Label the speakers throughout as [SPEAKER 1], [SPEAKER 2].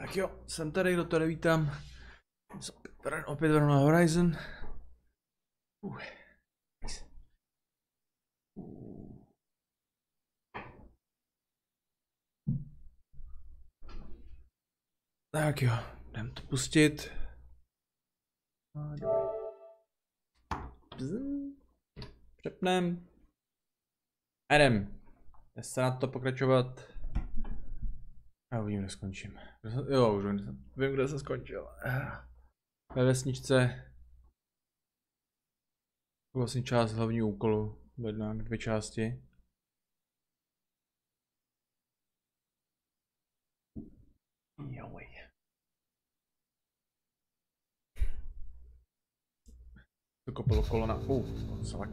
[SPEAKER 1] Tak jo, jsem tady, kdo tady vítám. Jsem opět, opět na Horizon. Uh. Tak jo, jdem to pustit. Přepnem. Jdem. Jde se na to pokračovat. Já uvidím, kde skončím. Jo, už vím, kde jsem skončil. Ve vesničce. Vlastně část hlavního úkolu. Jedna, dvě části. To kopilo kolona. Uh, salak.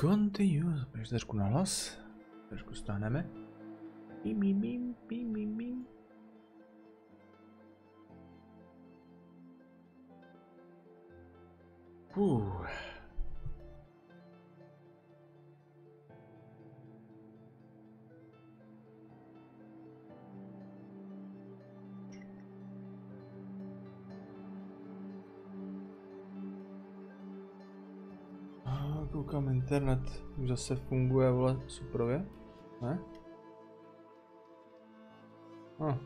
[SPEAKER 1] Continue. Pojď trošku na hlas. Trošku stáhneme. Bim, bim, bim, bim, bim, bim. Uh. Ah, Koukám, internet už zase funguje, vole, suprově, ne? A,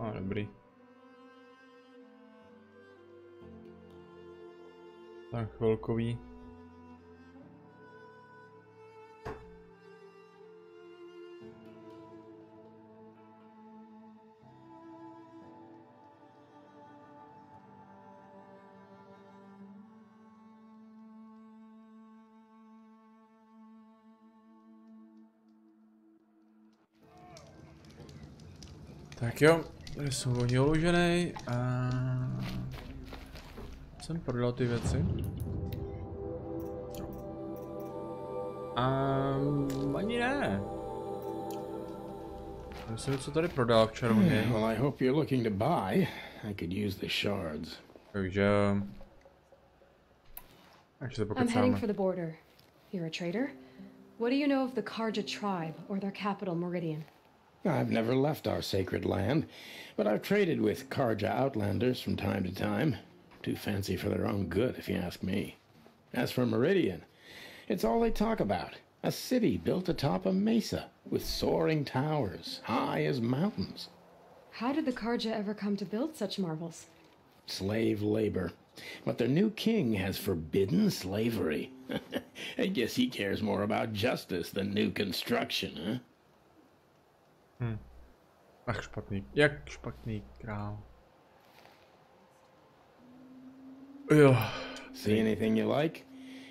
[SPEAKER 1] a dobrý. Tak chvilkový. Tak jo, jsem hodně uložený a jsem prodal ty věci. A ani ne. Myslím, co tady prodal v červeně.
[SPEAKER 2] Well, I hope you're looking to buy. I could use the shards.
[SPEAKER 1] Takže... Až se
[SPEAKER 3] I'm heading
[SPEAKER 1] pokecáme.
[SPEAKER 3] for the border. You're a trader? What do you know of the Karja tribe or their capital, Meridian?
[SPEAKER 2] I've never left our sacred land, but I've traded with Karja outlanders from time to time. Too fancy for their own good, if you ask me. As for Meridian, it's all they talk about. A city built atop a mesa with soaring towers, high as mountains.
[SPEAKER 3] How did the Karja ever come to build such marvels?
[SPEAKER 2] Slave labor. But their new king has forbidden slavery. I guess he cares more about justice than new construction, huh?
[SPEAKER 1] Ach, špatný. Jak špatný král. Jo.
[SPEAKER 2] See anything you like?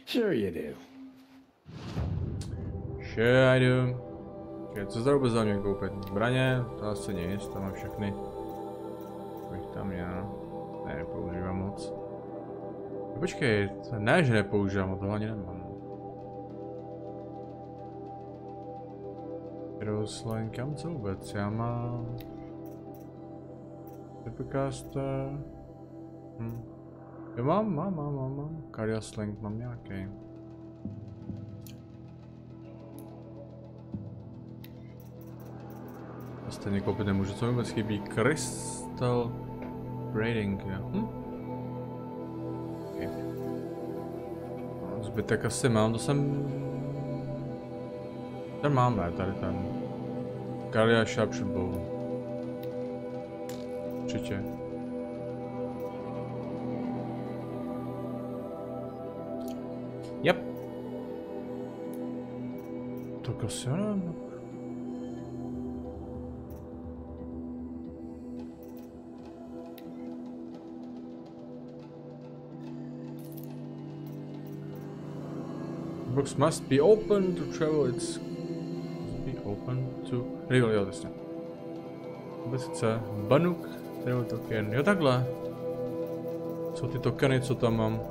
[SPEAKER 2] Sure you do.
[SPEAKER 1] Sure I do. Čekaj, co zde vůbec za mě koupit? Zbraně? To asi nic, tam mám všechny. Bych tam já. Ne, nepoužívám moc. Počkej, to ne, že nepoužívám, to ani nemám. Roslen, kam co vůbec? Já mám... Tripicaster... Hm. Jo, mám, mám, mám, mám, mám. Cardia Sling mám nějaký. A stejně koupit nemůžu, co mi vůbec chybí? Crystal Braiding, jo. Hm? Okay. No, Zbytek asi mám, to jsem... Ten máme, tady ten. Galia Sharpshooter Bow. Určitě. Yep. Tak asi ano. Box must be open to travel. It's open to real, jo, jasně. Chce. Banuk, travel token. Jo, takhle. Co ty tokeny, co tam mám?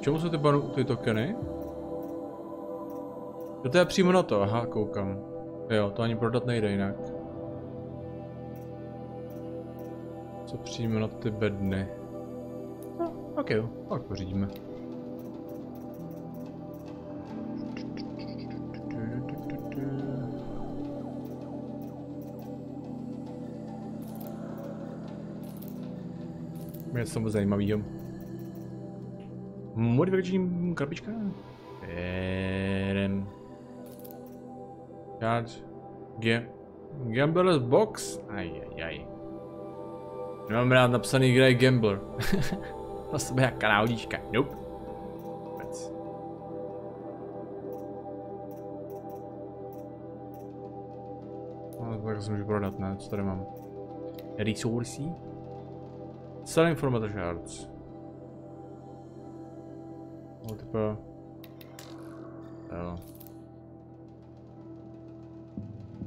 [SPEAKER 1] Čemu jsou ty, banu, ty tokeny? Jo, to je přímo na to, aha, koukám. Jo, to ani prodat nejde jinak. Co přímo na ty bedny? Tak jo, tak pořídíme. Mě Něco moc zajímavého. Mod Virgin krabička? Jeden. Charge. G. Gambler's box? Ajajaj. Nemám rád napsaný, kde je gambler. to sebe jaká náhodíčka. Nope. Vůbec. No, tak se můžu prodat, ne? Co tady mám? Resourcy? Selling from other shards. Multiple. Jo.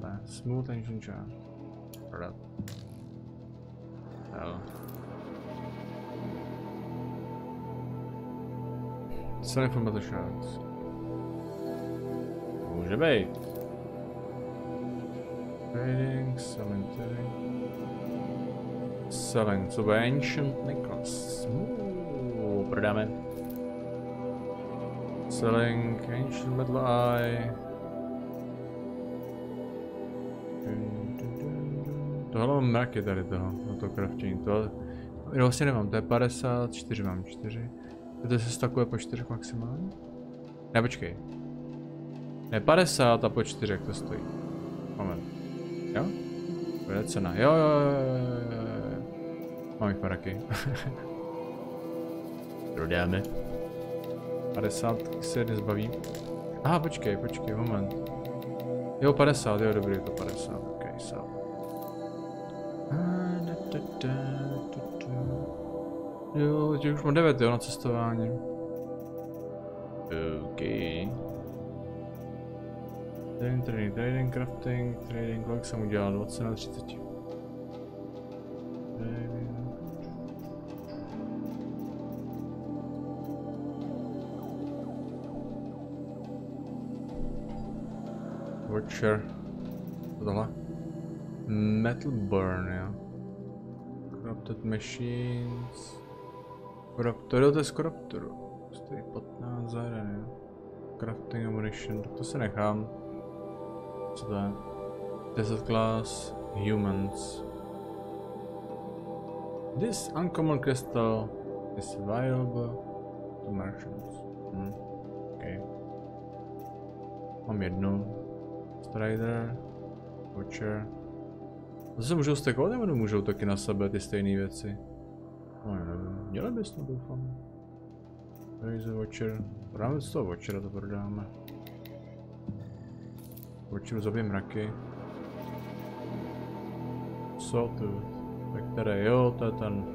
[SPEAKER 1] Ne, smooth engine charge. Prodat. From other shards. Může být. Trading, selling, trading. Selling, co bude Ancient Necklace. Uuu, prodáme. Selling, Ancient Metal Eye. Tohle mám mraky tady toho, na to crafting. To, jo, vlastně nemám, to je 54, mám 4. To se stakuje po 4 maximálně? Ne, počkej. Ne, 50 a po 4, jak to stojí. Moment. Jo? To je cena. Jo, jo, jo, jo, jo. Mám jich mraky. Prodáme. 50 se nezbaví. Aha, počkej, počkej, moment. Jo, 50, jo, dobrý, je to 50, ok, sám. Že už mám 9, jo, na cestování. OK. Trading, trading, trading, crafting, trading, kolik jsem udělal? 20 na 30. Trading. Watcher. Co tohle? Metal burn, jo. Corrupted machines. Jo, to je z Corruptoru. Stojí 15 za jeden, jo. Crafting ammunition, tak to se nechám. Co to je? Desert class, humans. This uncommon crystal is valuable to merchants. Hm. Okay. Mám jednu. Strider, Watcher. Zase můžou stekovat nebo nemůžou taky na sebe ty stejné věci? No nevím, měli bys to doufám. Razer Watcher, prodáme z toho Watchera to prodáme. Watcheru zabije mraky. Sawtooth, tak které jo, to je ten.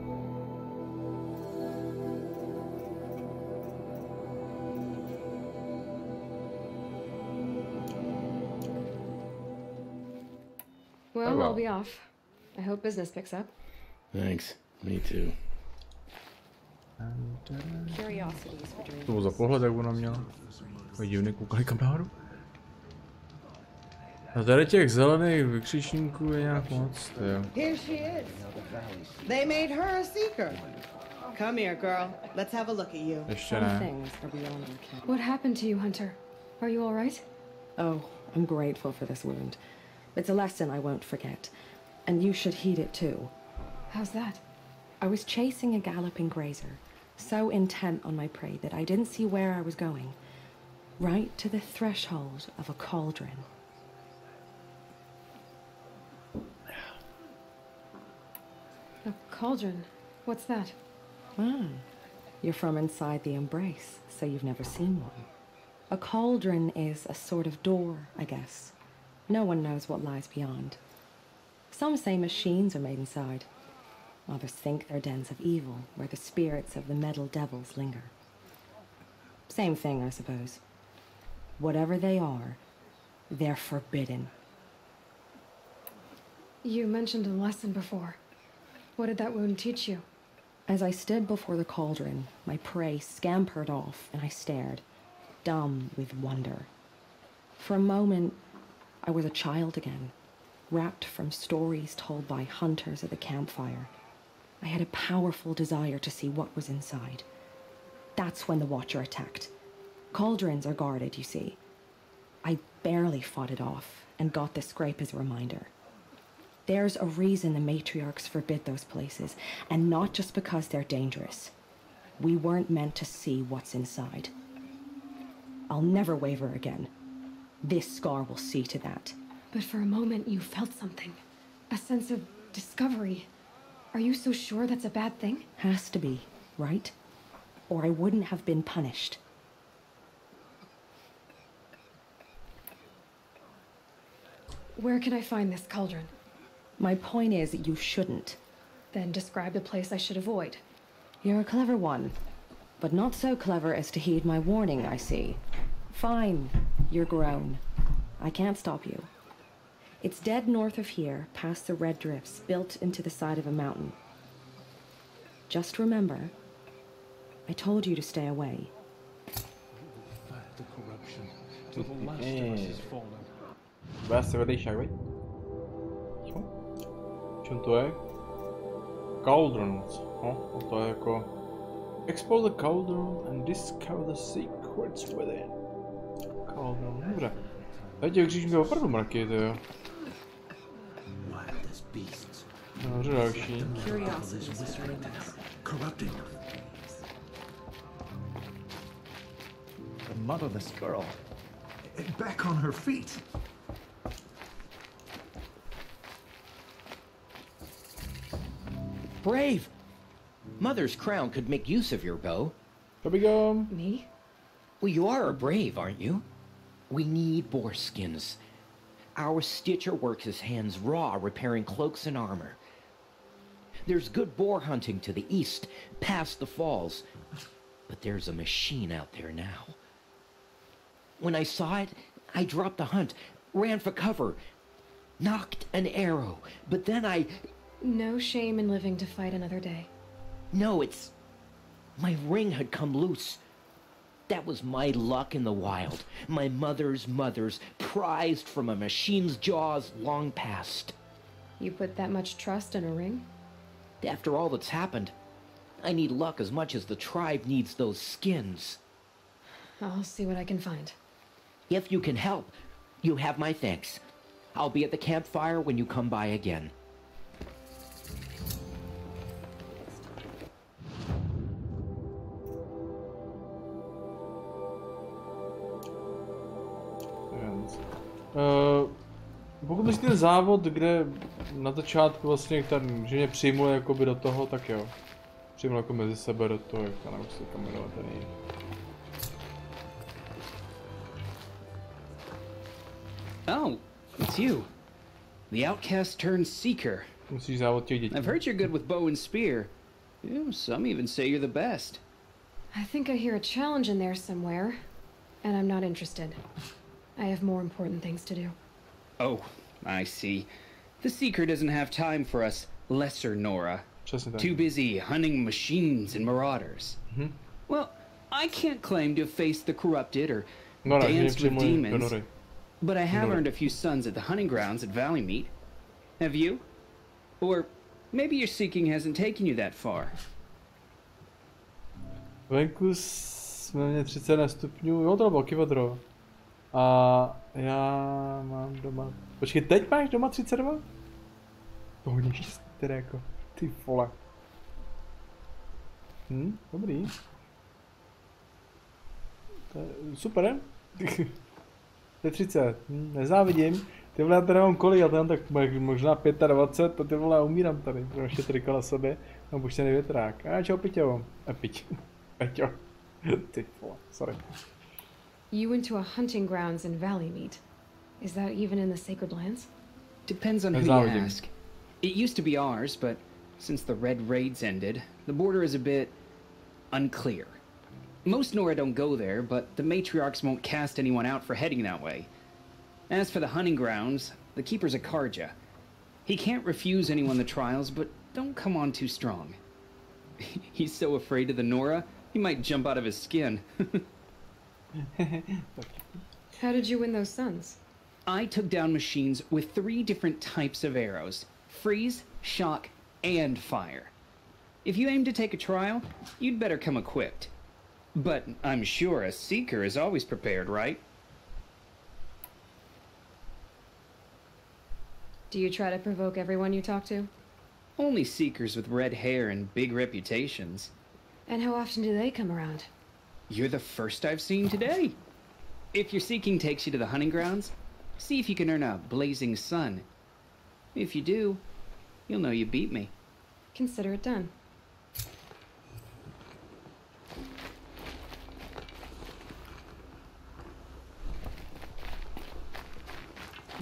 [SPEAKER 3] Well,
[SPEAKER 1] well.
[SPEAKER 3] I'll be off. I hope business picks up.
[SPEAKER 2] Thanks. Me too.
[SPEAKER 3] Curiosities for dreams.
[SPEAKER 1] To bylo za pohled, jak ona měla. Takový divný, koukali kameru. A tady těch zelených vykřičníků je nějak moc, to jo.
[SPEAKER 4] Here she is. They made her a seeker. Come here, girl. Let's have a look at you.
[SPEAKER 1] Ještě ne.
[SPEAKER 5] things are beyond our ken.
[SPEAKER 3] What happened to you, Hunter? Are you all right?
[SPEAKER 5] Oh, I'm grateful for this wound. It's a lesson I won't forget. And you should heed it too.
[SPEAKER 3] How's that?
[SPEAKER 5] I was chasing a galloping grazer, so intent on my prey that I didn't see where I was going. Right to the threshold of a cauldron.
[SPEAKER 3] A cauldron. What's that?
[SPEAKER 5] Ah, you're from inside the embrace, so you've never seen one. A cauldron is a sort of door, I guess. No one knows what lies beyond. Some say machines are made inside. Others think they're dens of evil, where the spirits of the metal devils linger. Same thing, I suppose. Whatever they are, they're forbidden.
[SPEAKER 3] You mentioned a lesson before. What did that wound teach you?
[SPEAKER 5] As I stood before the cauldron, my prey scampered off, and I stared, dumb with wonder. For a moment, I was a child again, wrapped from stories told by hunters at the campfire. I had a powerful desire to see what was inside. That's when the Watcher attacked. Cauldrons are guarded, you see. I barely fought it off, and got the scrape as a reminder. There's a reason the matriarchs forbid those places, and not just because they're dangerous. We weren't meant to see what's inside. I'll never waver again. This scar will see to that.
[SPEAKER 3] But for a moment, you felt something. A sense of discovery. Are you so sure that's a bad thing?
[SPEAKER 5] Has to be, right? Or I wouldn't have been punished.
[SPEAKER 3] Where can I find this cauldron?
[SPEAKER 5] My point is, you shouldn't.
[SPEAKER 3] Then describe the place I should avoid.
[SPEAKER 5] You're a clever one, but not so clever as to heed my warning, I see. Fine, you're grown. I can't stop you. It's dead north of here, past the red drifts, built into the side of a mountain. Just remember, I told you to stay away.
[SPEAKER 6] The corruption. To the last of us has fallen.
[SPEAKER 1] Bude se vedejšák, veď? Co? Čem to je? Cauldrons. Oh, no, no to je jako... Oh. Explore the cauldron and discover the secrets within. Cauldron, dobře. Teď jak když mi opravdu mraky, to jo.
[SPEAKER 6] Wildest.
[SPEAKER 1] Dobře, další.
[SPEAKER 6] Corrupting. The motherless girl. Back on her feet.
[SPEAKER 7] Brave! Mother's crown could make use of your bow.
[SPEAKER 1] To by go.
[SPEAKER 3] Me?
[SPEAKER 7] Well, you are a brave, aren't you? We need boar skins. Our stitcher works his hands raw repairing cloaks and armor. There's good boar hunting to the east, past the falls. But there's a machine out there now. When I saw it, I dropped the hunt, ran for cover, knocked an arrow, but then I.
[SPEAKER 3] No shame in living to fight another day.
[SPEAKER 7] No, it's. My ring had come loose. That was my luck in the wild. My mother's mother's, prized from a machine's jaws long past.
[SPEAKER 3] You put that much trust in a ring?
[SPEAKER 7] After all that's happened, I need luck as much as the tribe needs those skins.
[SPEAKER 3] I'll see what I can find.
[SPEAKER 7] If you can help, you have my thanks. I'll be at the campfire when you come by again.
[SPEAKER 1] Pokud myslíte ten závod, kde na začátku vlastně ten, že mě přijmuli jakoby do toho, tak jo. Přijmul jako mezi sebe do toho, jak to nevím, jak se to jmenuje tady.
[SPEAKER 8] Oh, it's you. The outcast turned seeker.
[SPEAKER 1] Musíš závod těch dětí.
[SPEAKER 8] I've heard you're good with bow and spear. Yeah, some even say you're the best.
[SPEAKER 3] I think I hear a challenge in there somewhere, and I'm not interested. I have more important things to do.
[SPEAKER 8] Oh, I see. The seeker doesn't have time for us lesser Nora.
[SPEAKER 1] Přesně.
[SPEAKER 8] Too busy hunting machines and marauders.
[SPEAKER 1] Mhm.
[SPEAKER 8] Well, I can't claim to have faced the corrupted or
[SPEAKER 1] No, ne, že
[SPEAKER 8] danced with demons,
[SPEAKER 1] nory.
[SPEAKER 8] but I have
[SPEAKER 1] Nora.
[SPEAKER 8] earned a few sons at the hunting grounds at Valley Meet. Have you? Or maybe your seeking hasn't taken you that far.
[SPEAKER 1] Venku jsme měli 30 stupňů, jo to bylo kivadro. A já mám doma... Počkej, teď máš doma 32? To štěstí, teda jako, ty vole. Hm, dobrý. To je super, to je 30, hm, nezávidím. Ty vole, já tady mám kolik, já tam tak mo- možná 25 a ty vole, umírám tady. Mám ještě tři kola sobě, mám puštěný větrák. A čau, Piťo. A Piť. Peťo. Ty vole, sorry.
[SPEAKER 3] You went to a hunting grounds in Valley Meet. Is that even in the Sacred Lands?
[SPEAKER 8] Depends on who you
[SPEAKER 1] Závidím.
[SPEAKER 8] ask. It used to be ours, but since the Red Raids ended, the border is a bit unclear. Most Nora don't go there, but the matriarchs won't cast anyone out for heading that way. As for the hunting grounds, the keeper's a Karja. He can't refuse anyone the trials, but don't come on too strong. He's so afraid of the Nora, he might jump out of his skin.
[SPEAKER 3] How did you win those sons?
[SPEAKER 8] I took down machines with three different types of arrows freeze, shock, and fire. If you aim to take a trial, you'd better come equipped. But I'm sure a seeker is always prepared, right?
[SPEAKER 3] Do you try to provoke everyone you talk to?
[SPEAKER 8] Only seekers with red hair and big reputations.
[SPEAKER 3] And how often do they come around?
[SPEAKER 8] You're the first I've seen today. If your seeking takes you to the hunting grounds, see if you can earn a blazing sun. If you do, you'll know you beat me.
[SPEAKER 3] Consider it done.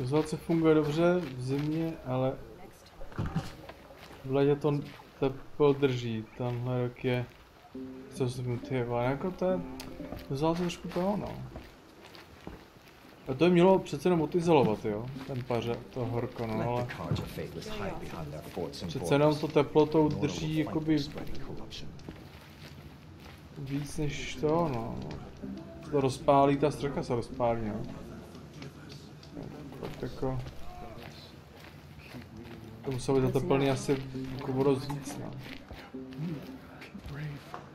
[SPEAKER 1] Izolace funguje dobře v zimě, ale v ledě to teplo drží. Tenhle rok je co zmutý, ale jako to je izolace trošku toho no. A to je mělo přece jenom odizolovat, jo, ten paře, to horko, no, ale přece jenom to teplo to udrží jakoby víc než to, no. To rozpálí, ta střecha se rozpálí, no. Tak jako... To muselo být zateplný asi jako víc, no.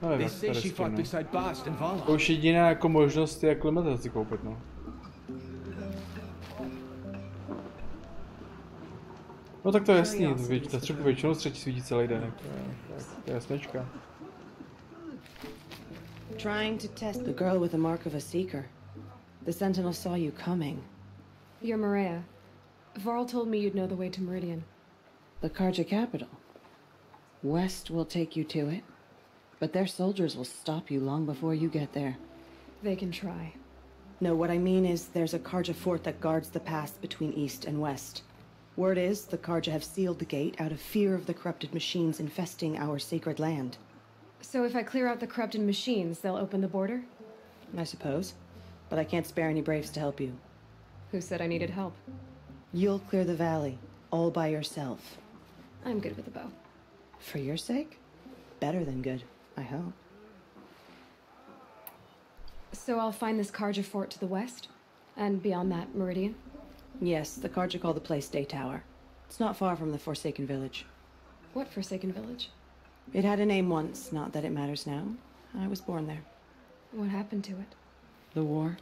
[SPEAKER 1] No nevím, jak to je s tím, no. To už jediná jako možnost je klimatizaci koupit, no. No tak to je jasný, to, to třeba většinou střetí svítí celý den, jako, to je, to je jasnečka.
[SPEAKER 4] Trying to test the girl with the mark of a seeker. The Sentinel saw you coming.
[SPEAKER 3] You're Maria. Varl told me you'd know the way to Meridian.
[SPEAKER 4] The Karja capital. West will take you to it, but their soldiers will stop you long before you get there.
[SPEAKER 3] They can try.
[SPEAKER 4] No, what I mean is there's a Karja fort that guards the pass between east and west. Word is the Karja have sealed the gate out of fear of the corrupted machines infesting our sacred land.
[SPEAKER 3] So if I clear out the corrupted machines, they'll open the border?
[SPEAKER 4] I suppose. But I can't spare any braves to help you.
[SPEAKER 3] Who said I needed help?
[SPEAKER 4] You'll clear the valley, all by yourself.
[SPEAKER 3] I'm good with a bow.
[SPEAKER 4] For your sake? Better than good, I hope.
[SPEAKER 3] So I'll find this Karja fort to the west? And beyond that, Meridian?
[SPEAKER 4] Yes, the Karja call the place Day Tower. It's not far from the Forsaken Village.
[SPEAKER 3] What Forsaken Village?
[SPEAKER 4] It had a name once, not that it matters now. I was born there.
[SPEAKER 3] What happened to it?
[SPEAKER 4] The war.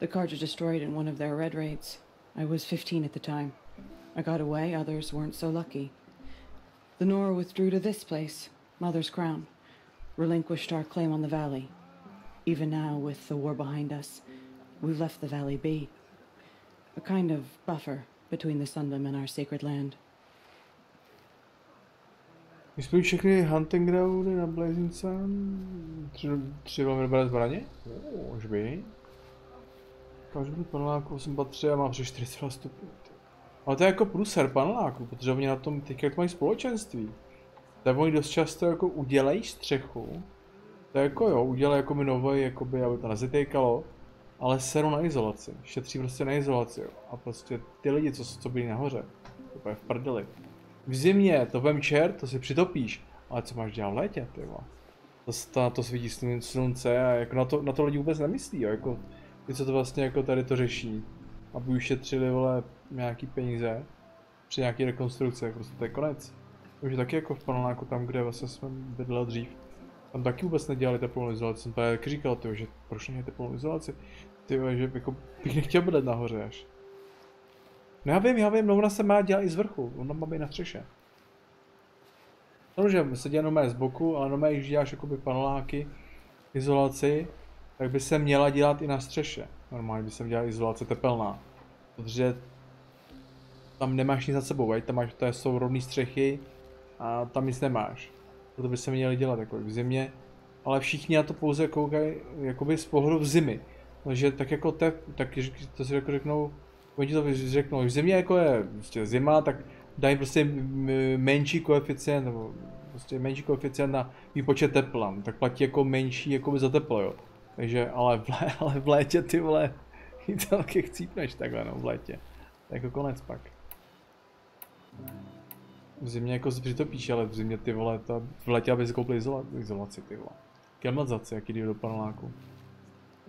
[SPEAKER 4] The Karja destroyed in one of their red raids. I was 15 at the time. I got away, others weren't so lucky. The Nora withdrew to this place, Mother's Crown, relinquished our claim on the valley. Even now, with the war behind us, we've left the valley be. A kind of buffer between the Sundom and our sacred land.
[SPEAKER 1] Už všechny hunting groundy na Blazing Sun. Tři, tři velmi dobré zbraně. Oh, už by. Každý paneláku 8 a mám přes 40 stupňů. Ale to je jako průser paneláku, protože oni na tom teď jak mají společenství. Tak oni dost často jako udělají střechu. To jako jo, udělají jako mi nový, jakoby, aby to nezatýkalo. Ale seru na izolaci, šetří prostě na izolaci jo. A prostě ty lidi, co, co byli nahoře, to je v prdeli. V zimě to vem čer, to si přitopíš, ale co máš dělat v létě, ty vole. To, to, to svítí slunce a jako na to, na to lidi vůbec nemyslí, jo. Jako, ty co to vlastně jako tady to řeší, aby ušetřili vole nějaký peníze při nějaký rekonstrukci, jako prostě to je konec. Už taky jako v paneláku tam, kde vlastně jsme bydleli dřív. Tam taky vůbec nedělali teplnou izolaci, jsem právě taky říkal, tyjo, že proč nedělají teplnou izolaci, tyjo, že jako bych nechtěl bydlet nahoře až. No já vím, já vím, no ona se má dělat i z vrchu, ona má být na střeše. Samozřejmě se dělá z boku, ale normálně, když děláš jakoby paneláky, izolaci, tak by se měla dělat i na střeše. Normálně by se měla izolace tepelná. Protože tam nemáš nic za sebou, veď? tam máš, to jsou rovné střechy a tam nic nemáš. Proto by se měli dělat jako v zimě, ale všichni na to pouze koukají jakoby z pohledu v zimy. Takže tak jako te, tak to si jako řeknou, oni to řeknou, v zimě jako je prostě zima, tak dají prostě menší koeficient, nebo prostě menší koeficient na výpočet tepla, tak platí jako menší jako za teplo, jo. Takže, ale v, lé, ale v létě ty vole, i to chcípneš takhle, no, v létě. To je jako konec pak. V zimě jako si přitopíš, ale v zimě ty vole, to, v létě aby si koupil izola, izolaci ty vole. Klimatizaci, jaký jde do paneláku.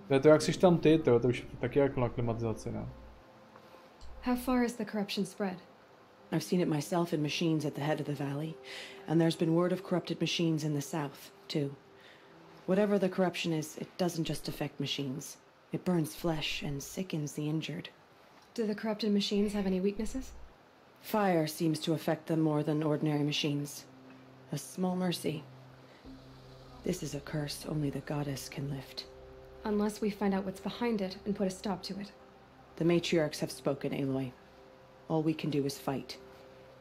[SPEAKER 1] To je to, jak jsi tam ty, to, to už taky jako na klimatizaci, no.
[SPEAKER 3] How far has the corruption spread?
[SPEAKER 4] I've seen it myself in machines at the head of the valley, and there's been word of corrupted machines in the south, too. Whatever the corruption is, it doesn't just affect machines. It burns flesh and sickens the injured.
[SPEAKER 3] Do the corrupted machines have any weaknesses?
[SPEAKER 4] Fire seems to affect them more than ordinary machines. A small mercy. This is a curse only the goddess can lift.
[SPEAKER 3] Unless we find out what's behind it and put a stop to it.
[SPEAKER 4] The matriarchs have spoken, Aloy. All we can do is fight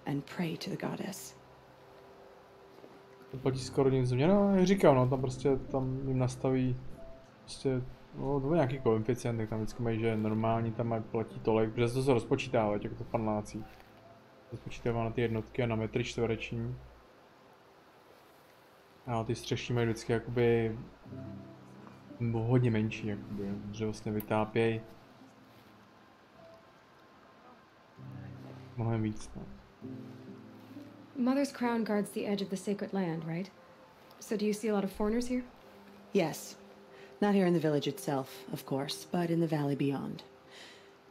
[SPEAKER 4] and pray to the goddess.
[SPEAKER 1] To platí skoro nic mě, no, jak říkám, no, tam prostě, tam jim nastaví, prostě, no, to nějaký koeficient, tak tam vždycky mají, že normální tam mají, platí tolik, protože to se rozpočítává, jako to v panelácích. Rozpočítává na ty jednotky a na metry čtvereční. A ty střešní mají vždycky jakoby hodně menší, jakoby, že vlastně vytápějí mnohem víc. No.
[SPEAKER 3] Mother's crown guards the edge of the sacred land, right? So do you see a lot of foreigners here?
[SPEAKER 4] Yes. Not here in the village itself, of course, but in the valley beyond.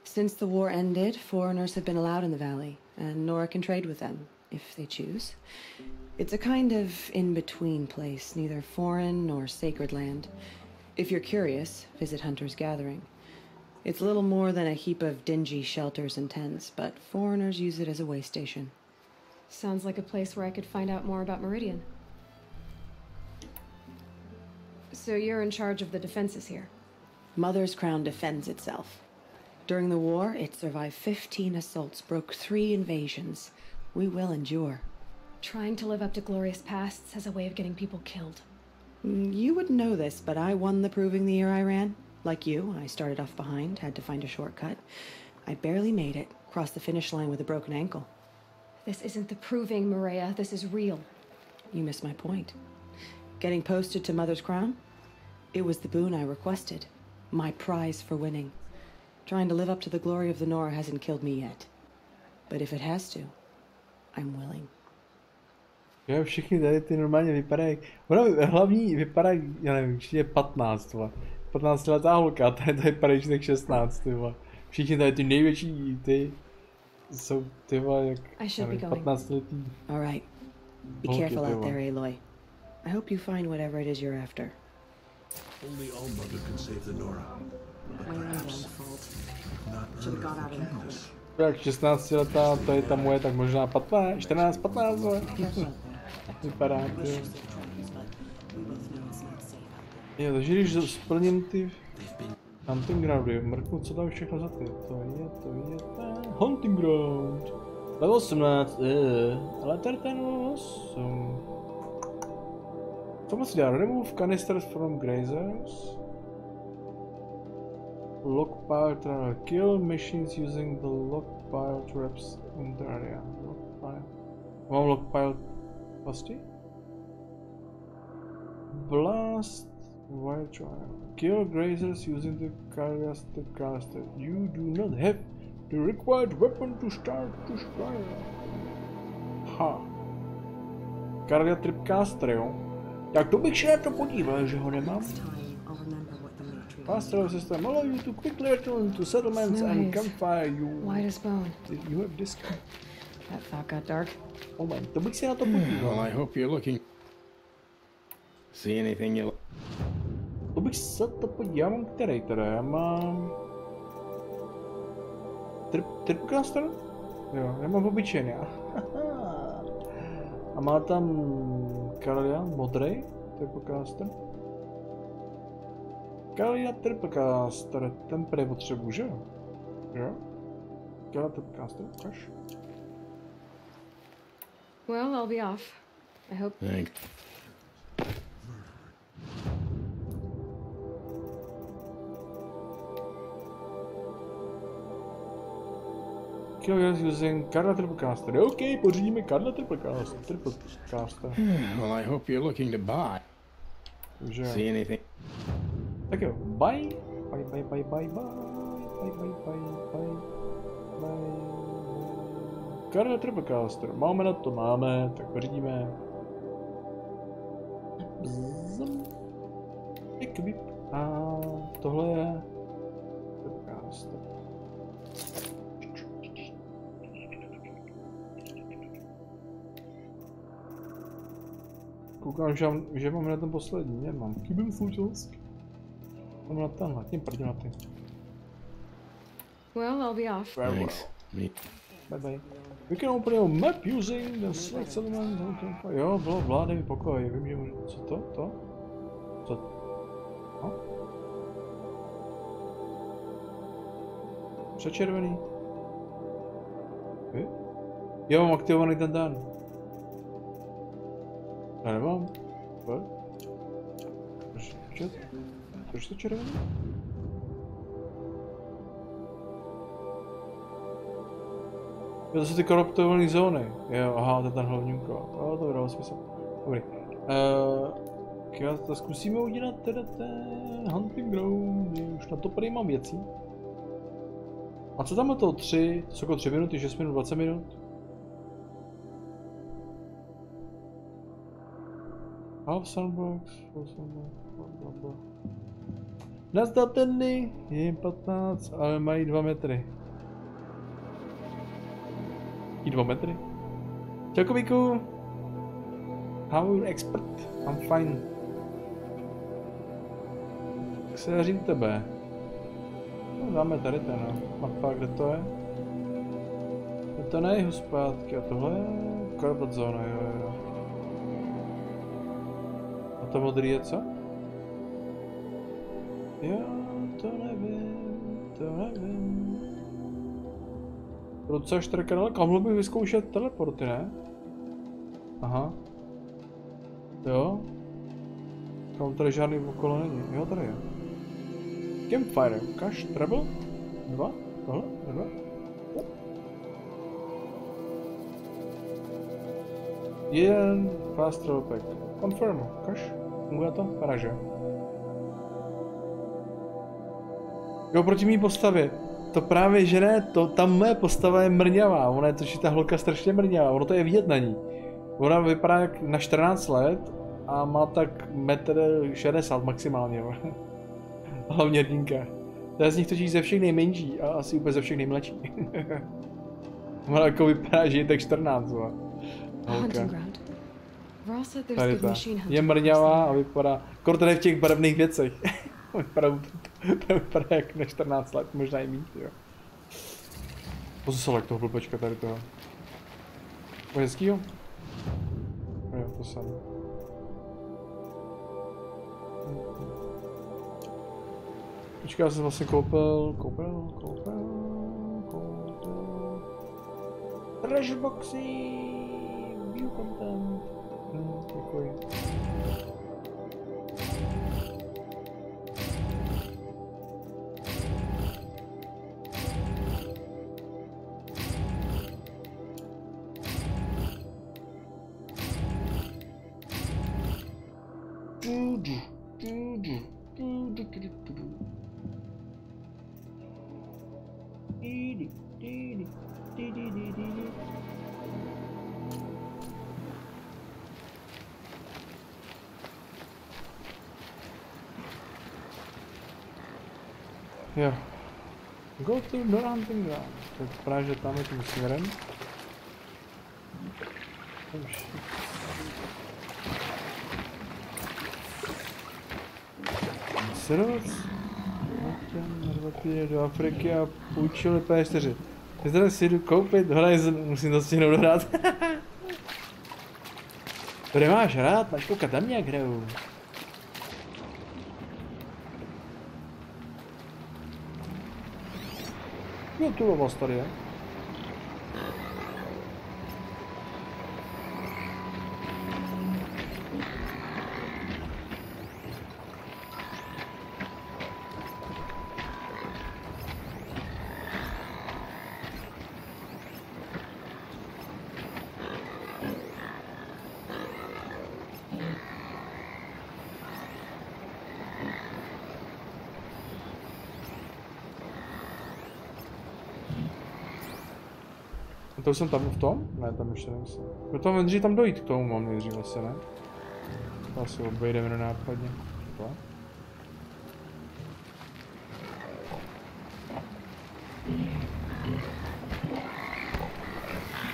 [SPEAKER 4] Since the war ended, foreigners have been allowed in the valley, and Nora can trade with them, if they choose. It's a kind of in between place, neither foreign nor sacred land. If you're curious, visit Hunter's Gathering. It's little more than a heap of dingy shelters and tents, but foreigners use it as a way station.
[SPEAKER 3] Sounds like a place where I could find out more about Meridian. So you're in charge of the defenses here?
[SPEAKER 4] Mother's Crown defends itself. During the war, it survived 15 assaults, broke three invasions. We will endure.
[SPEAKER 3] Trying to live up to glorious pasts has a way of getting people killed.
[SPEAKER 4] Mm, You wouldn't know this, but I won the proving the year I ran. Like you, I started off behind, had to find a shortcut. I barely made it, crossed the finish line with a broken ankle.
[SPEAKER 3] This isn't the proving, Maria. This is real.
[SPEAKER 4] You missed my point. Getting posted to Mother's Crown? It was the boon I requested. My prize for winning. Trying to live up to the glory of the Nora hasn't killed me yet. But if it has to, I'm willing.
[SPEAKER 1] Jo, všichni tady ty normálně vypadají, ona hlavní vypadá, já nevím, určitě je 15, vole. 15 letá holka, a tady to vypadá, že tak 16, ty vole. Všichni tady ty největší, ty, jsou, ty vole, jak,
[SPEAKER 3] I should
[SPEAKER 1] nevím, 15 letý.
[SPEAKER 4] All right. Be
[SPEAKER 1] Okay,
[SPEAKER 4] careful out there, Aloy. I hope you find whatever it is you're after.
[SPEAKER 6] Only Allmother can save the Nora.
[SPEAKER 1] Jak 16 letá, to je ta moje, tak možná 15, 14, 15, vole. Vypadá, jo. Jo, takže když splním ty Hunting Groundy, mrknu, co tam všechno za ty. To je, to je ten Hunting Ground. Level 18, eh, ale tady ten 8. Co moc dělá? Remove canisters from grazers. Lockpile travel. Kill machines using the lockpile traps in the area. Lockpile. Mám lockpile pasti? Blast wire trial. Kill grazers using the caster caster. You do not have the required weapon to start to strike. Ha. Karlia Tripcaster, jo? Tak to bych se na to podíval, že ho nemám. Pastoral system allow you to quickly return to settlements and
[SPEAKER 3] Nice.
[SPEAKER 1] campfire you.
[SPEAKER 3] White as bone.
[SPEAKER 1] You have this.
[SPEAKER 3] That thought got dark.
[SPEAKER 1] Oh Moment, to bych se na to
[SPEAKER 2] Well. I hope you're looking. See anything you
[SPEAKER 1] To bych se to podíval. Já mám který teda? Já mám... Trip, Tripcaster? Jo, já mám obyčejný. A má tam Karelian, modrý Tripcaster. Karelian Tripcaster, ten prý potřebuji, že jo? Jo? Karelian Tripcaster, ukaž.
[SPEAKER 3] Well, I'll be off. I hope.
[SPEAKER 2] Thanks.
[SPEAKER 1] Killers using Karla Triplecaster. OK, pořídíme Karla Triplecaster. Triplecaster.
[SPEAKER 2] Well, I hope you're looking to buy.
[SPEAKER 1] Takže,
[SPEAKER 2] See anything?
[SPEAKER 1] Jo, bye. Bye, bye, bye, bye, bye. Bye, bye, bye, bye. Bye. Karla Triplecaster. Máme na to, máme, tak. Bzzum. Equip. A tohle je Triplecaster. Koukám, že, mám, že mám na ten poslední, nemám. Kybel Futusk. Mám na tenhle, tím prdě na ty.
[SPEAKER 3] Well, I'll be off.
[SPEAKER 2] Thanks. Me.
[SPEAKER 1] jsme tady. We can open your map using the select settlement. Jo, bylo vládej mi pokoj, vím, že můžu... Co to? To? Co? No? Přečervený. Vy? Jo, mám aktivovaný ten den. Já nemám. Vy? Proč, proč, proč to červený? Jo, to jsou ty koruptované zóny. Jo, aha, to je ten hlavňunko. Jo, to dává smysl. Dobrý. Uh, já to zkusíme udělat teda ten hunting ground. Už na to prý mám věcí. A co tam je to? 3, to jsou jako 3 minuty, 6 minut, 20 minut? Half sandbox, full sandbox, bla bla bla. Nazdar tenny, je jim 15, ale mají 2 metry. I 2 metry. Čau Kubíku. How you expert? I'm fine. Tak se daří tebe. No, dáme tady ten. Mapa, kde to je? Je to ne jeho zpátky a tohle je combat zóna, jo, jo. A to modrý je co? Jo, to nevím, to nevím. Docela štrka daleko, mohl bych vyzkoušet teleporty, ne? Aha. Jo. Tam tady žádný okolo není. Jo, tady je. Campfire, ukáž, treble? Dva? Tohle? Dva? Jeden fast travel pack. Confirm, ukáž? Funguje to? Paraže. Jo, proti mý postavě. To právě, že ne, to, ta moje postava je mrňavá, ona je totiž ta holka strašně mrňavá, ono to je vidět na ní. Ona vypadá jak na 14 let a má tak 1,60 m maximálně. Hlavně hrdinka. To je z nich totiž ze všech nejmenší a asi úplně ze všech nejmladší. Ona jako vypadá, že je tak 14. Holka.
[SPEAKER 3] Hunting ground. Ross said there's
[SPEAKER 1] Tady ta. Je mrňavá a vypadá, kor tady v těch barevných věcech. vypadá, to vypadá jak na 14 let, možná i mít, jo. Pozor jak toho blbečka tady toho. O hezkýho? Jo, to samé. Počkej, já jsem vlastně koupil, koupil, koupil, koupil. Treasure boxy, view content. Hm, děkuji. Go to the hunting ground. To vypadá, že tam je tím směrem. Shit. Sroc. Narvatě do Afriky a půjčili PS4. Já teda si jdu koupit, hlej, musím to stihnout dohrát. to nemáš rád, máš koukat na mě, jak hraju. Jo, tu vás To jsem tam v tom? Ne, tam ještě nejsem. No to nejdřív tam dojít k tomu mám nejdřív asi, ne? To asi obejdeme do nápadně. To?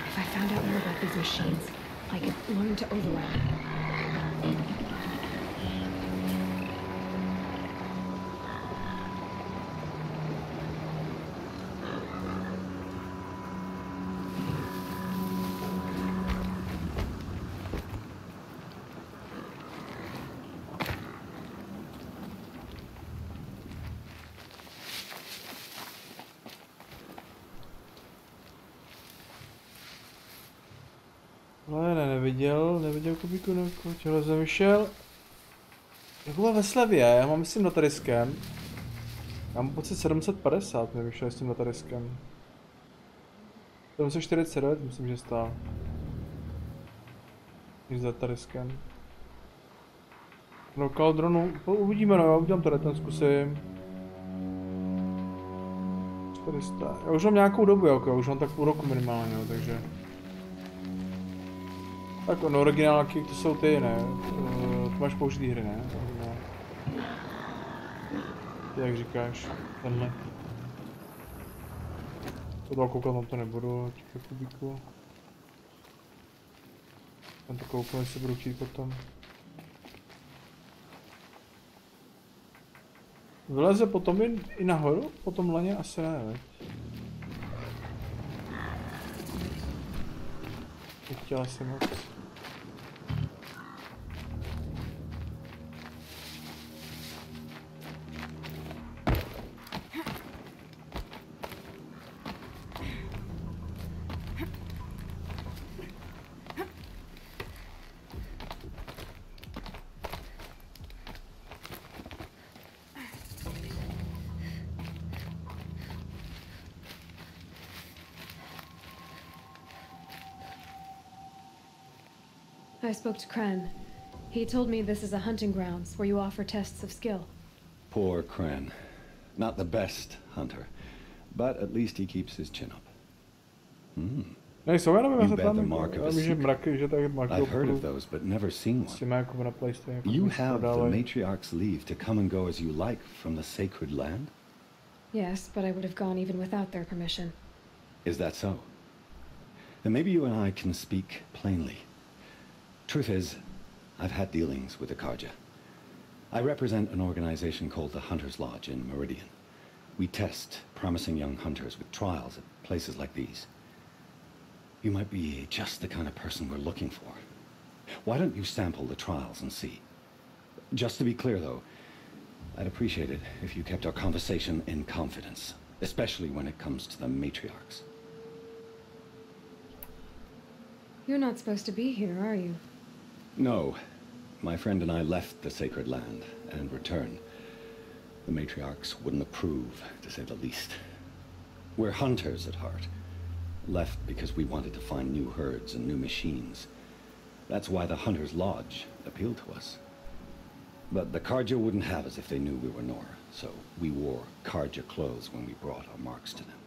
[SPEAKER 3] If I found out more about these machines, I could learn to override.
[SPEAKER 1] Ale ne, neviděl, neviděl kubíku, nebo těhle jsem vyšel. Jak byla ve slevě, já mám myslím notariskem. Já mám pocit 750 mi vyšel s tím notariskem. 749 myslím, že stál. Když za tariskem. No kaldronu, uvidíme no, já udělám tady ten zkusím. 400, já už mám nějakou dobu, jako, už mám tak půl roku minimálně, no, takže. Tak no, originálky to jsou ty, ne? Uh, to máš použitý hry, ne? Ty jak říkáš, tenhle. To dál koukat na to nebudu, těch kubíku. Tam to koupím, si budu chtít potom. Vyleze potom i, i nahoru? Po tom laně asi ne, veď. Chtěla jsem moc.
[SPEAKER 3] I spoke to Kren. He told me this is a hunting grounds where you offer tests of skill.
[SPEAKER 9] Poor Kren. Not the best hunter, but at least he keeps his chin up. Hmm.
[SPEAKER 1] Nejsou, já nevím,
[SPEAKER 9] You
[SPEAKER 1] jestli
[SPEAKER 9] bet the
[SPEAKER 1] tam,
[SPEAKER 9] mark of
[SPEAKER 1] já
[SPEAKER 9] a
[SPEAKER 1] vím, že mraky, že tak mraky
[SPEAKER 9] I've heard of those, but never seen
[SPEAKER 1] s
[SPEAKER 9] one.
[SPEAKER 1] těma jako na PlayStation. jako
[SPEAKER 9] You
[SPEAKER 1] když se
[SPEAKER 9] have the
[SPEAKER 1] prodávají.
[SPEAKER 9] matriarch's leave to come and go as you like from the sacred land?
[SPEAKER 3] Yes, but I would have gone even without their permission.
[SPEAKER 9] Is that so? Then maybe you and I can speak plainly. Truth is, I've had dealings with the Karja. I represent an organization called the Hunters Lodge in Meridian. We test promising young hunters with trials at places like these. You might be just the kind of person we're looking for. Why don't you sample the trials and see? Just to be clear, though, I'd appreciate it if you kept our conversation in confidence, especially when it comes to the matriarchs.
[SPEAKER 3] You're not supposed to be here, are you?
[SPEAKER 9] No. My friend and I left the sacred land and returned. The matriarchs wouldn't approve, to say the least. We're hunters at heart. Left because we wanted to find new herds and new machines. That's why the Hunter's Lodge appealed to us. But the Karja wouldn't have us if they knew we were Nora, so we wore Karja clothes when we brought our marks to them.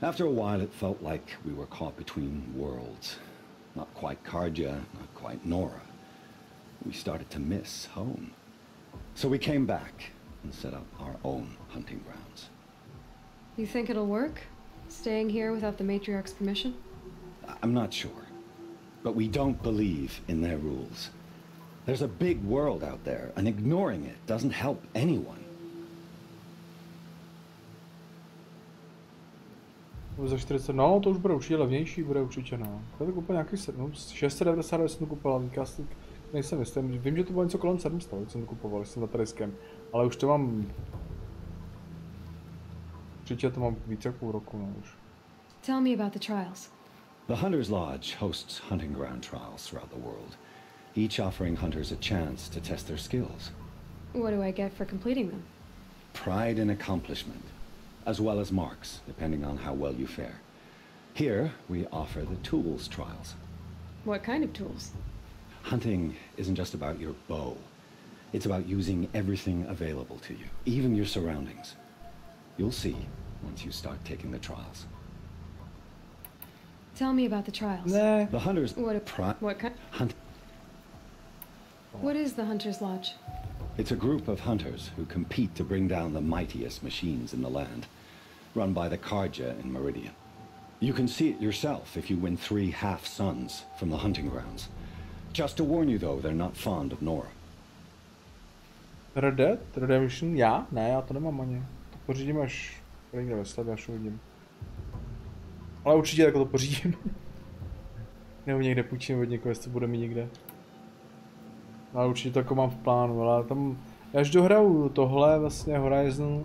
[SPEAKER 9] After a while, it felt like we were caught between worlds. Not quite Karja, not quite Nora. We started to miss home. So we came back and set up our own hunting grounds.
[SPEAKER 3] You think it'll work? Staying here without the matriarch's permission?
[SPEAKER 9] I'm not sure. But we don't believe in their rules. There's a big world out there, and ignoring it doesn't help anyone.
[SPEAKER 1] Za 40, no to už bude určitě levnější, bude určitě no. To je úplně nějaký 7, 699 jsem to kupoval, já si nejsem jistý, vím, že to bylo něco kolem 700, když jsem to kupoval, jsem za Tariskem, ale už to mám, určitě to mám více jak půl roku, no už.
[SPEAKER 3] Tell me about the trials.
[SPEAKER 9] The Hunter's Lodge hosts hunting ground trials throughout the world, each offering hunters a chance to test their skills.
[SPEAKER 3] What do I get for completing them?
[SPEAKER 9] Pride in accomplishment, as well as marks, depending on how well you fare. Here, we offer the tools trials.
[SPEAKER 3] What kind of tools?
[SPEAKER 9] Hunting isn't just about your bow. It's about using everything available to you, even your surroundings. You'll see once you start taking the trials.
[SPEAKER 3] Tell me about the trials.
[SPEAKER 1] Ne,
[SPEAKER 9] The hunters
[SPEAKER 3] What a
[SPEAKER 9] pri-
[SPEAKER 3] what kind?
[SPEAKER 9] hunt
[SPEAKER 3] What is the Hunter's Lodge?
[SPEAKER 9] It's a group of hunters who compete to bring down the mightiest machines in the land, run by the Karja in Meridian. You can see it yourself if you win three half suns from the hunting grounds. Just to warn you, though, they're not fond of Nora.
[SPEAKER 1] Red Dead? Redemption? Já? Ne, já to nemám ani. To pořídím až někde ve sledě, až uvidím. Ale určitě jako to pořídím. Nebo někde půjčím od někoho, jestli bude mi někde. Ale určitě to jako mám v plánu, ale tam... Já až dohraju tohle, vlastně Horizon,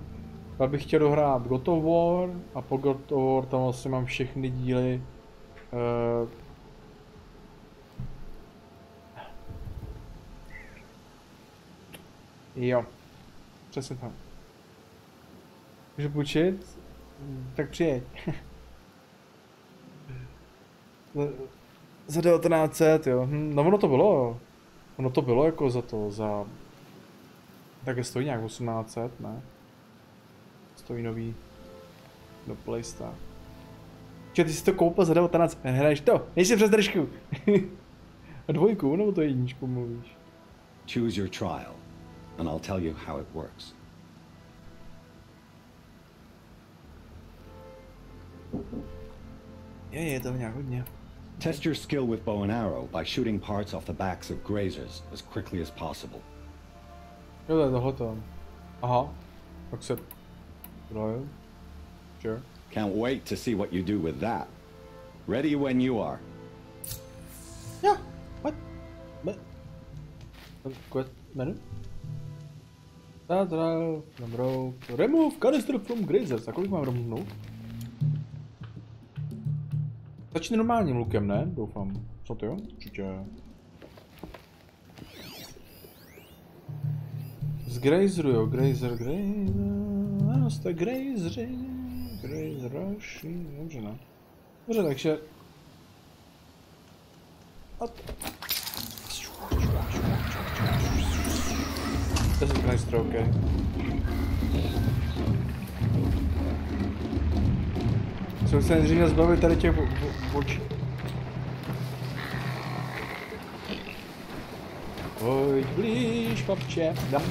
[SPEAKER 1] pak bych chtěl dohrát God of War a po God of War tam vlastně mám všechny díly. Uh, Jo. Přesně tam. Můžu půjčit? Tak přijeď. Za 1900, jo. Hm, no ono to bylo, jo. Ono to bylo jako za to, za... Tak stojí nějak 1800, ne? Stojí nový... Do Playstar. Če, ty jsi to koupil za 19, hraješ to, nejsi přes držku. A dvojku, nebo to jedničku mluvíš?
[SPEAKER 9] Choose your trial, and I'll tell you how it works.
[SPEAKER 1] Je, je to nějak hodně.
[SPEAKER 9] Test your skill with bow and arrow by shooting parts off the backs of grazers as quickly as possible.
[SPEAKER 1] Jo, to je tohleto. Aha. Tak se... Royal. Sure.
[SPEAKER 9] Can't wait to see what you do with that. Ready when you are.
[SPEAKER 1] Yeah. What? What? Quest menu? Zadral, dobrou. Remove canister from grazers. Kolik mám removnout? Začni normálním lukem, ne? Doufám. Co to jo? Určitě. Z Grazeru, jo. Grazer, Grazer. Ano, jste Grazery. Grazeroši. Dobře, ne? Dobře, takže... Hop. Deset Grazer, ok. Jsem se nejdřív zbavit tady těch očí. Pojď blíž, papče. Dám.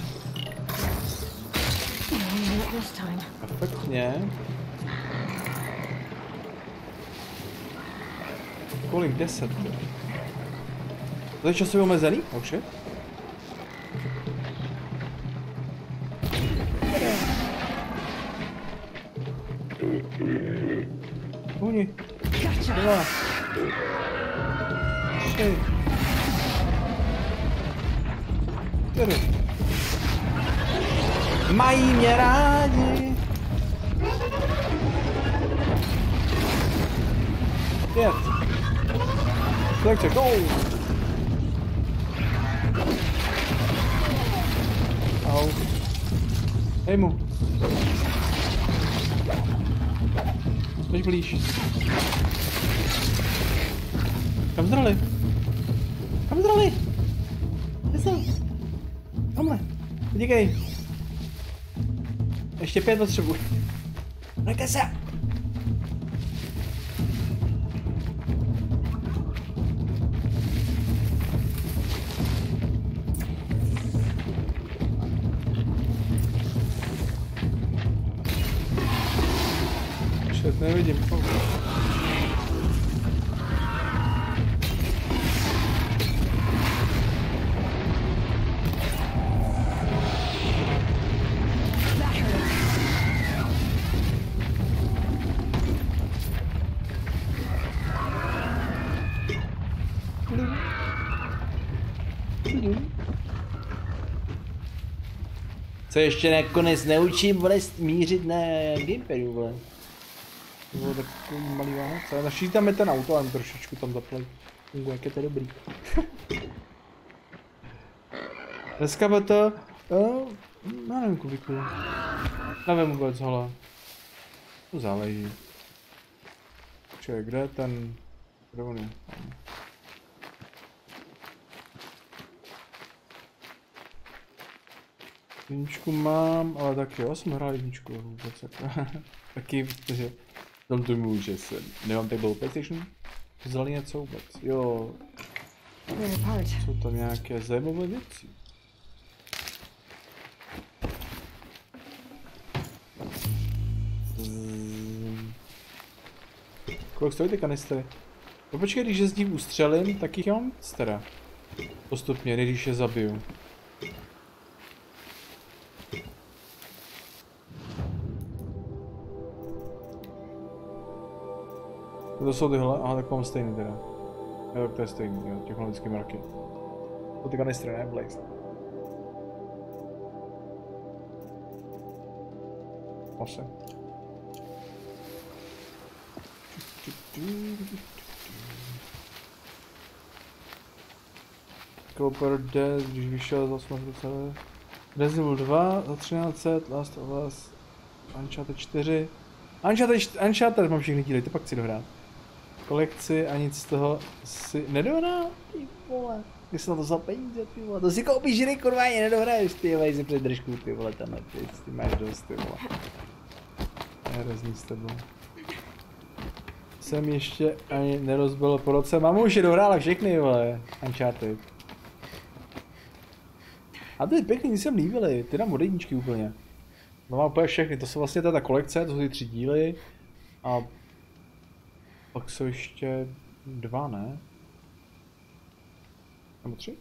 [SPEAKER 1] Perfektně. Kolik? Deset. To je časově omezený? Shit. Tři. Čtyři. Mají mě rádi. Pět. Selekce, go! Au. Dej mu. Pojď blíž. Kam zdrali? Díkej. Ještě pět potřebuji. Nechte se. Shit, Co ještě nakonec neučím, vole, mířit na gamepadu, vole. To bylo takový malý Vánoce. Našli tam je ten auto, ale trošičku tam zaplej. Funguje, jak je to dobrý. Dneska bylo to... Uh, já nevím je. Nevím vůbec, hele. To záleží. Čekaj, kde je ten... Kde on je? Jedničku mám, ale taky jo, jsem hrál jedničku vůbec. Jako. taky, protože tam tomu, že jsem, nemám tak byl PlayStation, vzali něco vůbec. Jo, jsou tam nějaké zajímavé věci. Hmm. Kolik stojí ty kanistry? No počkej, když je z nich ustřelím, tak jich mám teda. Postupně, když je zabiju. To jsou tyhle, aha, tak mám stejný teda. Jo, tak to je stejný, jo, technologické marky. To ty kanistry, ne, Blaze. Asi. Copper Dead, když vyšel za 80 Resident Evil 2 za 1300, Last of Us, Uncharted 4. Uncharted, Uncharted mám všechny díly, to pak chci dohrát. Kolekci a nic z toho si nedohrál, ty vole. Jsi na to za peníze, ty vole. To si koupíš hry, kurva, ani nedohraješ, ty vole, si před držku, ty vole, tam ty, ty máš dost, ty vole. Hrozný s tebou. Jsem ještě ani nerozbil po roce, mám už je dohrála všechny, vole, Uncharted. A ty pěkný, ty se mi líbily, ty dám od úplně. No mám úplně všechny, to jsou vlastně ta kolikce, to jsou ty tři díly. A pak jsou ještě dva, ne? Nebo tři?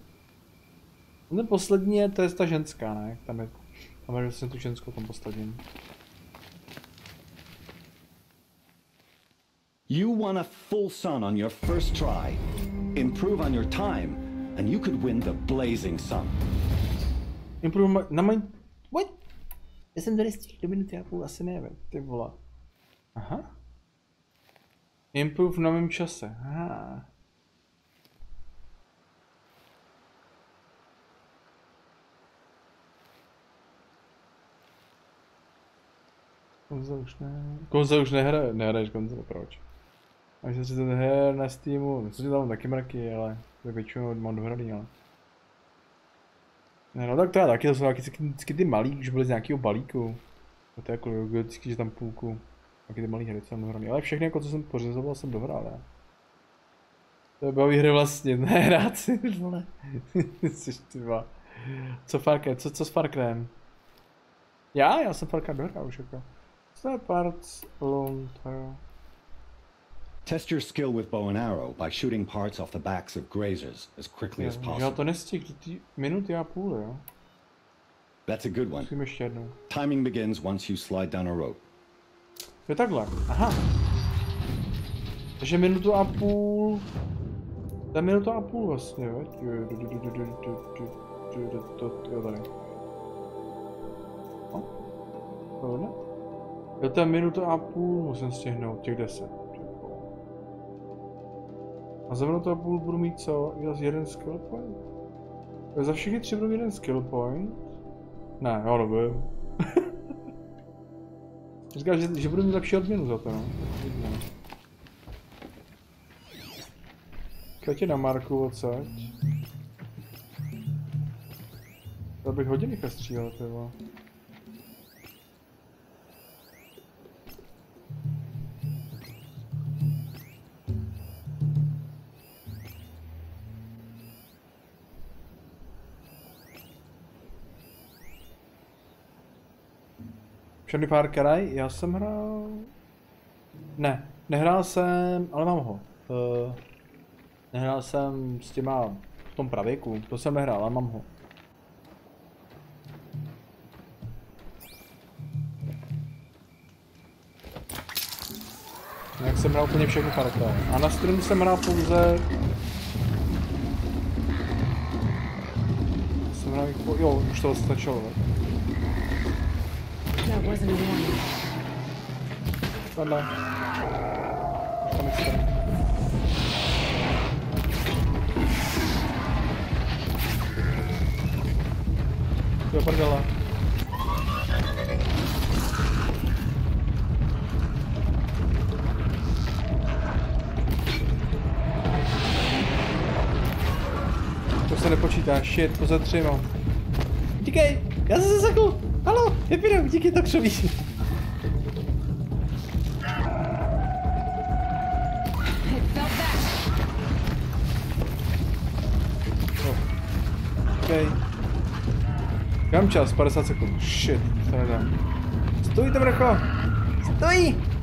[SPEAKER 1] Ten poslední je, to je ta ženská, ne? Tam je, tam je vlastně tu ženskou v tom posledním.
[SPEAKER 9] You won a full sun on your first try. Improve on your time, and you could win the Blazing Sun.
[SPEAKER 1] Improve my, na můj... What? Já jsem tady stihl do minuty a půl, asi nevím, ty vole. Aha. Improve na mém čase, aha. Konzole už ne... Konzole už nehraje, nehraješ konzole, proč? Máš se ten her na Steamu, myslím, že tam taky mraky, ale to většinou mám dohraný, ale... Ne, no tak to je taky, to jsou taky ty malý, už byly z nějakého balíku. To je jako vždycky, že tam půlku. Taky ty malý hry jsem dohraný, ale všechny jako co jsem pořizoval, jsem dohrál, já. To je baví hry vlastně, ne hrát si, vole. Jsi. Co Far Cry, co, co s Far Cryem? Já? Já jsem Far Cry dohrál už jako. Spare parts, alone, to jo.
[SPEAKER 9] Test your skill with bow and arrow by shooting parts off the backs of grazers as quickly as
[SPEAKER 1] Já
[SPEAKER 9] possible.
[SPEAKER 1] to nestihl, ty minuty a půl, jo.
[SPEAKER 9] That's a good one. Timing begins once you slide down a rope.
[SPEAKER 1] Je takhle, aha. Takže minutu a půl... Ta minutu a půl vlastně, jo? To, jo tady. No, tohle? Jo, to je minutu a půl, musím stihnout těch deset. A za minutu a půl budu mít co? Jo, jeden skill point? Jo, za všechny tři budu mít jeden skill point? Ne, já dobře. Říkal, že, že budu mít lepší odměnu za to, no. Katě na Marku odsaď. To bych rychle střílel, ty vole. Far Cry, já jsem hrál... Ne, nehrál jsem, ale mám ho. Uh, nehrál jsem s těma v tom pravěku, to jsem nehrál, ale mám ho. Jak jsem hrál úplně všechny Cry. A na streamu jsem hrál pouze... Jsem hrál, jo, už to stačilo.
[SPEAKER 3] That wasn't a warning.
[SPEAKER 1] To se nepočítá, shit, to za tři mám. Díkej, já jsem se zakl. Vypírám, díky to křoví. Okay. Kam čas, 50 sekund. Shit, to nedám. Stojí to vrcho! Stojí!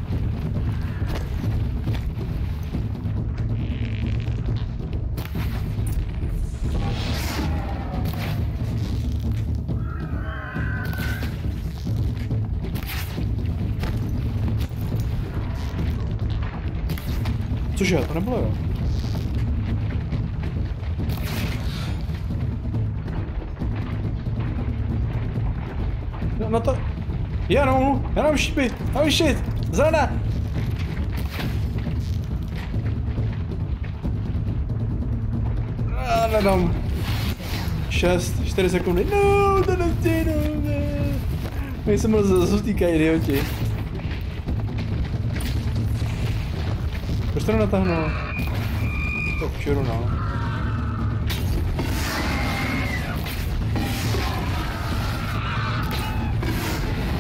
[SPEAKER 1] Cože, to nebylo jo? No, no to... Já nemohu, já nemám šípy, já mám shit, zelená. Nedám. 6, 4 sekundy. No, to nestihnu, ne. My se moc zastýkají, idioti. Proč to nenatáhnu? To včeru, no.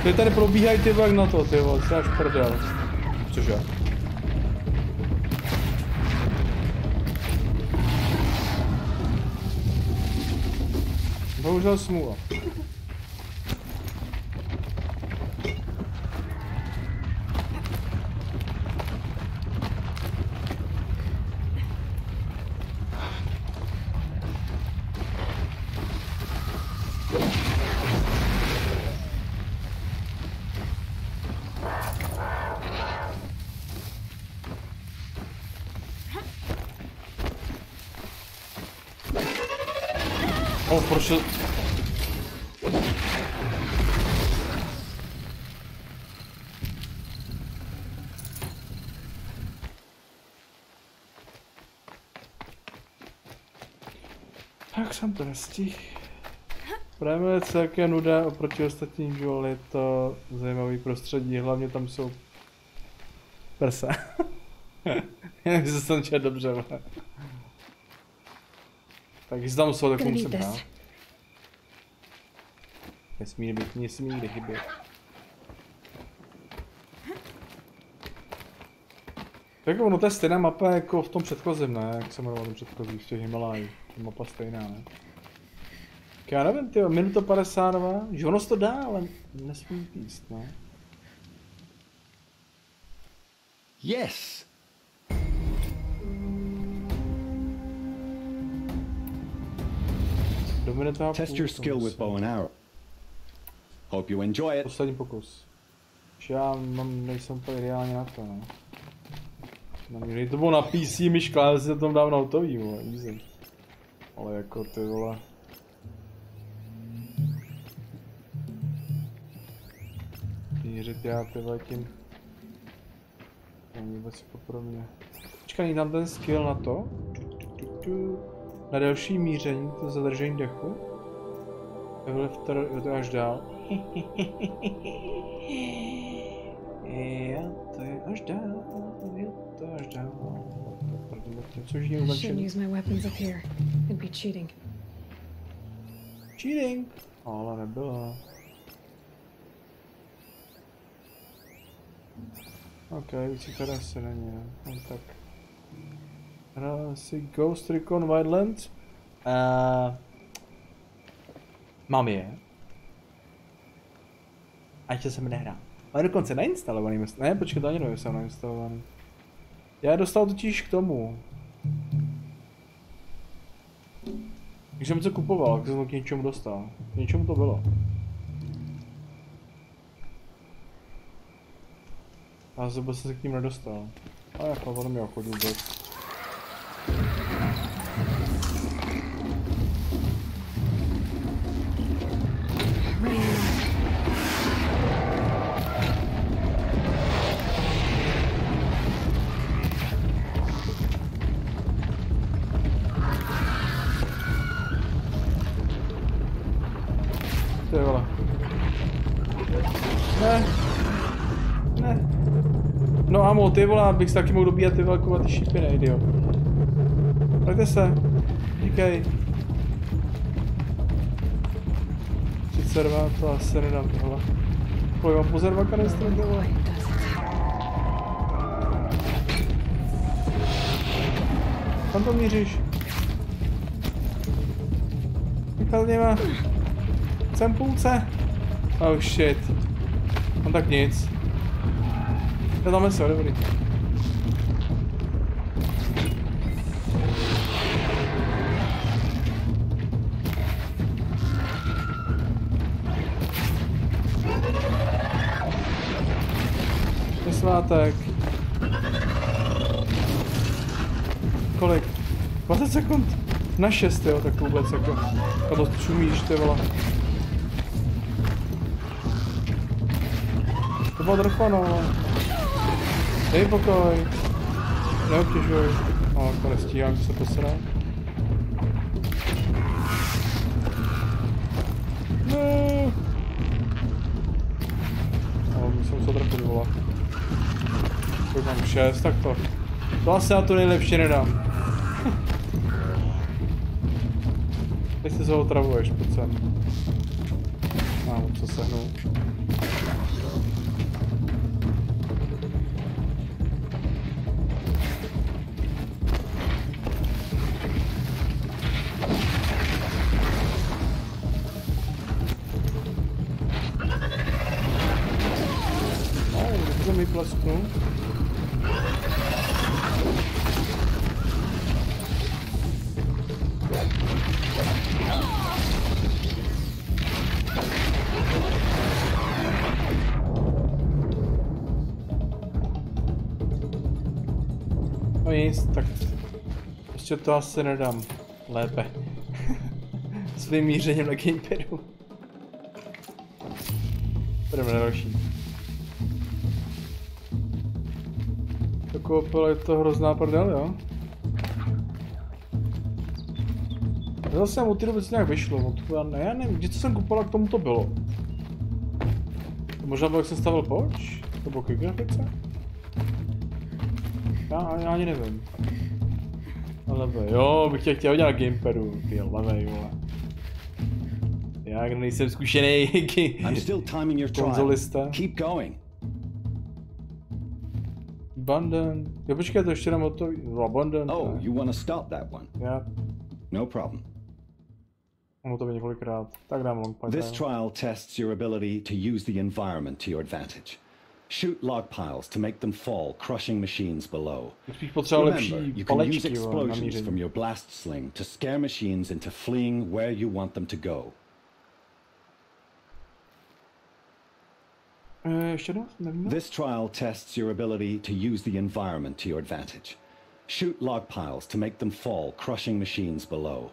[SPEAKER 1] Ty tady probíhají ty jak na to, ty vole, jsi až prdel. Cože? Bohužel smůla. O, proč to... Tak jsem to nestihl. Právě celkem nuda oproti ostatním, jo, je to zajímavý prostředí, hlavně tam jsou prsa. Jinak se tam čet dobře, ale. Tak jestli tam jsou, tak musím
[SPEAKER 3] this.
[SPEAKER 1] Nesmí být, nesmí nikde chybět. Tak ono to je stejná mapa jako v tom předchozím, ne? Jak se jmenoval ten předchozí, v těch Himalajích. Mapa stejná, ne? Já nevím, tyjo, minuta 52, že ono to dá, ale nesmí píst, no.
[SPEAKER 9] Yes! Test your skill with bow and arrow. Hope you enjoy it.
[SPEAKER 1] Poslední pokus. Já mám, nejsem úplně ideálně na to, no. No, kdyby to bylo na PC myška, já si to tam dávno hotový, vole, easy. Ale jako ty vole. Mířit já ty tím. To není vůbec jako pro mě. Počkej, tam ten skill na to? Na delší míření, to zadržení dechu. Level after, jo, to je až dál. Jo, to je až dál, jo, to je až dál. Což je
[SPEAKER 3] be cheating.
[SPEAKER 1] Cheating! Ale nebylo. Ok, tady asi není, ne? No, tak. Hra si Ghost Recon Wildlands. Uh, mám je. A ještě jsem nehrál. Ale dokonce nainstalovaný, ne, počkej, to ani nevím, jsem nainstalovaný. Já dostal totiž k tomu. Když jsem to kupoval, tak jsem to k něčemu dostal. K něčemu to bylo. A zase jsem se k ním nedostal. A jako to neměl chodit vůbec. Ty vole, abych si taky mohl dobíjat ty velkové ty šípy, nejde jo. Pojďte se. Díkej. 32, to asi nedám tohle. Pojď, mám kanistry, ty vole. Kam to míříš? Michal něma. Jsem půlce. Oh shit. No tak nic. Já tam se, dobrý. Je svátek. Kolik? 20 sekund? Na 6, jo, tak vůbec jako. A to čumíš, ty vole. To bylo drfa, no. Dej pokoj. Neobtěžuj. No, to nestíhám se posrat. No, musím se trochu vyvolat. Kolik mám šest, tak to. To asi já tu nejlepší nedám. Jestli se pojď sem. Mám co sehnout. Ještě to asi nedám lépe. Svým mířením na gamepadu. Jdeme na další. Koupil je to hrozná prdel, jo? Zase mu ty vůbec nějak vyšlo, od já, ne, já nevím, co jsem kupoval, k tomu to bylo. Možná byl, jak jsem stavil poč? To bylo k grafice? Já, já ani nevím. Ale jo, bych tě chtěl dělat na gamepadu, ty levej, vole. Já nejsem zkušený konzolista.
[SPEAKER 9] Keep going.
[SPEAKER 1] Abandon. Jo, počkej, to ještě o to... Abandon.
[SPEAKER 9] Oh, you want to stop that one?
[SPEAKER 1] Já,
[SPEAKER 9] No problem.
[SPEAKER 1] mám to několikrát. Tak dám long.
[SPEAKER 9] This trial tests your ability to use the environment to your advantage. Shoot log piles to make them fall, crushing machines below.
[SPEAKER 1] Spíš potřeba lepší
[SPEAKER 9] Remember, you can use
[SPEAKER 1] palečky, vole, na
[SPEAKER 9] explosions from your blast sling to scare machines into fleeing where you want them to go.
[SPEAKER 1] Jednou?
[SPEAKER 9] This trial tests your ability to use the environment to your advantage. Shoot log piles to make them fall, crushing machines below.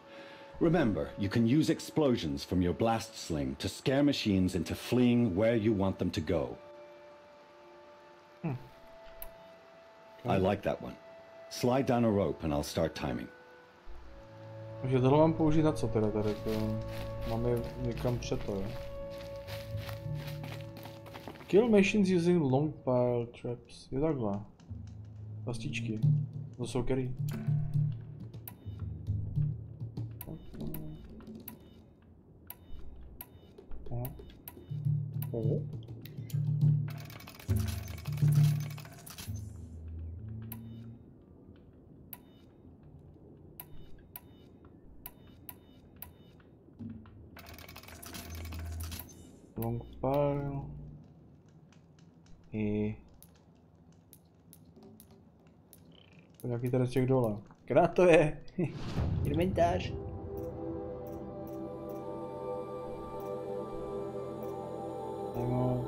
[SPEAKER 9] Remember, you can use explosions from your blast sling to scare machines into fleeing where you want them to go. I like that one. Slide down a rope and I'll start timing.
[SPEAKER 1] Takže tohle mám použít na co teda tady to? Mám je někam před to? Kill machines using long pile traps. Je takhle. Plastičky. To jsou který? Aha. Oho. Long pile. I... To nějaký tady z těch dole. Která to je? Inventář. Nebo...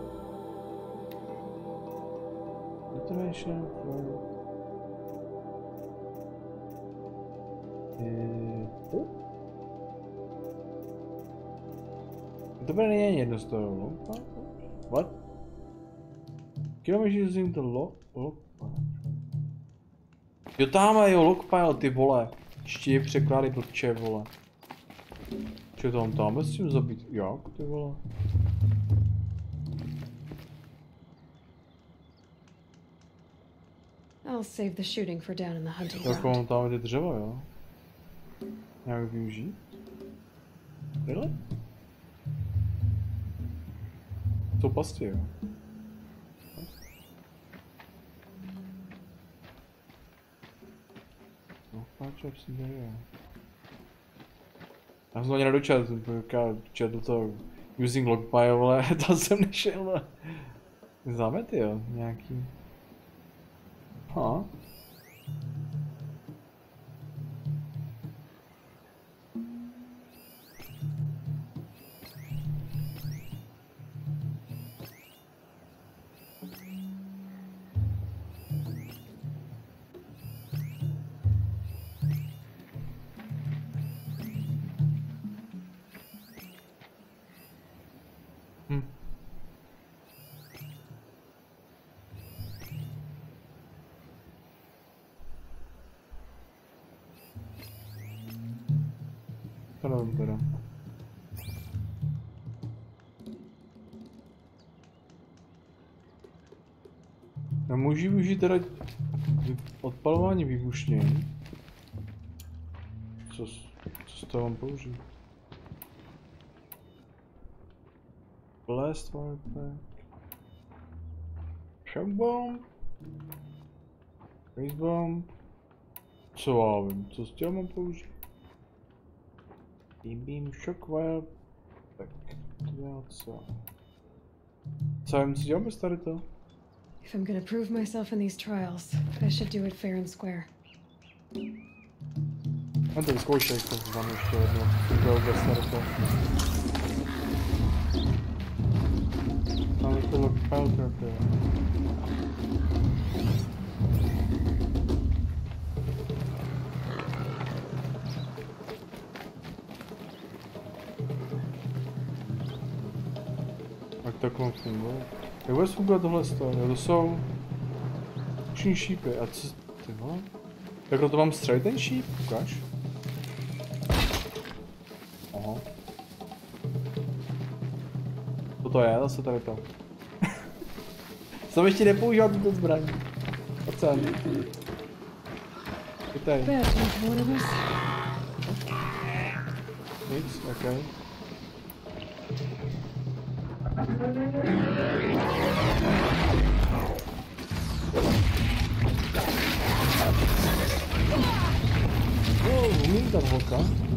[SPEAKER 1] Detonation for... Eh, oh. To bude není jedno z toho long pile? What? Kilometers using the lock, lock Jo, tam jo, lockpile, ty vole. Ještě je překlády blbče, vole. Čo tam tam s tím zabít? Jak, ty vole?
[SPEAKER 3] I'll save the shooting for down in the hunting
[SPEAKER 1] Tak
[SPEAKER 3] ground.
[SPEAKER 1] mám tam ty dřeva, jo? Nějak využít? Tyhle? To pasti, jo? No, páč, jak jsem tady, jo. Já jsem to ani nedočet, četl to using logpile, ale tam jsem nešel. Zámety, jo, nějaký. Využít teda odpalování výbušnin. Co, co z toho mám použít? Blast firepack. Shock bomb. Face bomb. Co já vím, co z těho mám použít? Beam beam shockwave. Tak, to já co? Co já vím, co děláme s tady to?
[SPEAKER 3] If I'm gonna prove myself in these trials, I should do it fair and square.
[SPEAKER 1] A to vyzkoušej, to vám ještě jedno. To je vůbec tady to. Máme to look filter, to je. Jak mám fungovat? Tohle stát? To jsou... Uční šípy. A co... Ty vole? Jak to mám střelit ten šíp? Ukáž. Aha. Co to je? Zase tady to. Jsem ještě nepoužíval tuto zbraň.
[SPEAKER 3] One of us.
[SPEAKER 1] Nic, okej. Wow, tá?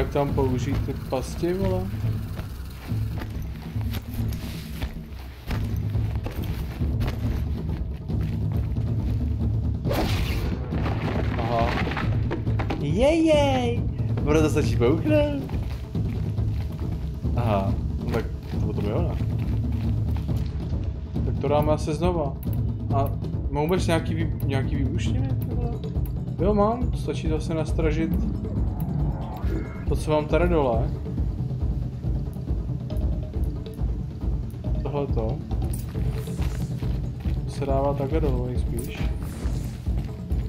[SPEAKER 1] Jak tam použít ty pasti, vole? Aha. Jejej! Bude to stačí bouchnout? Aha, no tak to potom jo, ne? Tak to dáme asi znova. A mám vůbec nějaký, vý, nějaký tyhle? Jo, mám, stačí zase nastražit to, co mám tady dole. Tohleto. Se dává takhle dolů nejspíš.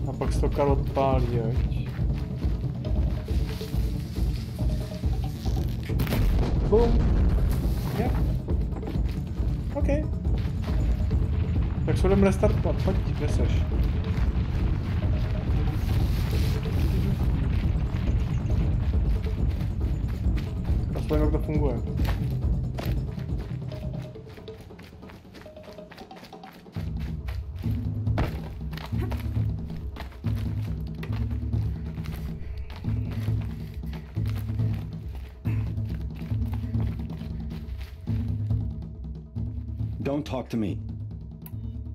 [SPEAKER 1] A pak se to kar odpálí, veď. Boom. Yeah. OK. Tak se budeme restartovat, pojď, kde seš? To funguje.
[SPEAKER 9] Don't talk to me.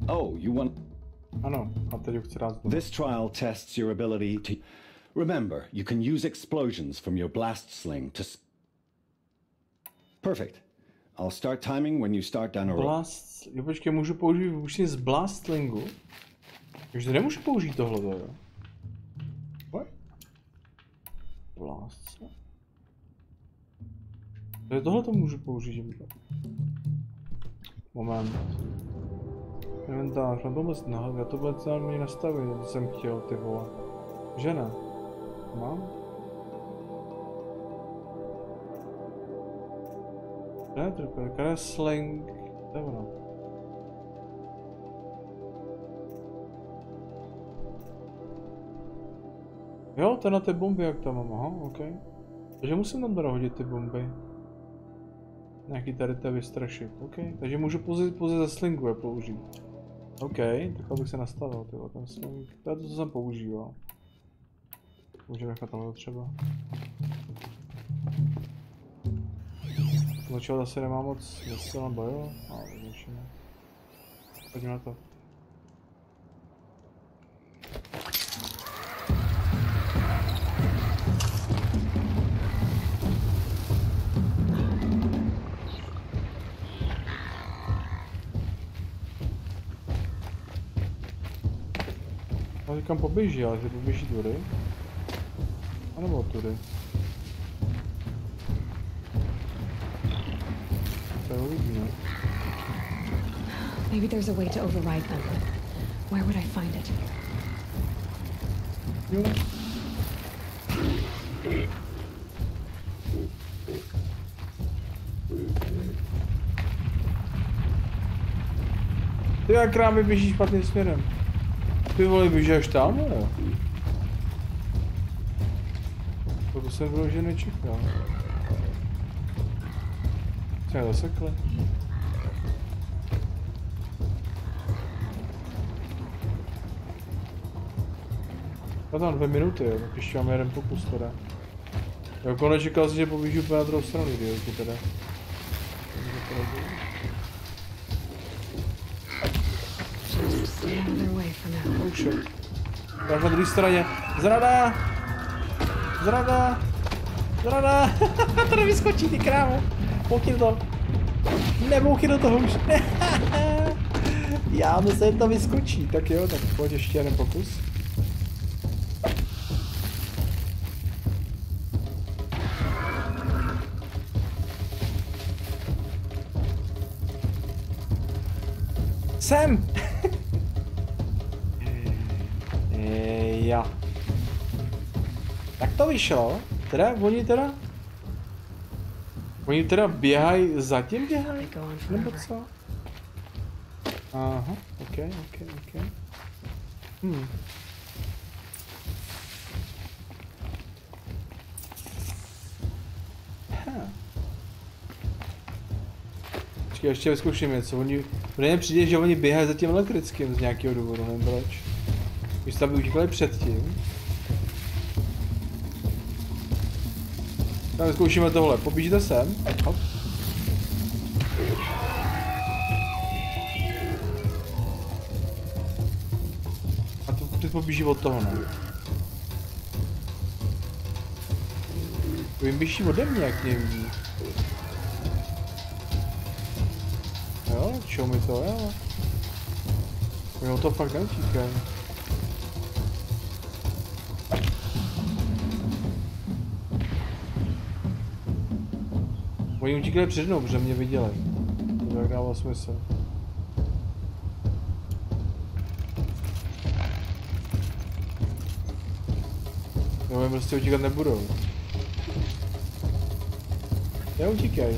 [SPEAKER 9] Oh, you want.
[SPEAKER 1] Ano, a teď ho chci dát znovu.
[SPEAKER 9] This trial tests your ability to. Remember, you can use explosions from your blast sling to. Perfect. I'll start timing when you start down a road.
[SPEAKER 1] Blast, jo počkej, můžu použít výbušně z Blastlingu. Takže nemůžu použít tohle, jo? What? Blast. Takže tohle to můžu použít. že- Moment. Inventář, na to vůbec ne, já to vůbec mě nastavit, co jsem chtěl, ty vole. Že ne? Mám? Ne, trpě, kde sling? To je ono. Jo, to na ty bomby, jak tam mám, aha, ok. Takže musím tam teda hodit ty bomby. Nějaký tady to vystrašit, ok. Takže můžu pouze, pouze ze slingu je použít. OK, takhle bych se nastavil, tyhle, ten sling. To je to, co jsem používal. Můžeme nechat tam třeba. Začal zase nemá moc smysl, nebo jo? A vyřešíme. Pojďme na to. On říkám poběží, ale ty poběží tudy. A nebo tudy. To je uvidíme.
[SPEAKER 3] Maybe there's a way to override them. Where would I find it?
[SPEAKER 1] Jo. Ty jak krámy běží špatným směrem. Ty vole, běžíš tam, jo? To, jsem bylo, že nečekal. Je zasekli? A tam dvě minuty, jo, tak ještě máme jeden pokus teda. Jo, nečekal si, že poběží úplně na druhou stranu, idioti teda. Tak na druhé straně. Zrada! Zrada! Zrada! to nevyskočí, ty krávo. Bouchy do toho. Nebouchy do toho už. Já myslím, to vyskočí. Tak jo, tak pojď ještě jeden pokus. Sem! Eh, Já. Tak to vyšlo. Teda, oni teda... Oni teda běhají, zatím běhají? Nebo co? Aha, ok, ok, ok. Hmm. Ha. Počkej, ještě vyzkouším něco. Oni, mně přijde, že oni běhají za tím elektrickým z nějakého důvodu, nevím proč. Když tam by utíkali předtím. Tak vyzkoušíme tohle. Pobížíte sem. Hop. A to teď pobíží od toho, ne? To jim běží ode mě, jak nevím. Jo, čo mi to je, ale... Oni o to fakt neutíkají. Oni utíkali přede mnou, protože mě viděli. To tak dávalo smysl. Jo, oni prostě utíkat nebudou. Neutíkají.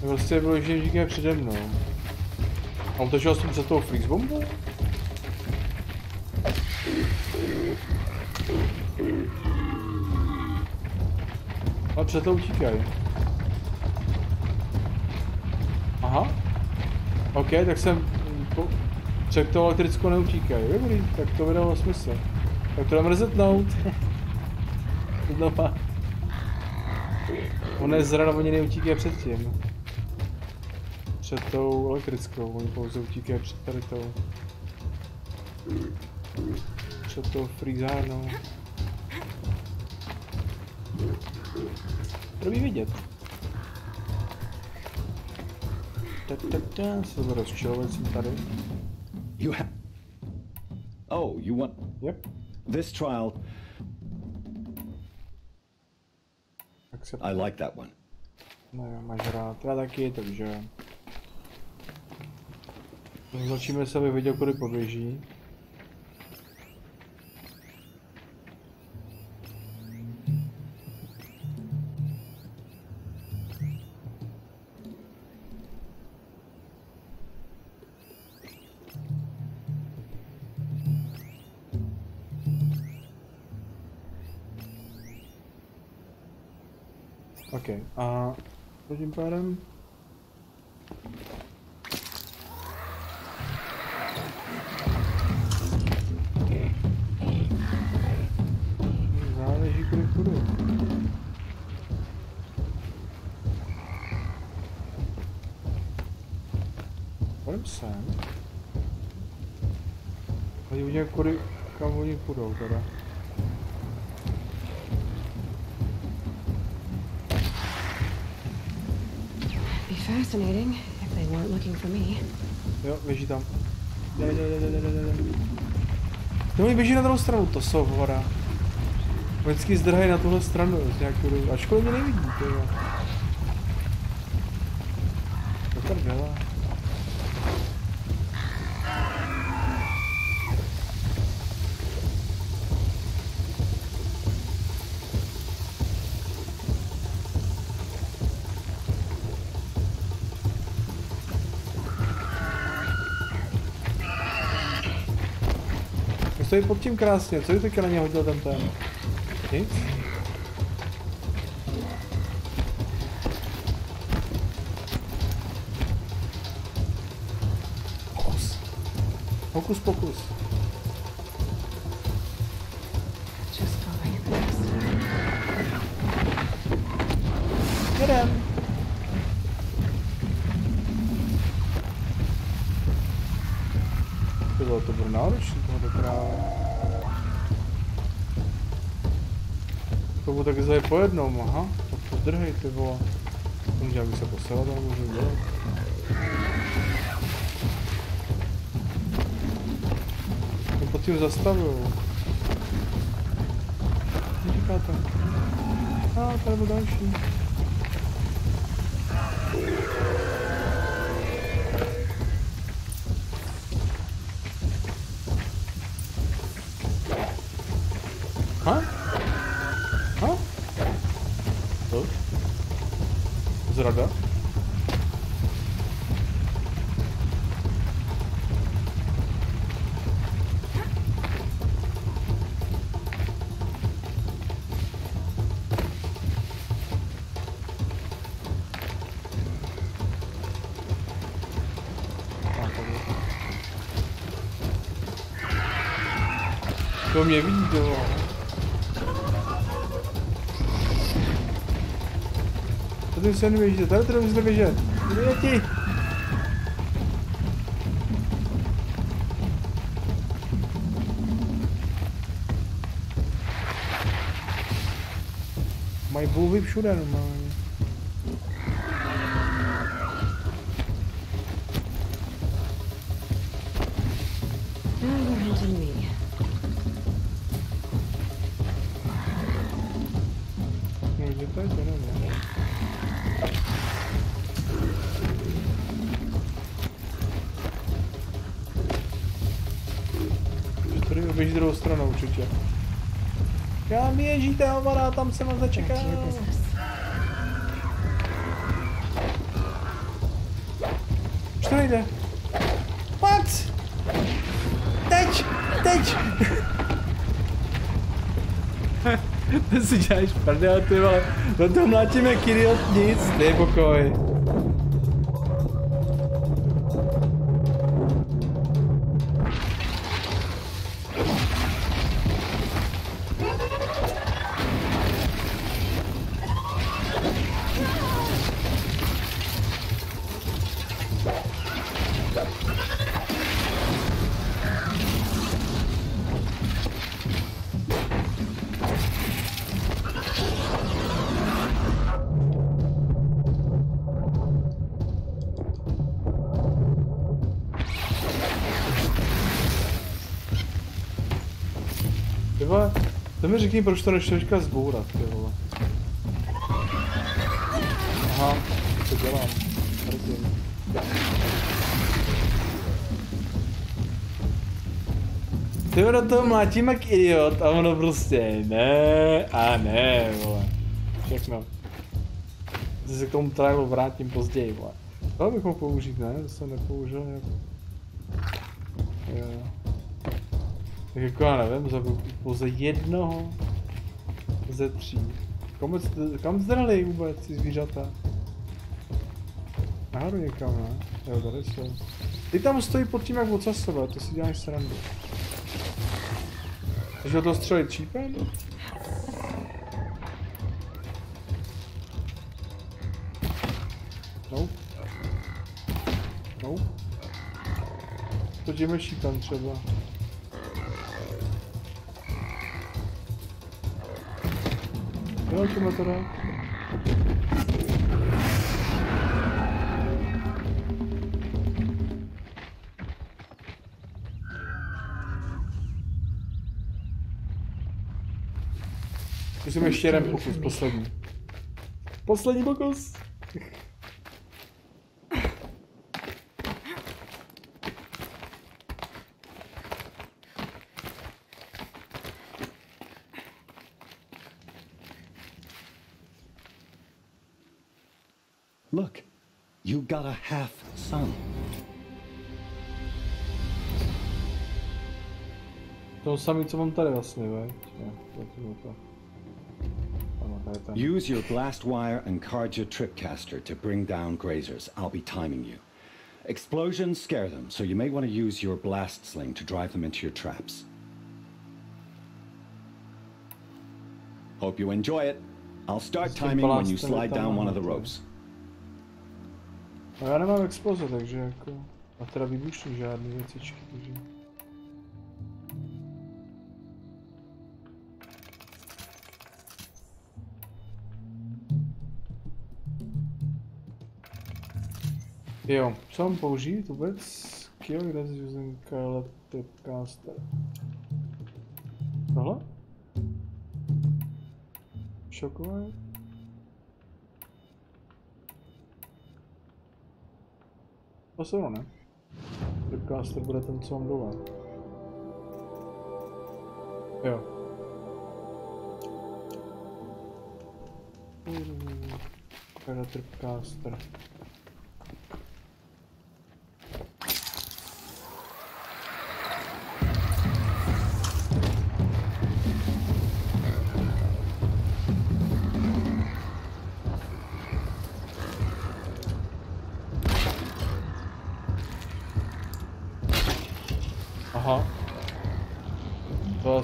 [SPEAKER 1] Prostě bylo, že utíkají přede mnou. A utočil jsem před tou freeze bombou? A před to utíkají. Aha. OK, tak jsem po... Před tou elektrickou neutíkají. Dobrý, tak to vydalo smysl. Tak to jdeme resetnout. Znova. On je zrada, oni neutíkají předtím. Před tou elektrickou, oni pouze utíkají před tady tou. Před tou freezárnou. Dobrý vidět. Tak, tak, tak, se to rozčilovat jsem tady.
[SPEAKER 9] You have. Oh, you want
[SPEAKER 1] Yep.
[SPEAKER 9] this trial?
[SPEAKER 1] Se...
[SPEAKER 9] I like that one.
[SPEAKER 1] Ne, máš rád, já taky, takže... Začíme se, aby viděl, kudy poběží. OK, a tím pádem... běží tam. Jde, jde, jde, oni běží na druhou stranu, to jsou hora. Vždycky zdrhají na tuhle stranu, z nějakou dobu. Ačkoliv mě nevidí, to jo. Stojí pod tím krásně, co jsi teďka na ně hodil ten ten? Nic? Pokus. Hokus pokus. Bylo tak zaje po jednom, aha. Tak to drhej ty vole. To může, aby se posela, to můžu dělat. To pod tím zastavuju. Co říkáte? A, tady byl další. To mě vidí, to vole. Tady se neběžíte, tady tady musíte běžet. Jde ti. Mají bulvy všude normálně.
[SPEAKER 3] Now you're hunting me.
[SPEAKER 1] Můžete, to nevím. Tady běží druhou stranou určitě. Kam běžíte, hovara, tam jsem vás
[SPEAKER 3] to business.
[SPEAKER 1] Už to nejde. si děláš prdel, ty vole. Do toho mlátím jak idiot, nic, dej pokoj. Řekni, proč to nešlo teďka zbourat, ty vole. Aha, to dělám. Mrzím. Ty do toho mlátím jak idiot a ono prostě ne a ne, vole. Všechno. Zase se k tomu trailu vrátím později, vole. To bych mohl použít, ne? To jsem nepoužil nějak. Jo. Tak jako já nevím, zabil pouze jednoho ze tří. Kam, kam zdrali vůbec ty zvířata? Nahoru někam, ne? Jo, tady jsou. Ty tam stojí pod tím jak ocasové, to si děláš srandu. Takže ho to střelit čípem? No. No. Podívejme šípem třeba. akumulatore. Musimy ścierem pokus, posledni. Posledni pokus!
[SPEAKER 9] You got a half sun.
[SPEAKER 1] To samý, co mám tady vlastně, veď? Jo, to je to. Ano, tady ten.
[SPEAKER 9] Use your blast wire and Karja tripcaster to bring down grazers. I'll be timing you. Explosions scare them, so you may want to use your blast sling to drive them into your traps. Hope you enjoy it. I'll start timing when you slide down one of the ropes.
[SPEAKER 1] No já nemám exploze, takže jako... A teda výbušní žádný věcičky, takže... Jo, co mám použít vůbec? Kill is using Caster. Tohle? Šokové? Se ono, ne? Tripcaster bude ten, co mám dole. Jo. Kada Tripcaster.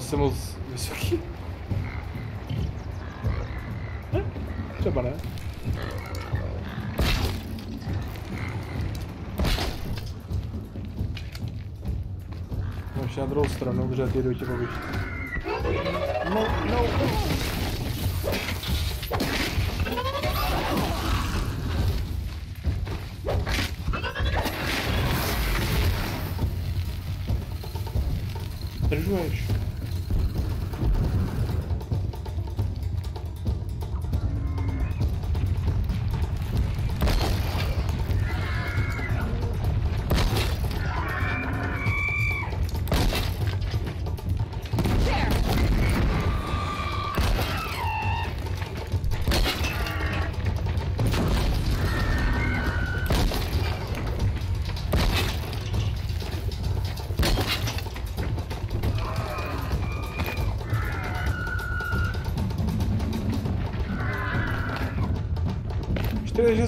[SPEAKER 1] To asi moc vysoký. Hm, Třeba ne. Máš na druhou stranu, protože ty jdou tě povíš. No, no. Zdržuješ. Čtyři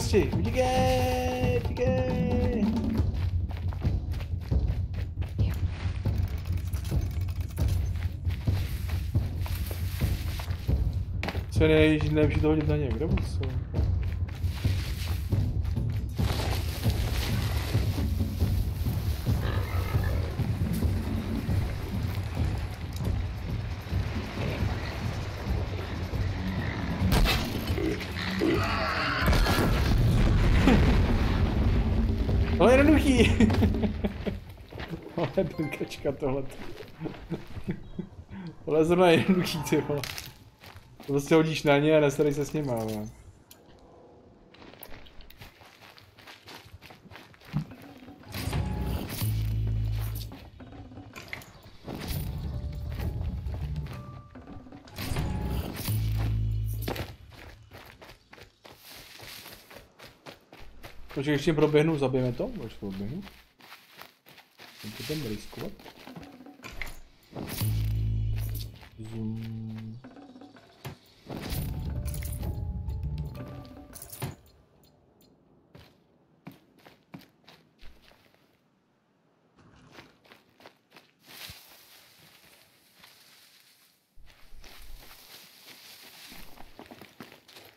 [SPEAKER 1] šesti. Utíkej, utíkej. Co je nej, nejlepší to hodit na ně? Kde jsou? Dunkačka tohle. Tohle je zrovna jednoduchý, ty vole. To prostě hodíš na ně a nestarej se s nima, ale. Počkej, ještě proběhnu, zabijeme to? Počkej, proběhnu. Jsem to tam riskovat. Zoom.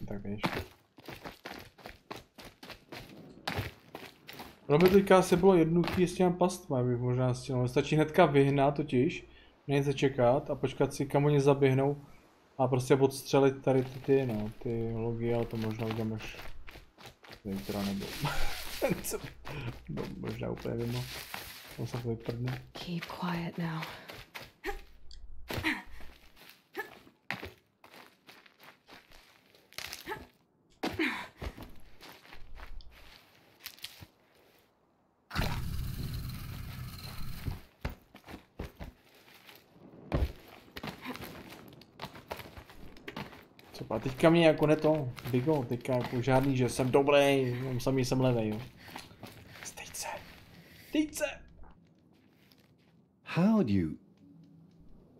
[SPEAKER 1] Tak víš. Pro mě teďka asi bylo jednoduchý s těma pastma, bych možná stihl. Stačí hnedka vyhnat totiž, nejít začekat a počkat si kam oni zaběhnou a prostě odstřelit tady ty, ty no, ty logy, ale to možná udělám až zítra nebo no, možná úplně mimo. On se to.
[SPEAKER 3] Keep quiet now.
[SPEAKER 1] A teďka mě jako ne to, Bigo, teďka jako žádný, že jsem dobrý, jenom samý jsem levej, jo. Stejď se. Stejď se.
[SPEAKER 9] How do you?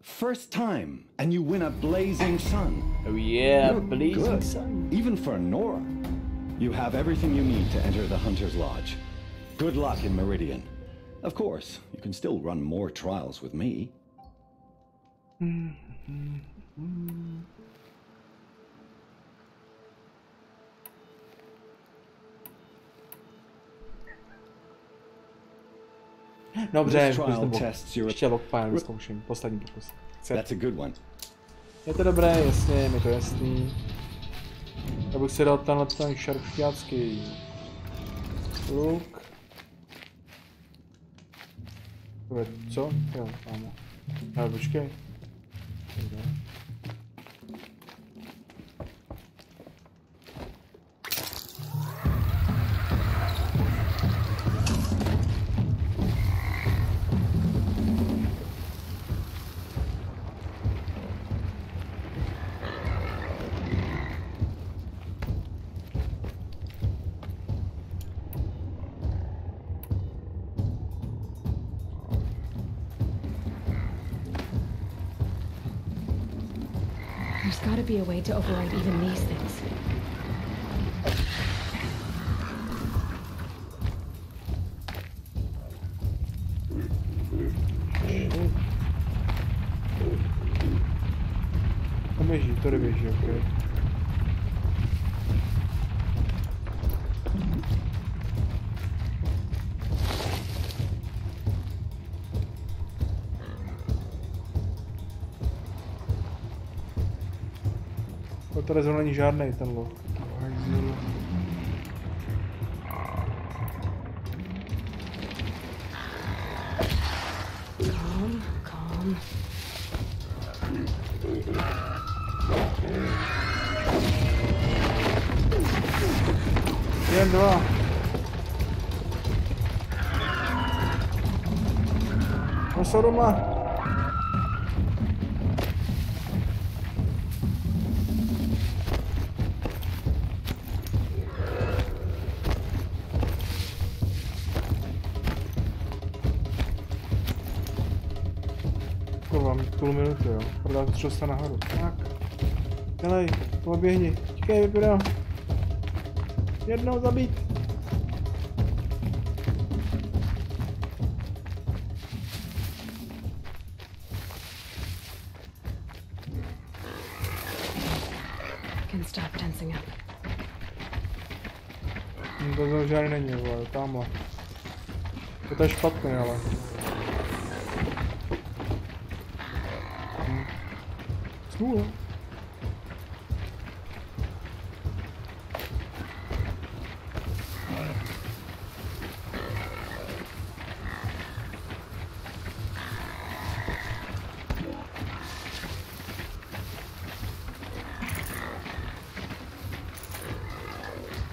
[SPEAKER 9] First time, and you win a blazing sun.
[SPEAKER 1] Oh yeah,
[SPEAKER 9] You're
[SPEAKER 1] blazing
[SPEAKER 9] good.
[SPEAKER 1] sun.
[SPEAKER 9] Even for Nora. You have everything you need to enter the Hunter's Lodge. Good luck in Meridian. Of course, you can still run more trials with me.
[SPEAKER 1] Mm-hmm. Dobře,
[SPEAKER 9] tests your-
[SPEAKER 1] Ještě lockpile vyzkouším, poslední pokus. Chce.
[SPEAKER 9] That's a good one.
[SPEAKER 1] Je to dobré, jasně, je mi to jasný. Já bych si dal tenhle ten šarfšťácký luk. Co? Jo, máme. Ale počkej.
[SPEAKER 3] Gotta be a way to override even these things.
[SPEAKER 1] To běží, to neběží, ok. To tady zrovna není žádnej ten luk.
[SPEAKER 3] Calm, calm.
[SPEAKER 1] Jeden, dva. No jsou. Prodá to třeba nahoru. Tak. Dělej, to běhni. Čekej, vypadá. Jednou zabít.
[SPEAKER 3] Can stop tensing up.
[SPEAKER 1] Hm, To žádný není, vole, tamhle. To je špatný, ale. Smůla.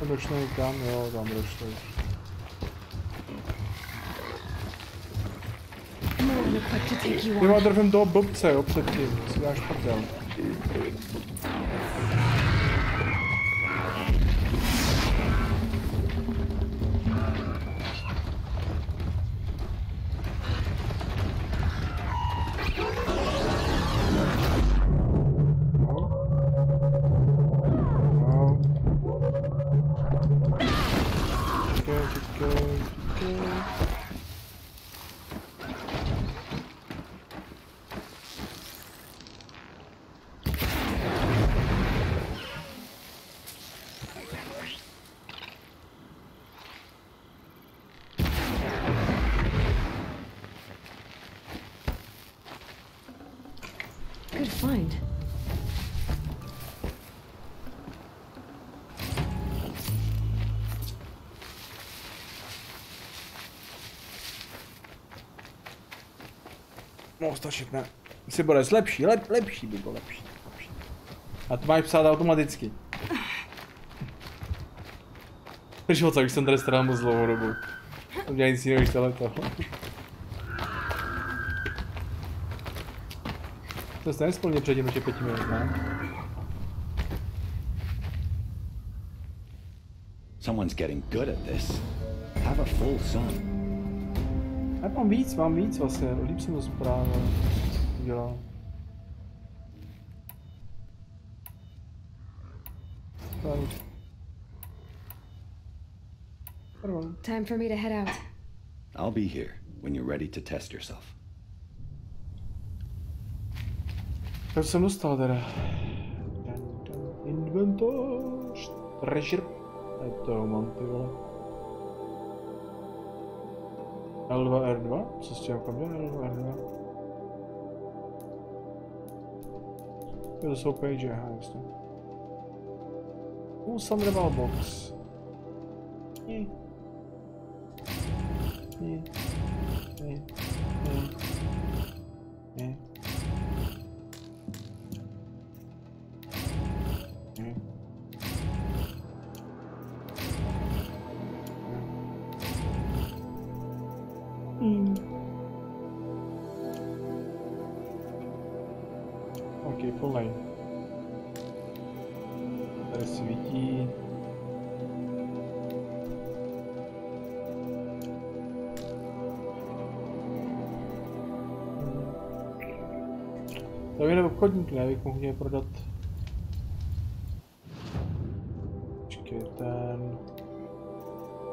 [SPEAKER 1] A došli tam, jo, tam došli.
[SPEAKER 3] More than equipped to take you
[SPEAKER 1] Ty má
[SPEAKER 3] two, three.
[SPEAKER 1] mohlo stačit, ne? Jsi bude lepší, lep, lepší by bylo lepší. A to máš psát automaticky. Žil, co už jsem tady strávil moc dlouhou dobu. To dělá nic jiného, než tohle toho. To jste nesplnil předtím ještě pěti minut, ne?
[SPEAKER 9] Someone's getting good at this. Have a full
[SPEAKER 1] song. Mám víc, mám víc vlastně, líp jsem to správně udělal.
[SPEAKER 3] Time for me to head out.
[SPEAKER 9] I'll be here when you're ready to test yourself.
[SPEAKER 1] Tak jsem dostal teda. Inventář. Treasure. Tady to mám ty vole. L2, R2? Co s tím kam je L2, R2? To jsou page, aha, jasně. Uh, Thunderball box. Ne. Ne. Bych mohl mě prodat. Počkej, ten...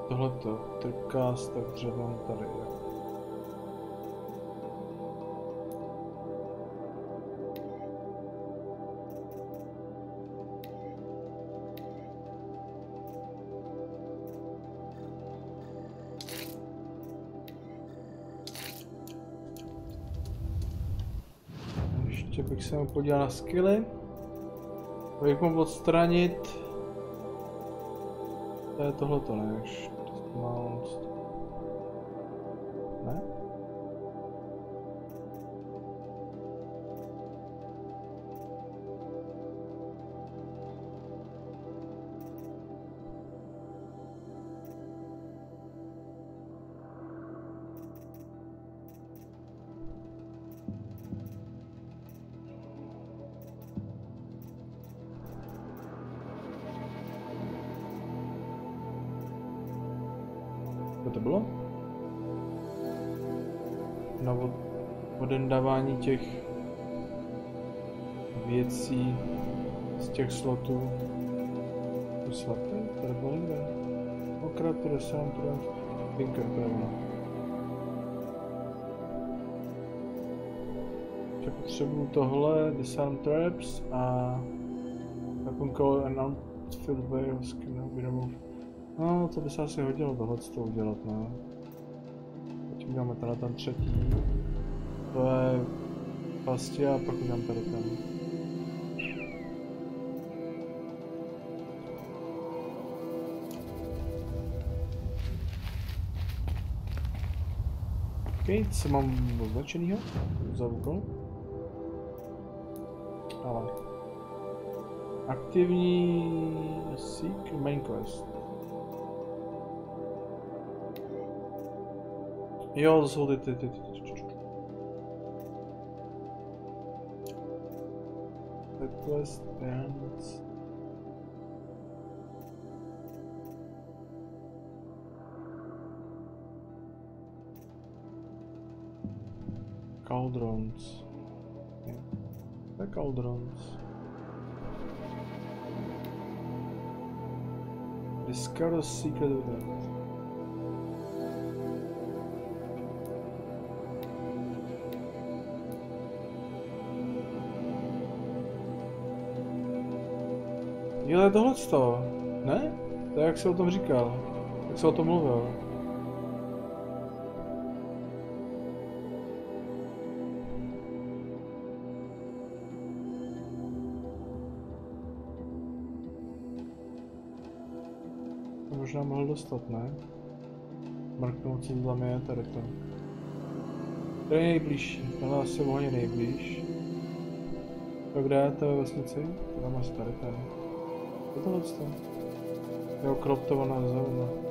[SPEAKER 1] Tohleto, tripcast, tak třeba tady, jo. Ještě bych se podíval na skilly. Abych mohl odstranit. To je tohleto, ne? Že potřebuju tohle, Disarm Traps a Weapon Call and Outfield Wales can be removed. No, to by se asi hodilo tohle to udělat, no. Teď uděláme tenhle ten třetí. To je pasti a pak udělám tady ten. OK, co mám označenýho za úkol? Aktivní Seek Main Quest. Jo, to jsou ty, ty, ty, ty, ty, ty. Request ends. Cauldrons. Yeah. The cauldrons. Discover secret event. Jo, ale tohle to, ne? To je jak jsi o tom říkal, jak jsi o tom mluvil. Dostat, ne? Tam je, tady to. To je nejblíž, tohle asi vohně nejblíž. To kde je, to je vesnici? To tam asi tady. Co tohle to? Jo, kroptovaná zóna.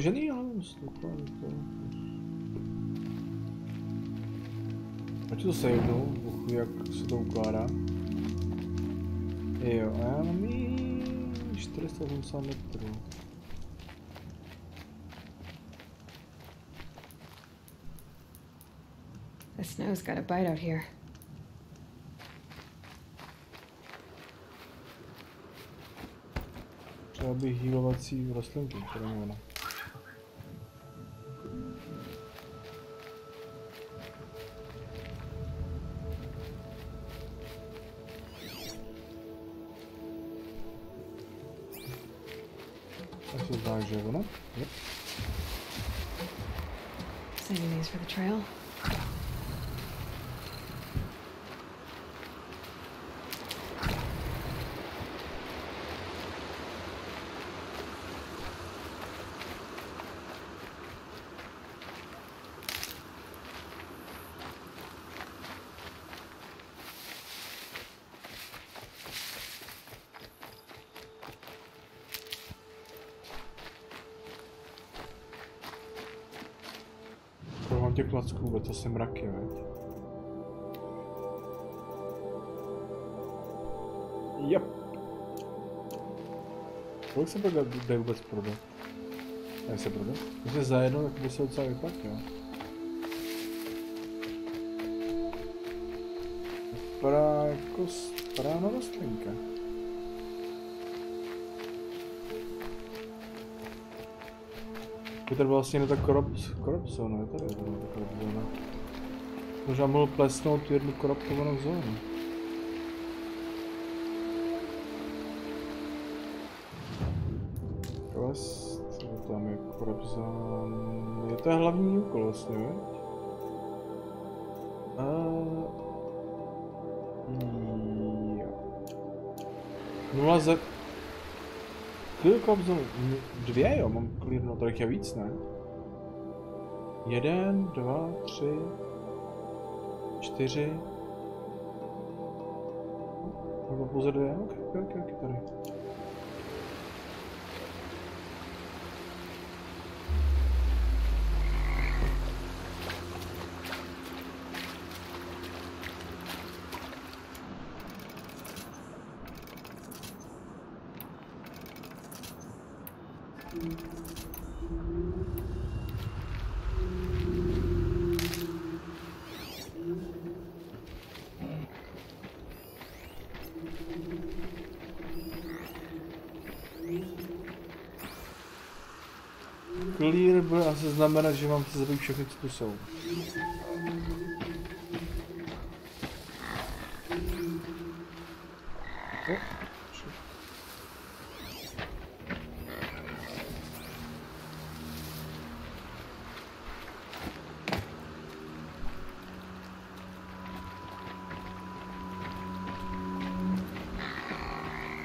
[SPEAKER 1] Campfire je to ložený, ale. Ať to sejdu, buchu, jak se to ukládá. Jo, a já mám 480 metrů.
[SPEAKER 3] The snow's got a bite out here.
[SPEAKER 1] Třeba bych healovací rostlinky, které mám Mám těch placků vůbec? Asi mraky, veď? Yep. Kolik se bude jde vůbec prodat? Jak se prodat? Když za jedno, tak by se docela vyplatilo. Vypadá jako správná rostlinka. Tady vlastně ta korupce, korupce, no je tady jedna taková zóna. Možná mohl plesnout tu jednu koruptovanou zónu. Quest, tam je korupce? Je to hlavní úkol vlastně, veď? Chvilku obzor... Dvě jo, mám klidno, to je víc, ne? Jeden, dva, tři, čtyři. Nebo pouze dvě? Ok, ok, ok, tady. Clear bude asi znamenat, že mám si zabít všechny, co tu jsou. O, shit.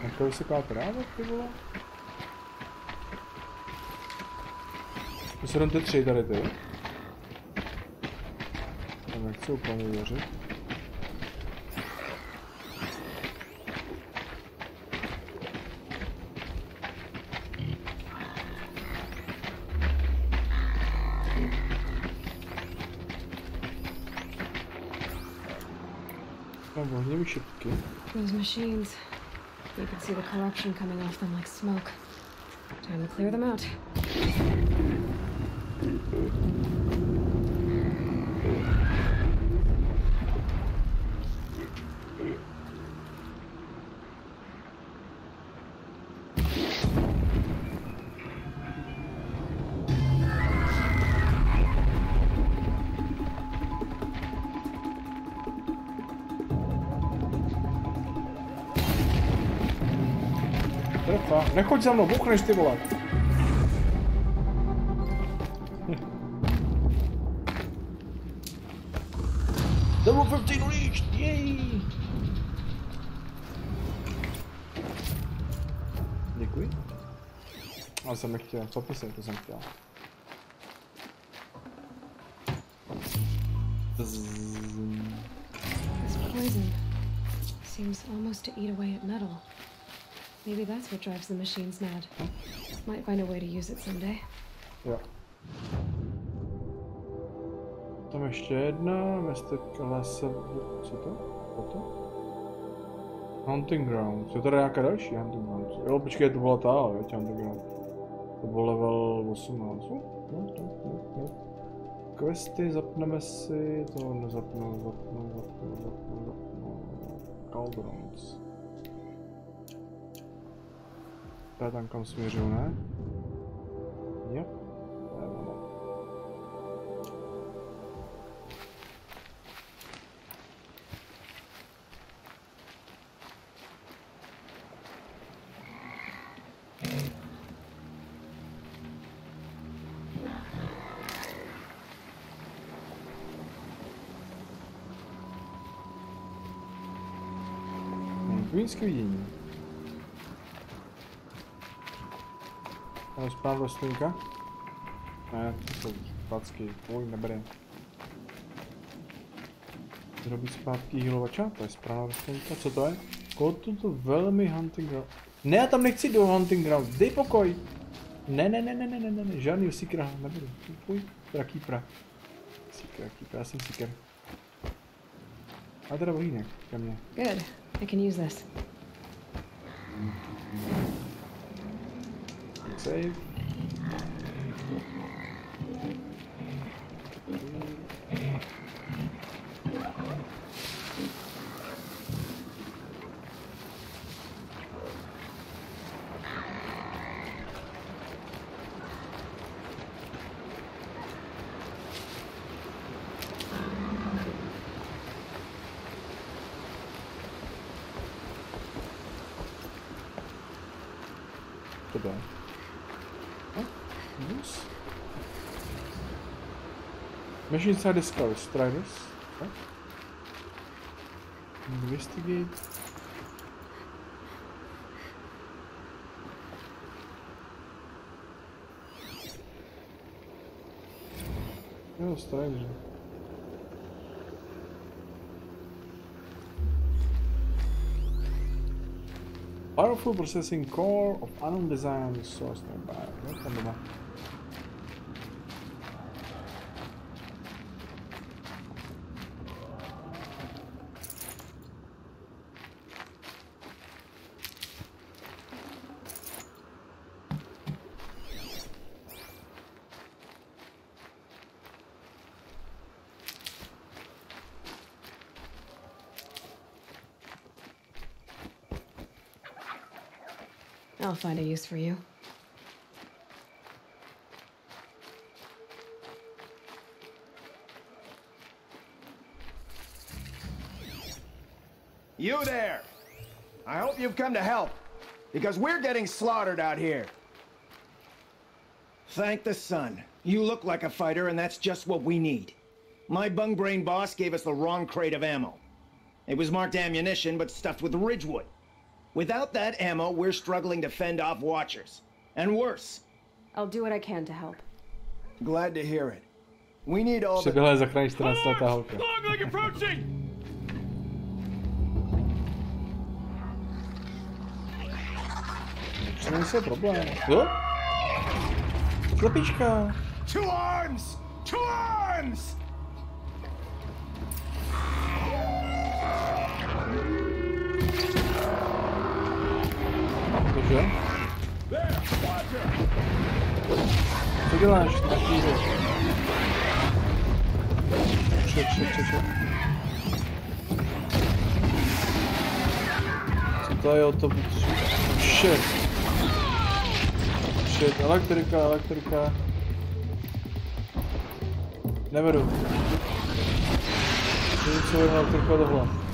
[SPEAKER 1] Jaká vysoká tráva, Já nechci úplně věřit. Tam ohněvý šipky.
[SPEAKER 3] Those machines. You can see the corruption coming off them like smoke. Time to clear them out.
[SPEAKER 1] Trefa. Nechoď za mnou, bouchneš ty vole. Level 15 reached! Yay! Děkuji. Ale jsem nechtěl, popisem to jsem chtěl.
[SPEAKER 3] This poison seems almost to eat away at metal. Maybe that's what drives the machines mad. Might find a way to use it someday.
[SPEAKER 1] Jo. Tam ještě jedna, Mr. Klasa... Co to? Co to? Hunting Grounds. Je tady nějaká další Hunting Grounds. Jo, počkej, to byla ta, veď, Hunting Grounds. To byl level 18. No, no, no, no. Questy, zapneme si, to nezapnu, zapnu, zapnu, zapnu, zapnu. Cauldrons. To je tam, kam směřuju, ne? Yep. To je je správná rostlinka. Ne, to jsou špacky, tvůj nebere. Zrobit zpátky healovača, to je správná rostlinka, co to je? Koho to velmi hunting ground. Ne, já tam nechci do hunting ground, dej pokoj. Ne, ne, ne, ne, ne, ne, ne, ne, žádný seekera nebudu. Tvůj, draký pra. Seeker, keeper, já jsem seeker. A teda bohýnek, ke mně.
[SPEAKER 3] Good. I can use this.
[SPEAKER 1] Save. To bylo. Oh, yes. Machine side discovered. Try this. Okay. Investigate. Oh, strange. Powerful processing core of unknown design source nearby. Det vara?
[SPEAKER 3] Find a use for you.
[SPEAKER 10] You there! I hope you've come to help, because we're getting slaughtered out here. Thank the sun. You look like a fighter, and that's just what we need. My bung brain boss gave us the wrong crate of ammo. It was marked ammunition, but stuffed with Ridgewood. Without that ammo, we're struggling to fend off watchers. And worse.
[SPEAKER 3] I'll do what I can to help.
[SPEAKER 10] Glad to hear it. We need all the...
[SPEAKER 1] Přeběhla zachránit 14 letá holka.
[SPEAKER 6] Logleg approaching!
[SPEAKER 1] Co nejsou problém. Jo? Slepička.
[SPEAKER 10] Two arms! Two arms!
[SPEAKER 1] Cože? Co děláš? Na chvíli. Čet, čet, čet, čet. Co to je o to? Shit. Shit, elektrika, elektrika. Nevedu. Co je elektrika tohle? Kurva,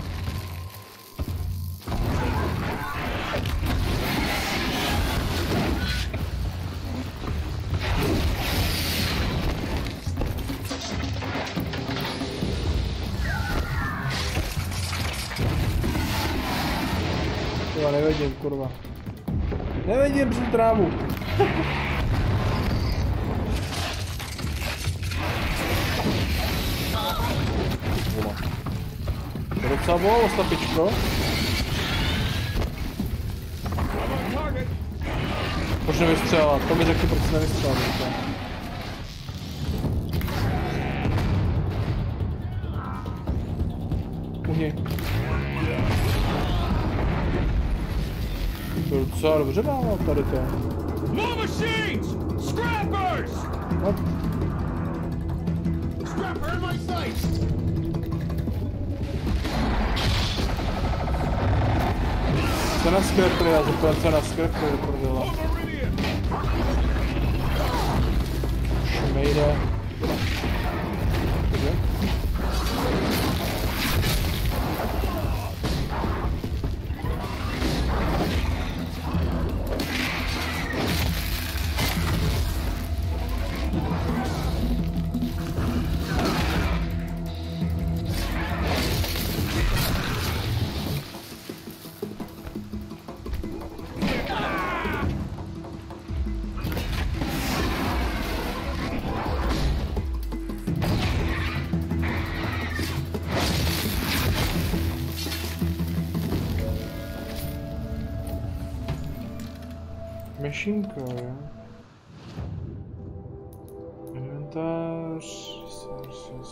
[SPEAKER 1] nevidím, kurva. Nevidím přes trávu. To docela bolo, slepičko. Proč nevystřelila? To mi řekni, proč jsi nevystřelila. To je docela dobře dává tady to.
[SPEAKER 6] More machines! Scrappers!
[SPEAKER 1] What?
[SPEAKER 6] Scrapper in my sights!
[SPEAKER 1] Co na skrepry, já zeptám, co na skrepry, prdela. Šmejde. Mešinka, jo. Inventář, resources.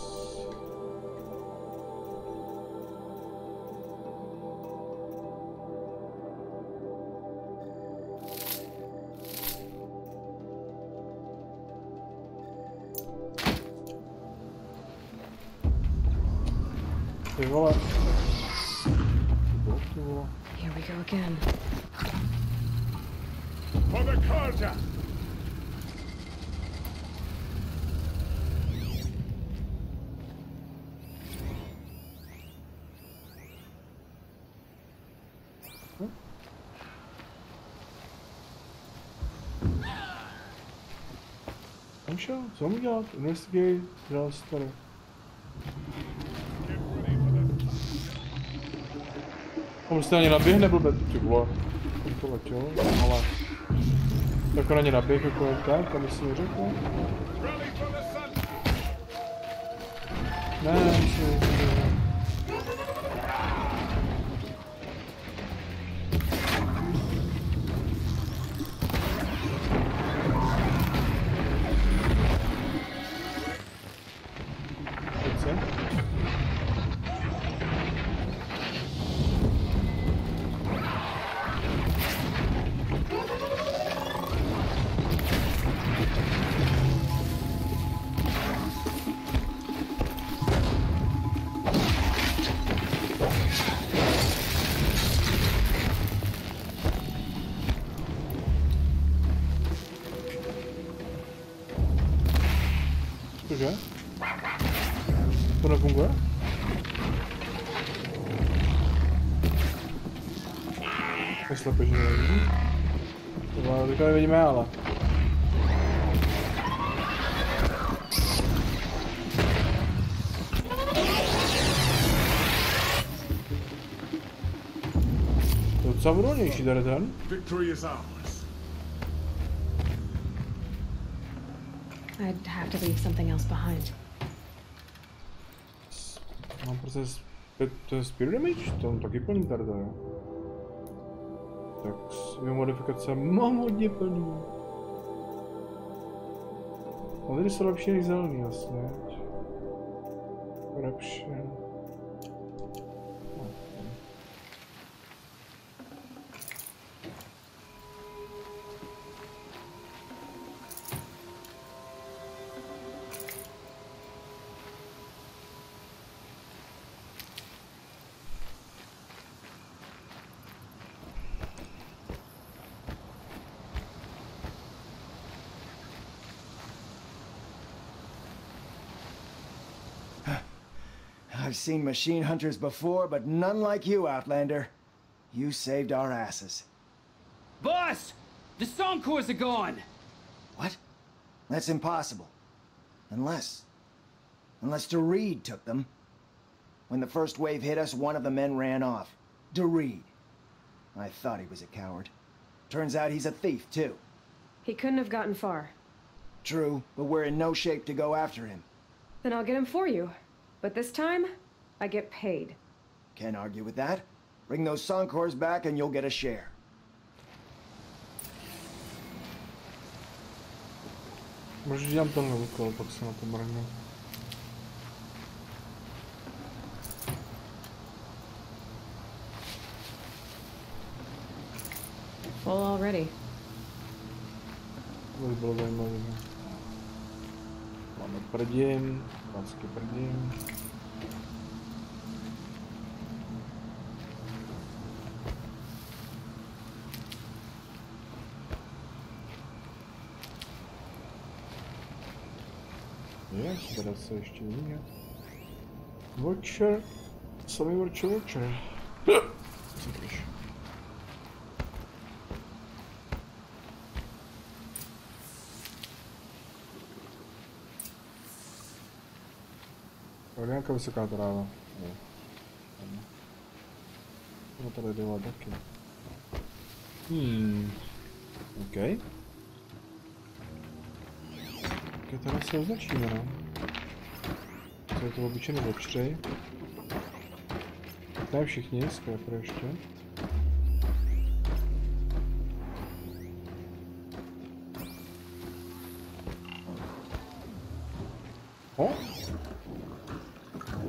[SPEAKER 1] Ty vole. Ty vole.
[SPEAKER 3] Here we go again.
[SPEAKER 6] For the Carja!
[SPEAKER 1] Kam šel? Co mu dělat? Investigate, dělal si tady. On prostě ani naběhne blbě, ty vole. To letělo, ale... Tak on ani naběh jako tak, tam si neřekl. Ne, myslím, že... To nevidíme, ale. To je docela odolnější tady ten.
[SPEAKER 6] Victory is ours.
[SPEAKER 3] I'd have to leave something else behind.
[SPEAKER 1] Mám prostě sp- to je spear damage? To mám taky plný tady, jo. Jeho modifikace mám hodně plný. A tady jsou lepší než zelený vlastně. Corruption.
[SPEAKER 10] Seen machine hunters before, but none like you, Outlander. You saved our asses.
[SPEAKER 8] Boss! The Songcores are gone!
[SPEAKER 10] What? That's impossible. Unless... Unless DeReed took them. When the first wave hit us, one of the men ran off. DeReed. I thought he was a coward. Turns out he's a thief, too.
[SPEAKER 3] He couldn't have gotten far.
[SPEAKER 10] True, but we're in no shape to go after him.
[SPEAKER 3] Then I'll get him for you. But this time, I get paid.
[SPEAKER 10] Can't argue with that. Bring those Soncors back and you'll get a share.
[SPEAKER 1] Може, идем там на выкол, пацана, броню.
[SPEAKER 3] Full already.
[SPEAKER 1] Выбрал новый. Ладно, продеем. Продеем. Vrázky prdím. Je, teda se ještě jiný. Watcher. Samý Watcher Watcher. Co píš? Ale nějaká vysoká tráva. Jo. No tady dole taky. Hmm. OK. Tak tady se označíme, no. To je to obyčejný watchery. Ne všichni, skvěle ještě. O!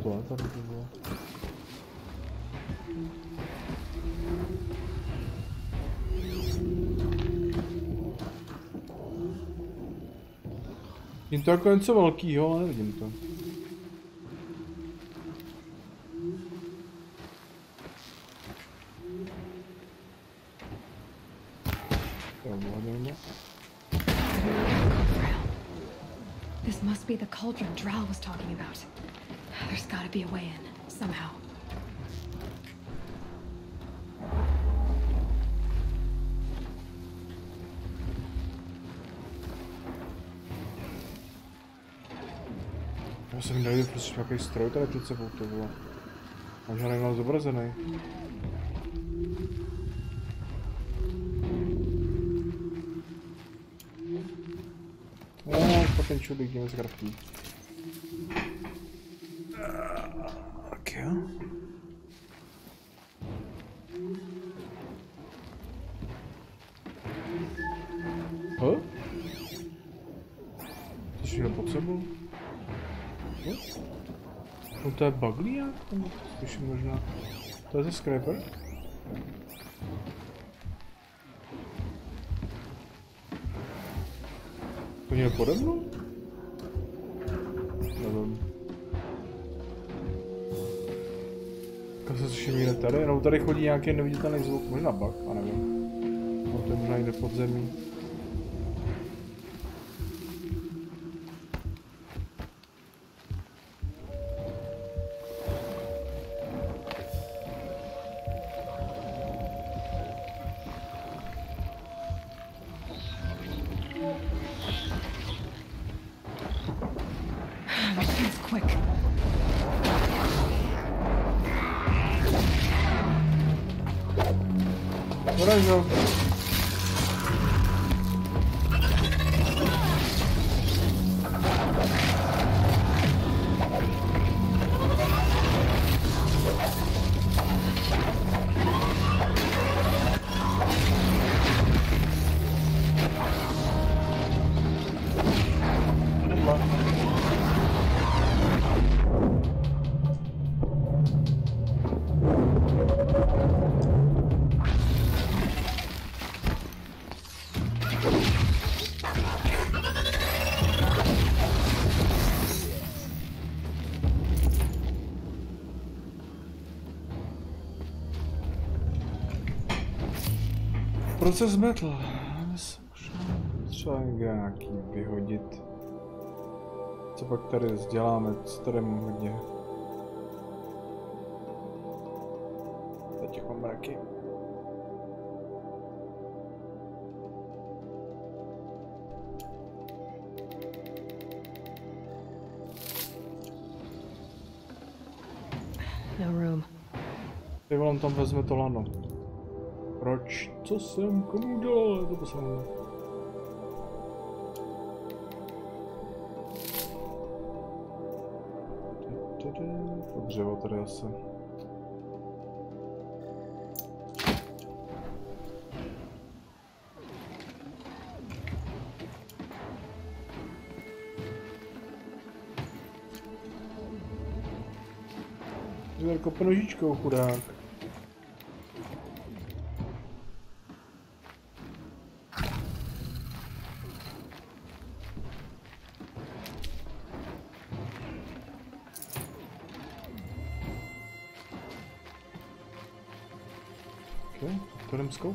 [SPEAKER 1] To tady to bylo. Jím to jako něco velkýho, ale nevidím to.
[SPEAKER 3] Cauldron Drow was talking about. There's gotta be a way in, somehow.
[SPEAKER 1] Já jsem najdu prostě nějaký stroj tady před sebou to bylo. Že nemám zobrazený. Ten čudík mě zgrafí. Tak jo. Huh? To je pod sebou? No, no to je nějak? Nebo Slyším možná. To je ze Scraper? To je pode mnou? Nevím. Kam se slyším někde tady? No tady chodí nějaký neviditelný zvuk, možná bug, a nevím. No to je možná jde pod zemí. Proces metal. Třeba někde nějaký vyhodit. Co pak tady děláme, co tady mám hodně. Teď mám mraky.
[SPEAKER 3] No room.
[SPEAKER 1] Ty volám tam vezme to lano. Proč? co jsem komu udělal, to poslal. To dřevo tady asi. Jako nožičkou chudák.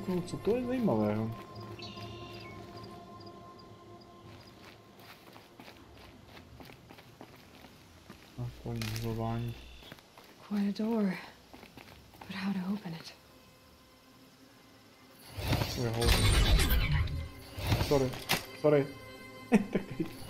[SPEAKER 1] Zkouknout, co to je zajímavého. Aspoň.
[SPEAKER 3] Quite a door. But how to open it?
[SPEAKER 1] We're holding. Sorry. Sorry.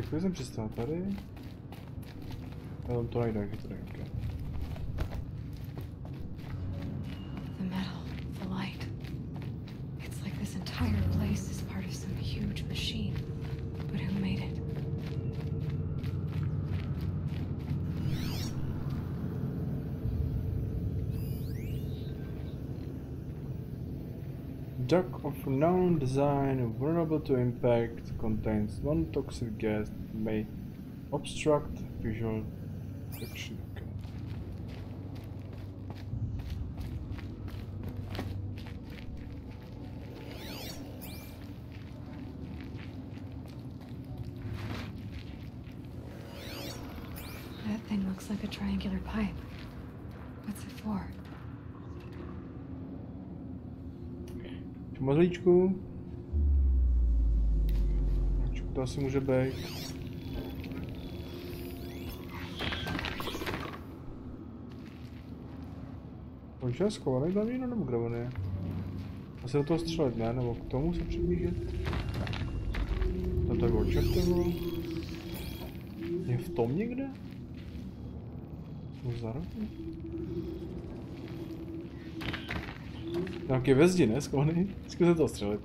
[SPEAKER 1] Jak to jsem přistál tady? A tam to najde, jak to nejde.
[SPEAKER 3] Of
[SPEAKER 1] known design, vulnerable to impact, contains non-toxic gas that may obstruct visual detection.
[SPEAKER 3] That thing looks like a triangular pipe.
[SPEAKER 1] Mazlíčku. To asi může být. On je schovaný za víno nebo kde on je? Asi do toho střelit, ne? Nebo k tomu se přiblížit? To tak oček to bylo? Je v tom někde? No za rohem? Nějaký ve zdi, ne? Skovaný? Zkuste to střelit.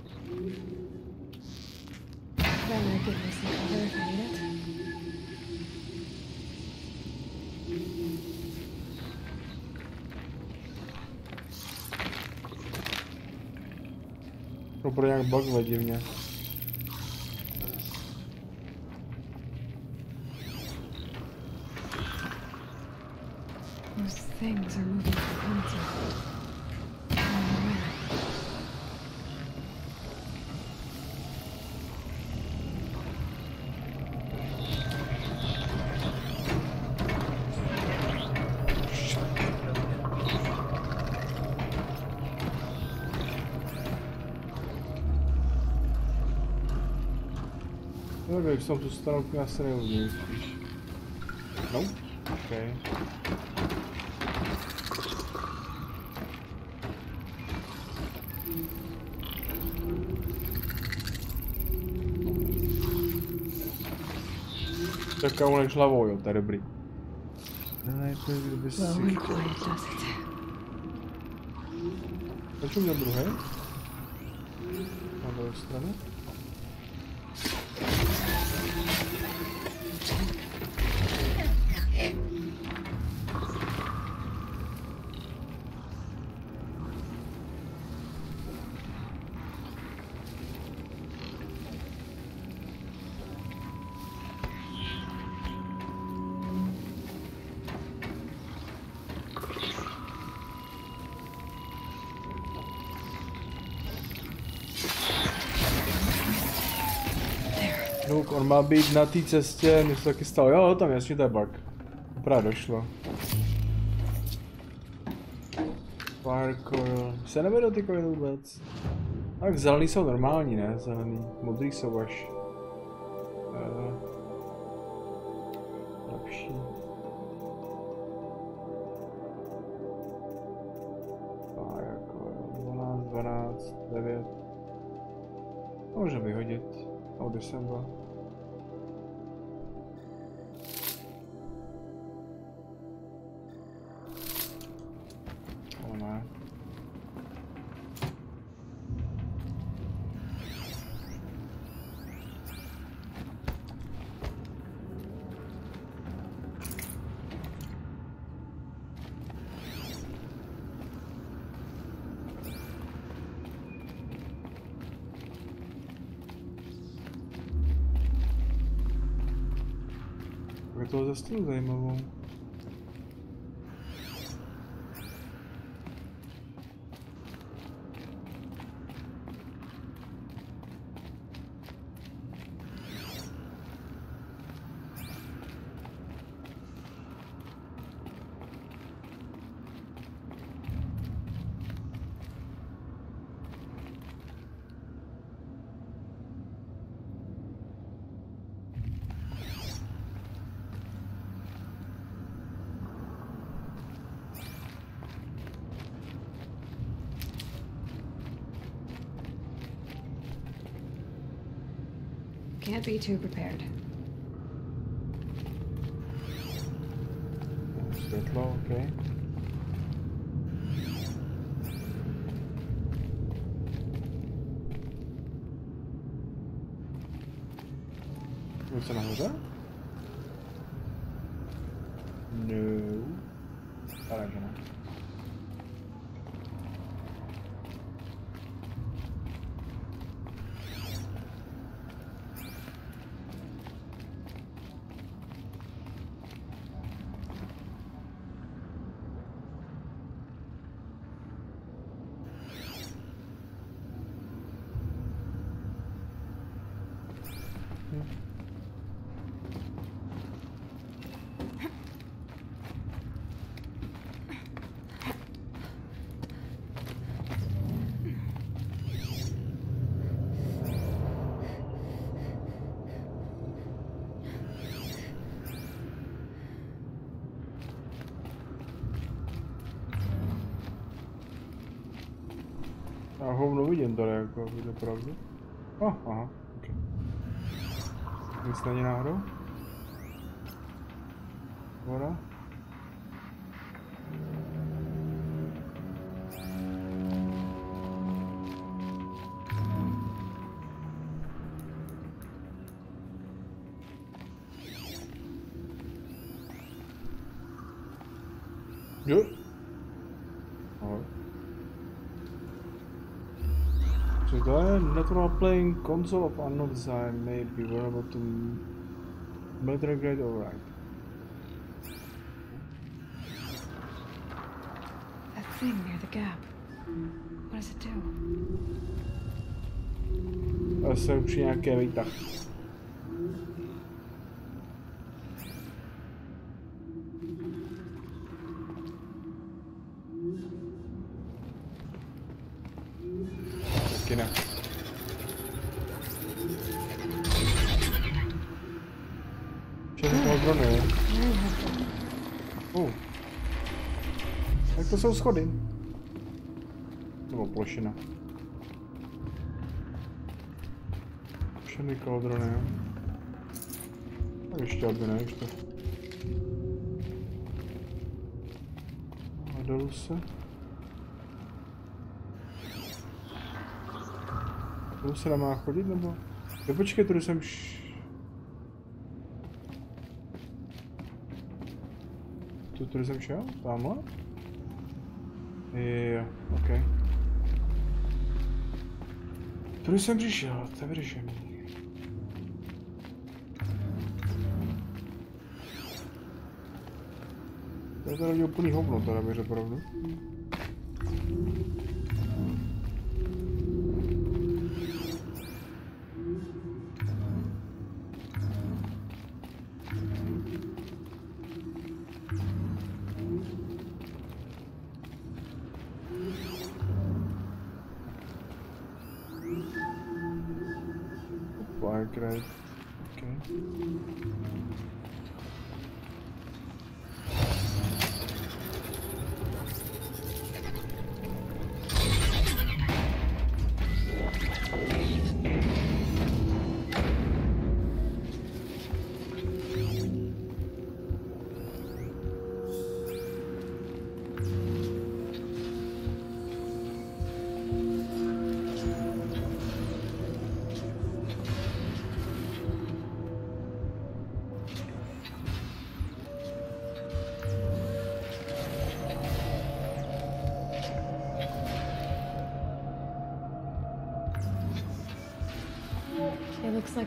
[SPEAKER 1] To nějak bugle divně. Jsem tu stanouku asi neuvnitř spíš. No, okay. Tak kámo hlavou, jo, to je dobrý. No, ne, to je kdyby si...
[SPEAKER 3] Does it.
[SPEAKER 1] Poču na druhé? Na straně? on má být na té cestě, mě to taky stalo. Jo, tam jasně to je bug. Právě došlo. Coil. Se nevedou ty coily vůbec. Tak zelený jsou normální, ne? Zelený. Modrý jsou až... Uh, lepší. Coil. 12, 12, 9. Může vyhodit. Od December. Tak je
[SPEAKER 3] be too prepared.
[SPEAKER 1] Vidím tady jako, bude pravdu. Oh, aha, ok. Nic není náhodou? Natural playing console of unknown design may be vulnerable to military grade override.
[SPEAKER 3] That thing near the gap. What does it do?
[SPEAKER 1] Zase určitě nějaké. Jsou schody. Nebo plošina. Všechny kaldrony, jo? A ještě aby ne, ještě. A dolů se. Dolů se nemá chodit, nebo? Jo, počkej, tady jsem š... Tu tady jsem šel? Tamhle? Jo, ok. Tady jsem přišel, to je vyřešený. To je teda úplný hovno, teda bych řekl pravdu.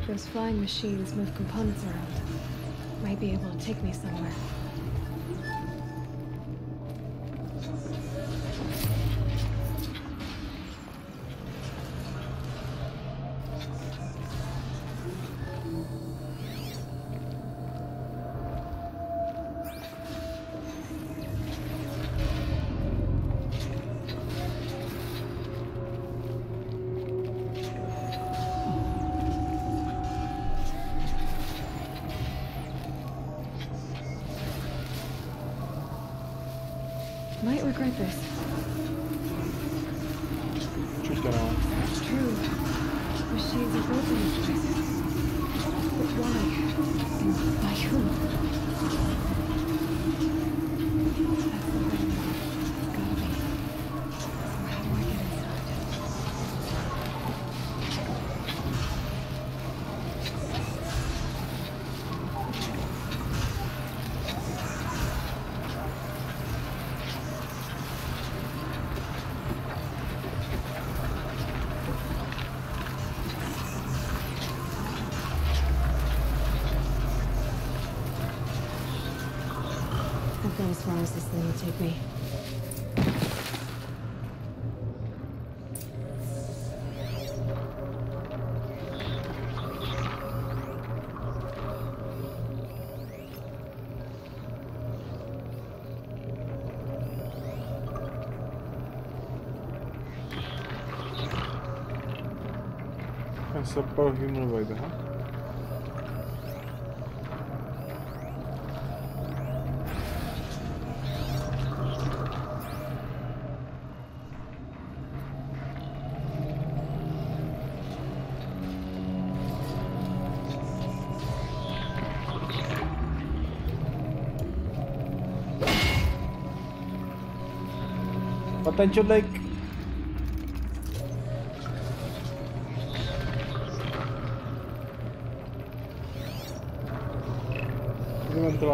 [SPEAKER 3] Those flying machines move components around. Might be able to take me somewhere.
[SPEAKER 1] Super humanoid, aha. A ten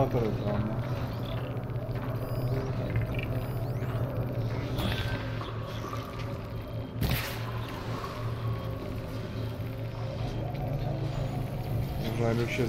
[SPEAKER 1] čudlik ventilátory tam. Možná jednoduše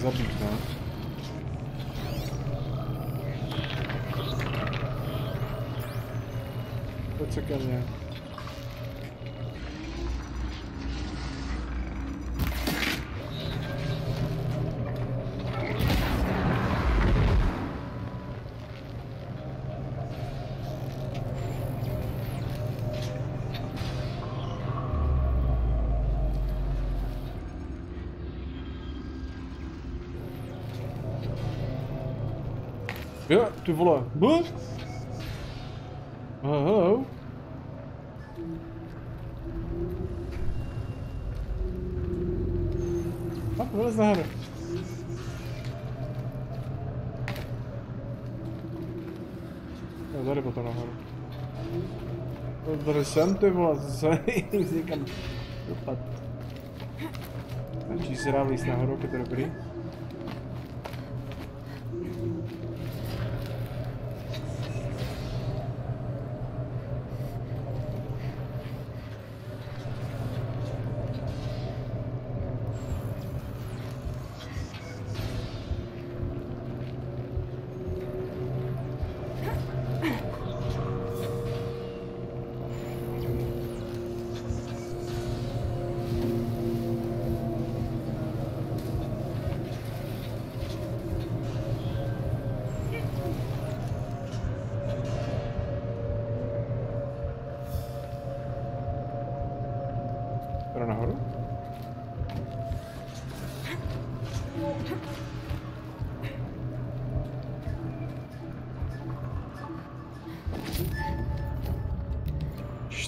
[SPEAKER 1] vole. Bu? Ahoj. A, vylez nahoru. Jo, tady potom nahoru. No, Tady jsem ty vole, co se někam dopad.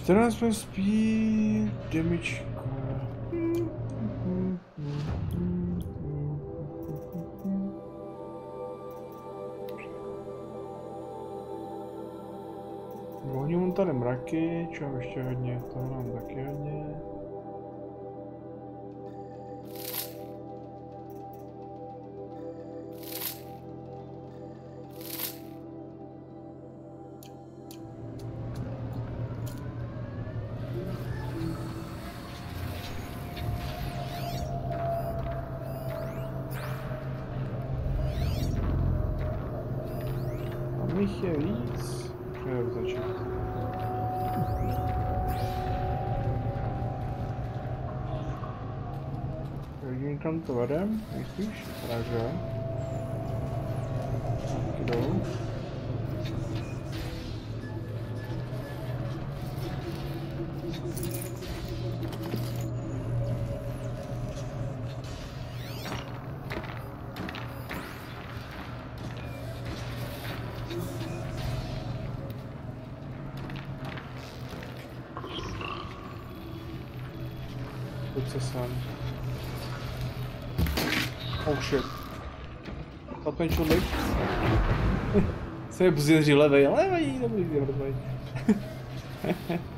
[SPEAKER 1] 14 jsme spí, demičko. Ohni mám tady mraky, čo ještě hodně, to mám taky hodně. Jich je víc. Jo, začít. Vidím, kam to vedem, nejspíš, takže. Taky dolů. Pojď se sem. Oh shit. A ten člověk? Se mi později levej, levej, dobrý, dobrý. Co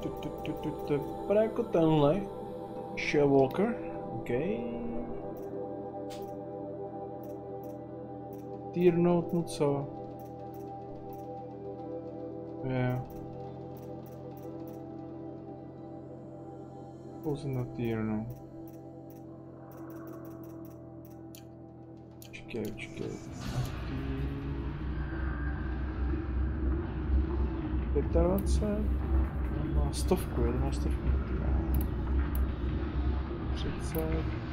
[SPEAKER 1] Tu, tu, tu, tu, tu, tu, tu. Vypadá jako tenhle. Shell Walker. OK. Týrnout mu co? Yeah. Pouze na týrnu. Čekej, čekej. Pětadvacet? Má stovku, jeden má stovku. Třicet.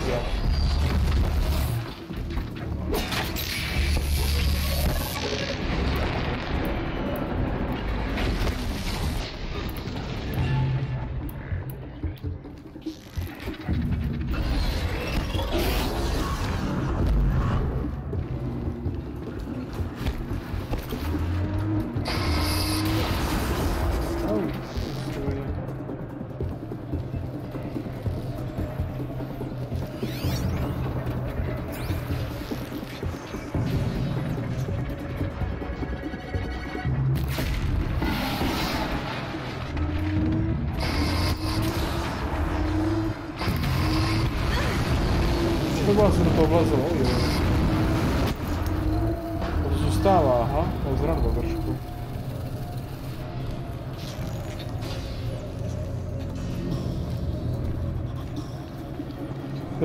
[SPEAKER 1] To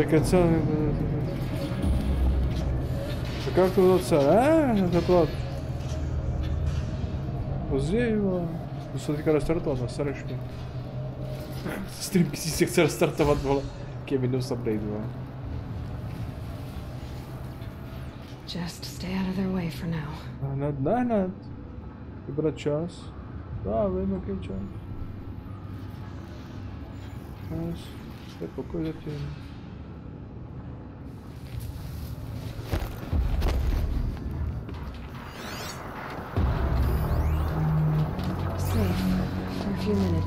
[SPEAKER 1] Celý... Tak jak to celé? Ne, bylo... Později, vole. To se teďka restartovat na starečku. Streamky si se chce restartovat, vole. Jaký je Windows update, vole.
[SPEAKER 3] Just stay out of their way for now.
[SPEAKER 1] Ne hned. Vybrat čas. Já vím, jaký čas. Čas. To je pokoj zatím.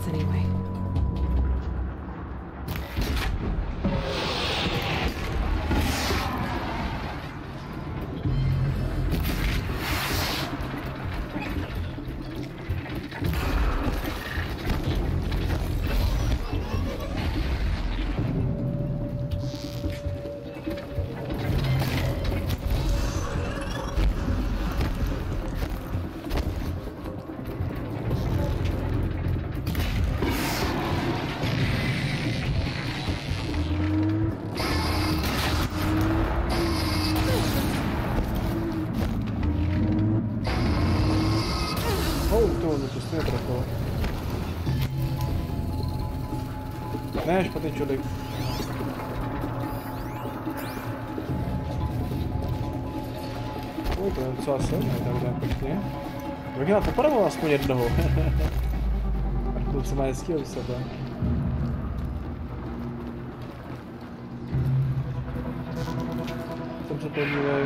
[SPEAKER 3] Anyway.
[SPEAKER 1] Ne, špatný člověk. Oh, to je docela silný, takhle pěkně. Bych měl popravil aspoň jednoho. To co má hezkýho u sebe. Jsem se podívej.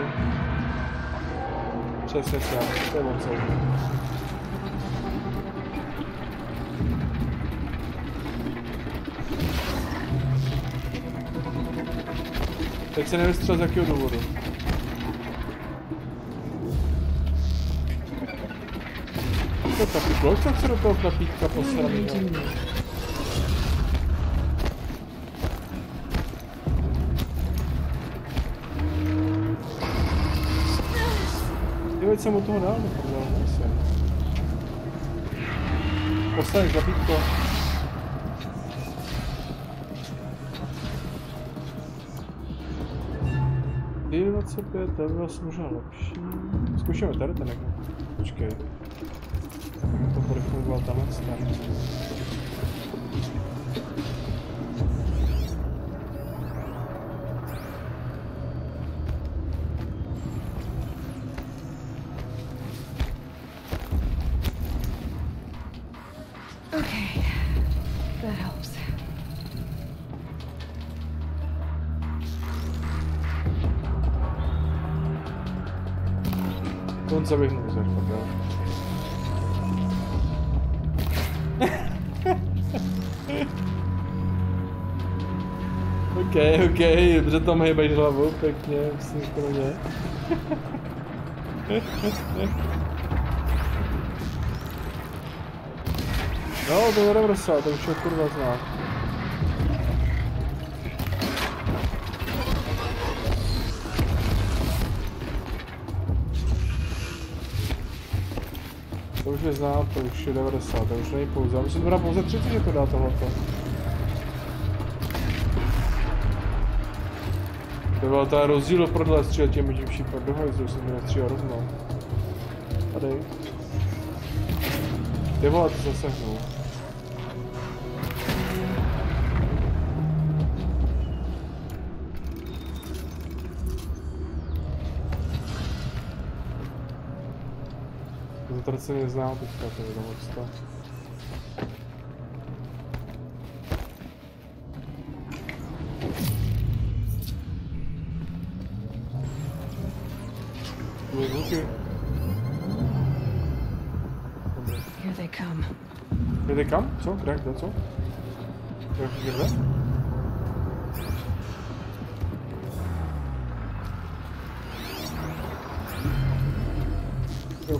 [SPEAKER 1] Přesně to je on Teď se nevystřel z jakého důvodu. To kapitlo, jak se do toho kapítka posraný. Jo, veď jsem od toho dál neprodal, asi. Postavíš kapítko. D25, to by bylo možná lepší. Zkoušíme tady ten jako. Počkej. Jak to bude fungovat tam ten. Konce bych nemusel špatně. OK, OK, dobře tam hejbají hlavou, pěkně, myslím, to mě. No, to bude vrsa, to už je kurva zná. Znát, to už je 90, to už není pouze. Myslím, že to dá pouze 30, že to dá tohleto. To byl ten rozdíl oproti střílet těmi tím šípat do hajzlu, jsem mi nestřílel rovnou. Tady. Ty vole, to zasehnul. Autor se nezná teďka, to je to. Zvuky.
[SPEAKER 3] Here they come.
[SPEAKER 1] Here they come? Co? Kde? Kde? Co? Kde?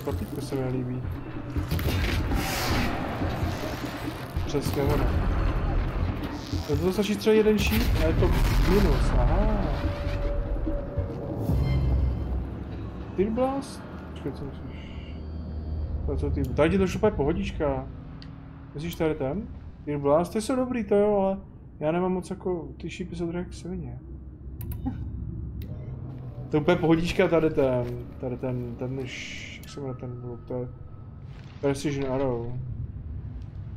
[SPEAKER 1] Patíku se mi nelíbí. Přesně ono. To to stačí třeba jeden šíp a je to minus, aha. Tear Blast? Počkej, co myslíš? To co ty, tady ti to šupe pohodička. Myslíš tady ten? Tear Blast, ty jsou dobrý, to jo, ale já nemám moc jako, ty šípy jsou jak svině. To je úplně pohodička tady ten, tady ten, ten, š, jak se jmenuje ten luk, to je Precision Arrow.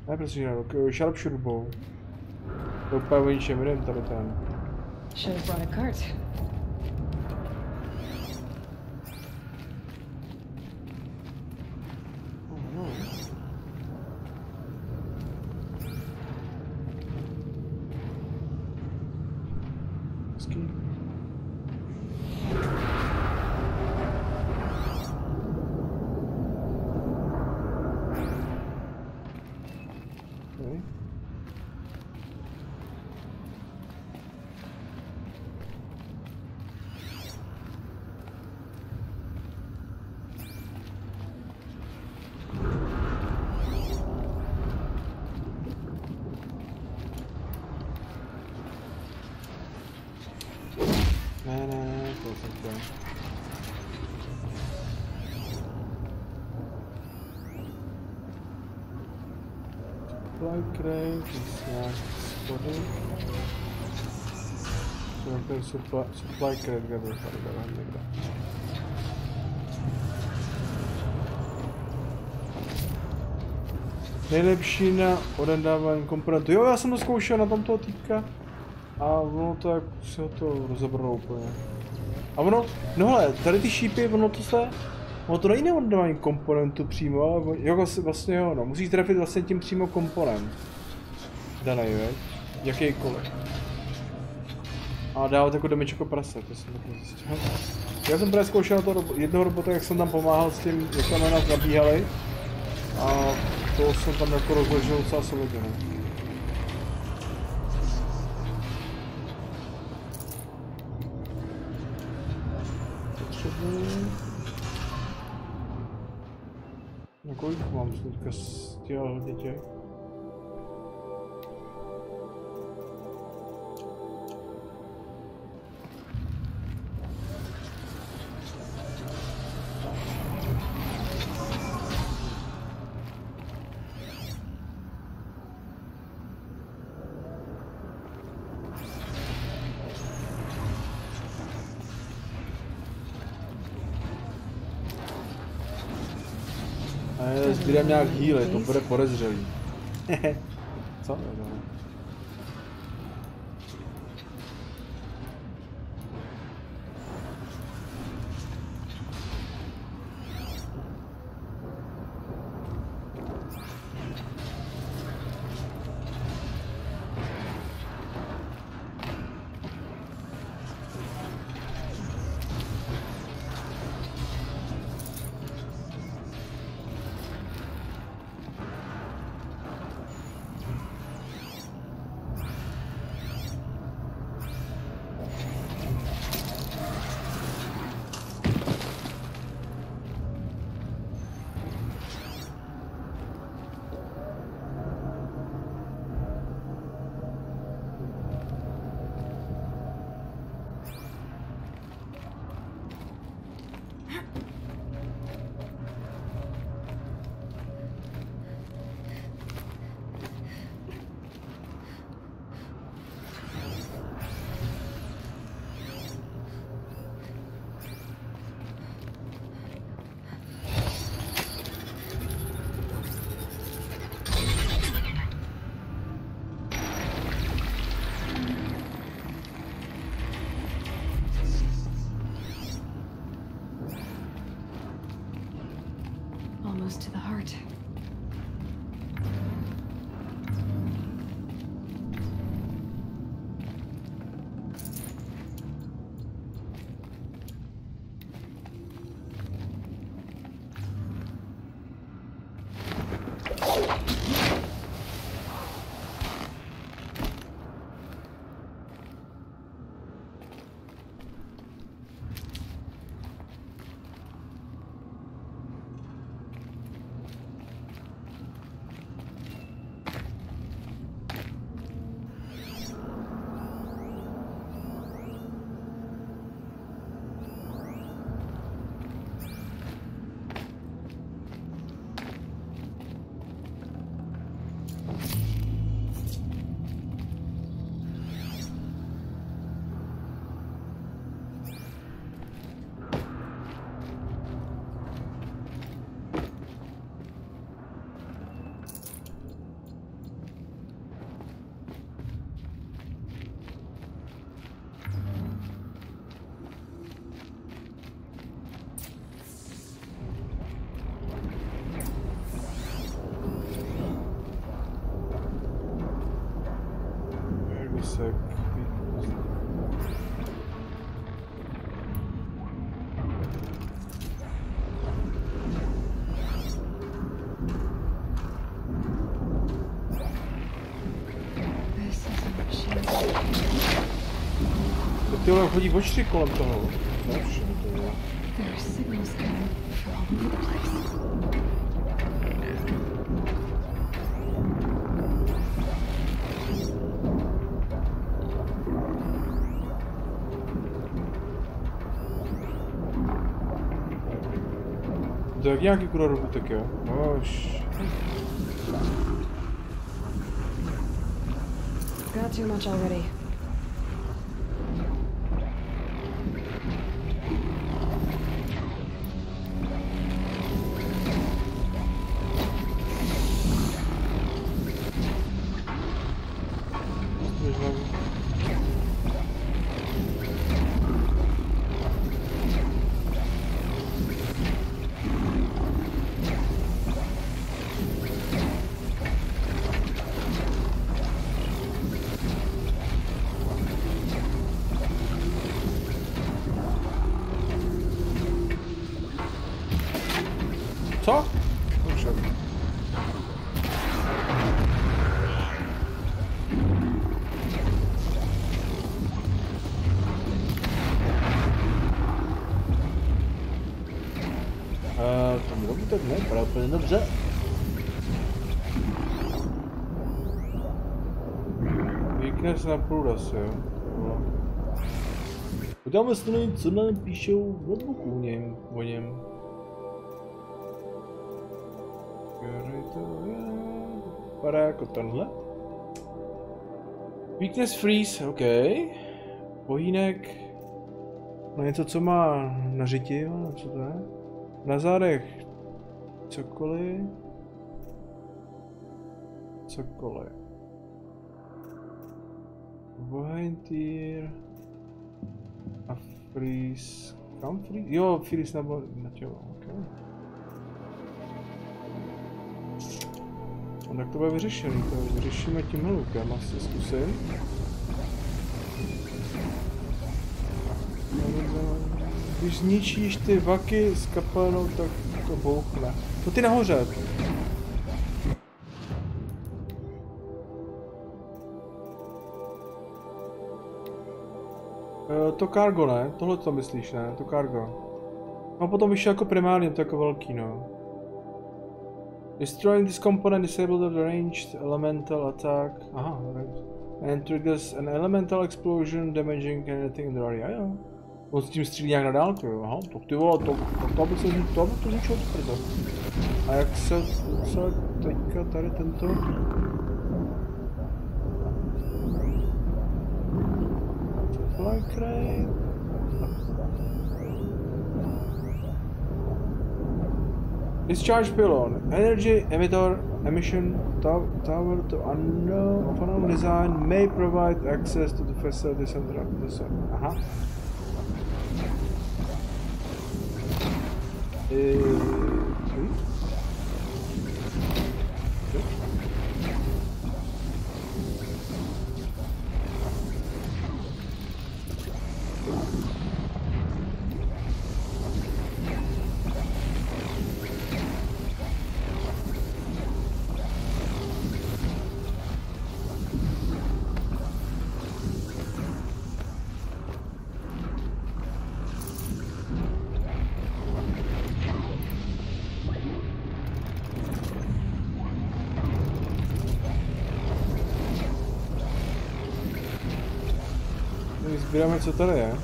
[SPEAKER 1] Ne Precision Arrow, Sharpshooter Bow. To je úplně o ničem jiném tady ten.
[SPEAKER 3] Should have brought a cart.
[SPEAKER 1] Hezký. Okay. Ne, ne, ne, to jsem chtěl. Supply crate, nějak schody. Co tam ten supply, kde byl tady, tady, někde. Nejlepší na odendávání komponentů. Jo, já jsem to zkoušel na tomto týpka. A ono to jak si ho to rozebralo úplně. A ono, no hele, tady ty šípy, ono to se, ono to není neodendávání komponentu přímo, ale jo, vlastně- vlastně jo, no, musíš trefit vlastně tím přímo komponent. Danej, veď? Jakýkoliv. A dávat jako damage jako prase, to jsem taky zjistil. Já jsem právě zkoušel na to robo- jednoho robota, jak jsem tam pomáhal s tím, jak tam na nás nabíhali. A to jsem tam jako rozložil docela solidně, no. Potřebuji... No kolik mám teďka stěl hodně sbírám nějak healy, to bude podezřelý. Co? Ty vole, chodí očty kolem toho. To jak nějaký kurva robotek, jo? No, už.
[SPEAKER 3] Got too much already.
[SPEAKER 1] V notebooku o něm. Který to je? Vypadá jako tenhle. Weakness freeze, OK. Pojínek. No něco, co má na řiti, jo, co to je? Na zádech cokoliv. Cokoliv. Volunteer. A freeze. Kam freeze? Jo, freeze na, na tělo, OK. No tak to bude vyřešený, to vyřešíme tímhle lukem, asi zkusím. Když zničíš ty vaky s kapelnou, tak to bouchne. To ty nahoře. To cargo ne? Tohle to myslíš ne? To cargo. No potom vyšel jako primárně, to jako velký no. Destroying this component disables the ranged elemental attack. Aha, right. And triggers an elemental explosion damaging anything in the area. Jo. On s tím střílí nějak na dálku, jo. Aha, tak ty vole, to, to, to by se to by to zničilo to brzo. A jak se, se teďka tady tento... Supply crate. Discharge pylon. Energy emitter emission tow- tower to unknown of unknown design may provide access to the facility center of the sun. Aha. Eh, hm? Sbíráme, co tady je.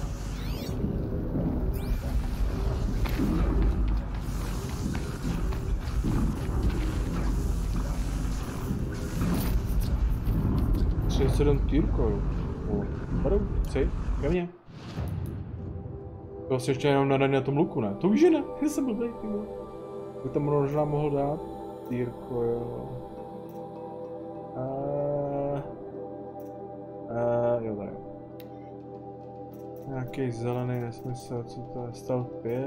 [SPEAKER 1] Sedm týrko. Pardon, chci, ke mně. To asi ještě jenom nadaný na tom luku, ne? To už je ne, já jsem blbej, ty. By tam možná mohl dát týrko, jo. nějaký zelený nesmysl, co to je, stal pět.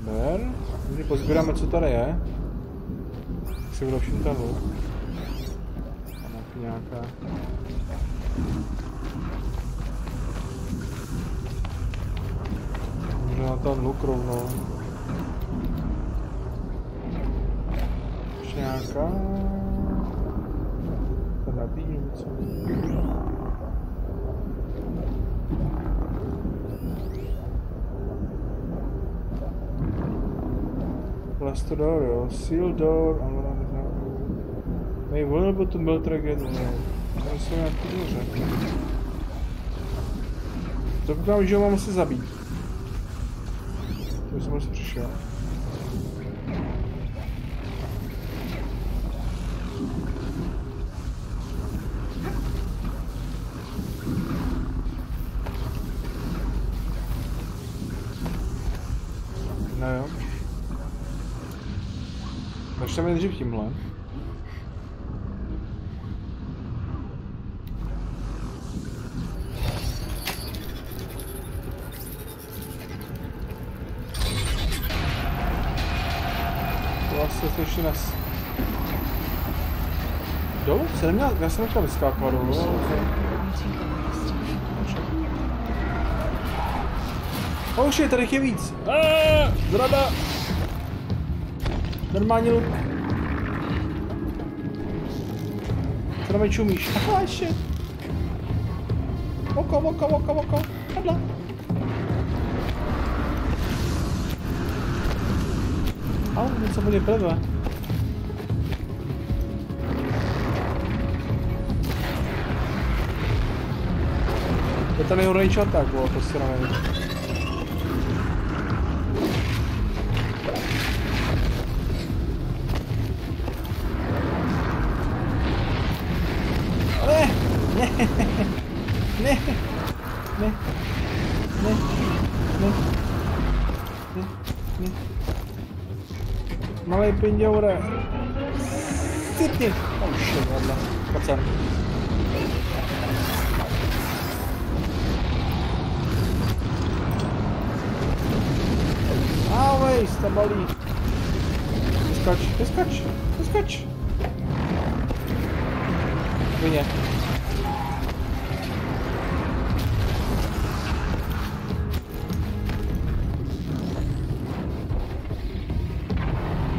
[SPEAKER 1] Ber, pozbíráme, co tady je. Si vylepším ten luk. Tam taky nějaká. Můžu na ten luk rovnou. Ještě nějaká... To nabíjí něco. Close the gonna May vulnerable to military grade no. To jsou nějaký dvoře. To koukám, že ho mám asi zabít. To jsem asi přišel. No jo. Začneme nejdřív tímhle. To vlastně se ještě nes... Se neměl, já jsem nechtěl vyskákovat dolů. Oh shit, tady je víc. Aaaa, zrada. Normální luk. Co na mě čumíš? Aha, shit. Oko, oko, oko, oko. Hadla. Au, něco mě pleve. Je tam jeho range attack, bylo to si nevím. Ne, ne, ne, ne, ne, ne, ne, ne. Malý pinděure. Sypni. Oh shit, vedle. Pojď trabalhinho. Rescate, rescate, rescate. é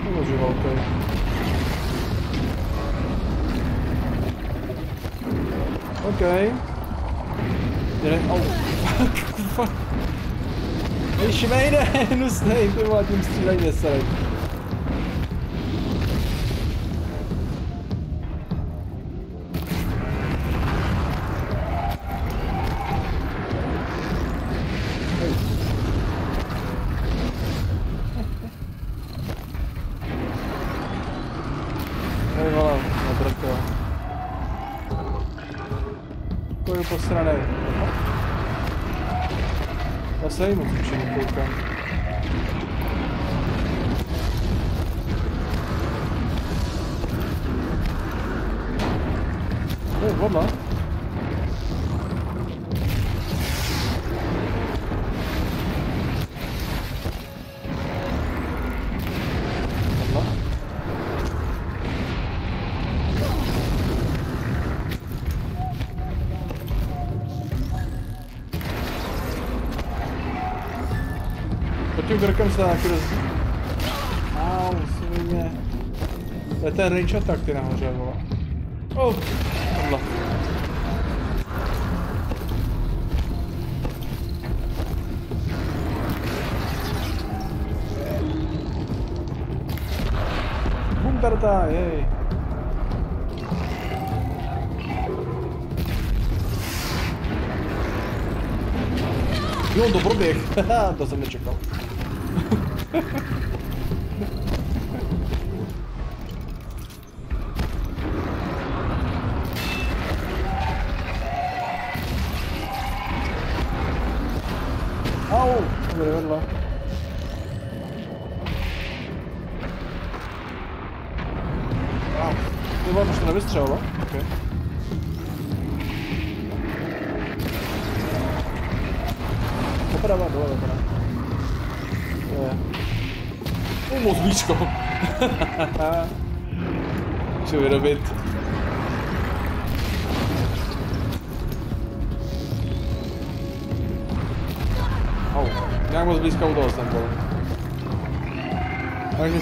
[SPEAKER 1] Vamos de volta aí. Ok. švejde, hnusnej, ty vole, tím střílej neselej. Se nějaký roz... Au, svině. To je ten range attack, ty nahoře, vole. Oh, tohle. Bum tarta, jej. Jo, dobroběh. to jsem nečekal.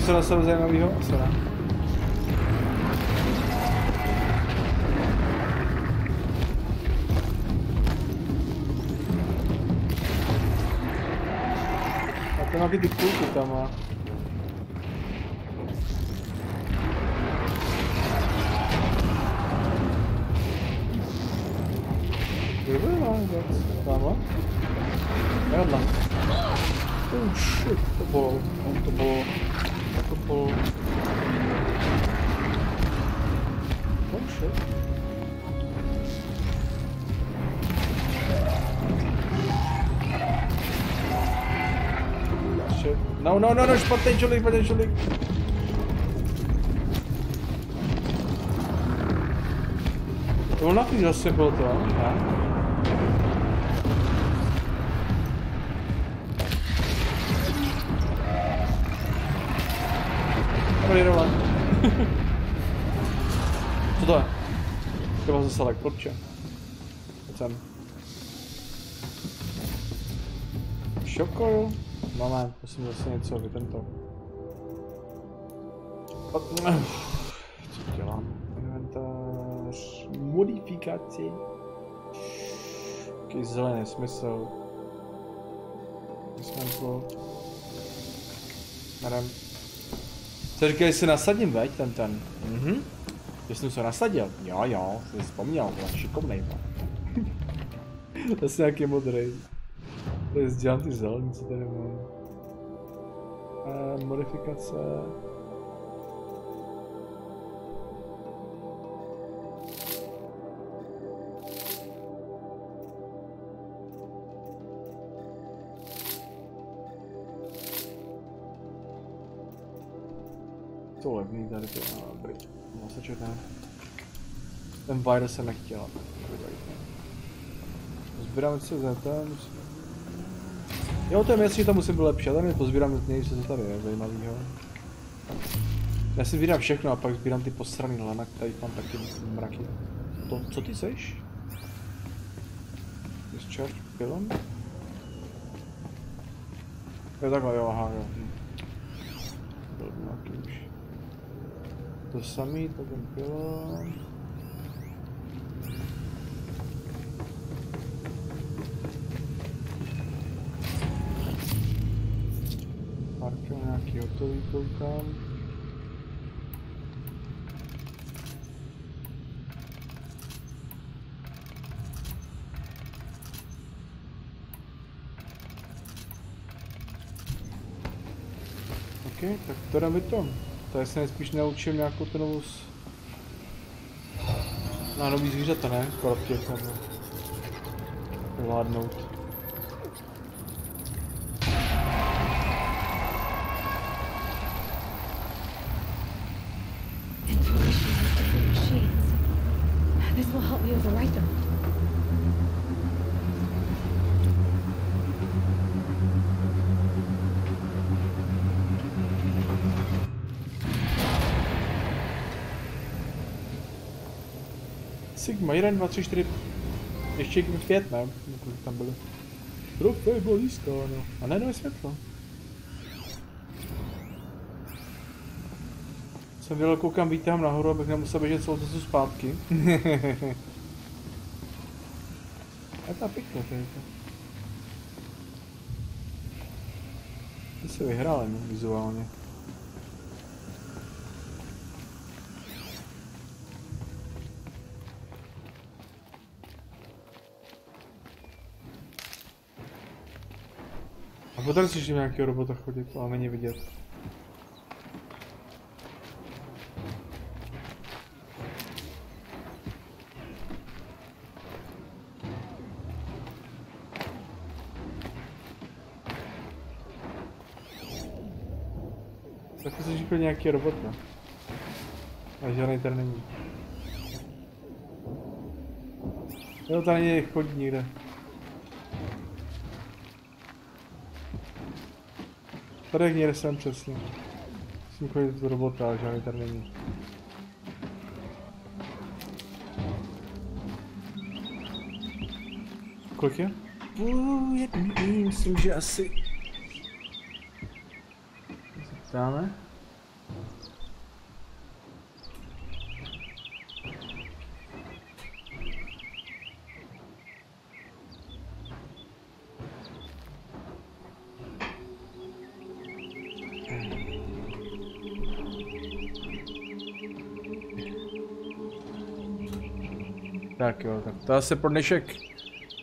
[SPEAKER 1] Máš něco na sebe zajímavého? Asi ne. A No, no, no, špatný člověk, špatný člověk. To bylo napít zase bylo to, ne? Co to je? Byl zase kurče. Musím zase něco vytento. Co dělám? Inventář. Modifikaci. Jaký zelený smysl. Smysl. Merem. Co říkal, že si nasadím, veď, ten ten. Mhm. Že jsem se nasadil. Jo, jo, jsem si vzpomněl, byl šikovnej, bo. to je nějaký modrý. To je sdělám ty zelený, co tady mám. E, modifikace. To levný tady to má dobrý. Vlastně čet ne. Ten virus jsem nechtěl. Zbíráme se za ten. Jo, to je měsíc, to musím lepší, ale mi pozbírám nutněji, co tady je zajímavýho. Já si vydám všechno a pak sbírám ty posraný lana, tady mám taky mraky. To, co ty seš? Discharge pilon? Jo takhle, jo, aha, jo. To samý, to ten pilon. Hotový koukám. OK, tak to dáme to. Tady se nejspíš naučím nějakou novou... s- Na nový zvířata, ne? Koroptěch nebo... Vládnout.
[SPEAKER 3] Information on different machines. This will help me overwrite them.
[SPEAKER 1] 1, 2, 3, 4, ještě 5, ne? Kolik tam byly. Trofej blízko, no. A ne, no světlo. Jsem dělal, koukám, vítám nahoru, abych nemusel běžet celou cestu zpátky. A ta pěkně, to je to. Ty se vyhrál, no, vizuálně. A potom slyším nějakého robota chodit, ale není vidět. Jsi říkal nějaký robot, ne? Ale žádný tady není. Jo, tady není chodí nikde. Tady někde jsem přesně. Musím chodit do robota, žádný tady není. Kolik je? Půl jedný, myslím, že asi... Zeptáme. Tak jo, tak to asi pro dnešek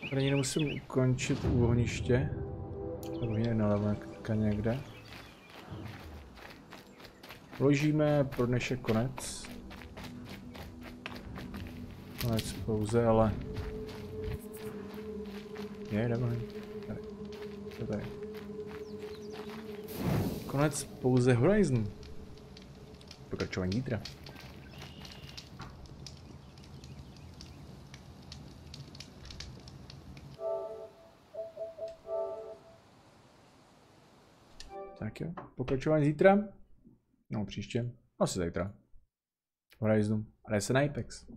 [SPEAKER 1] tady nemusím ukončit u ohniště. Nebo je nalevo někde. Vložíme pro dnešek konec. Konec pouze, ale... Je, jdeme. Tady. To tady. Konec pouze Horizon. Pokračování zítra. Jo, pokračování zítra. No příště, asi zítra. Horizonu. Ale se na Apex.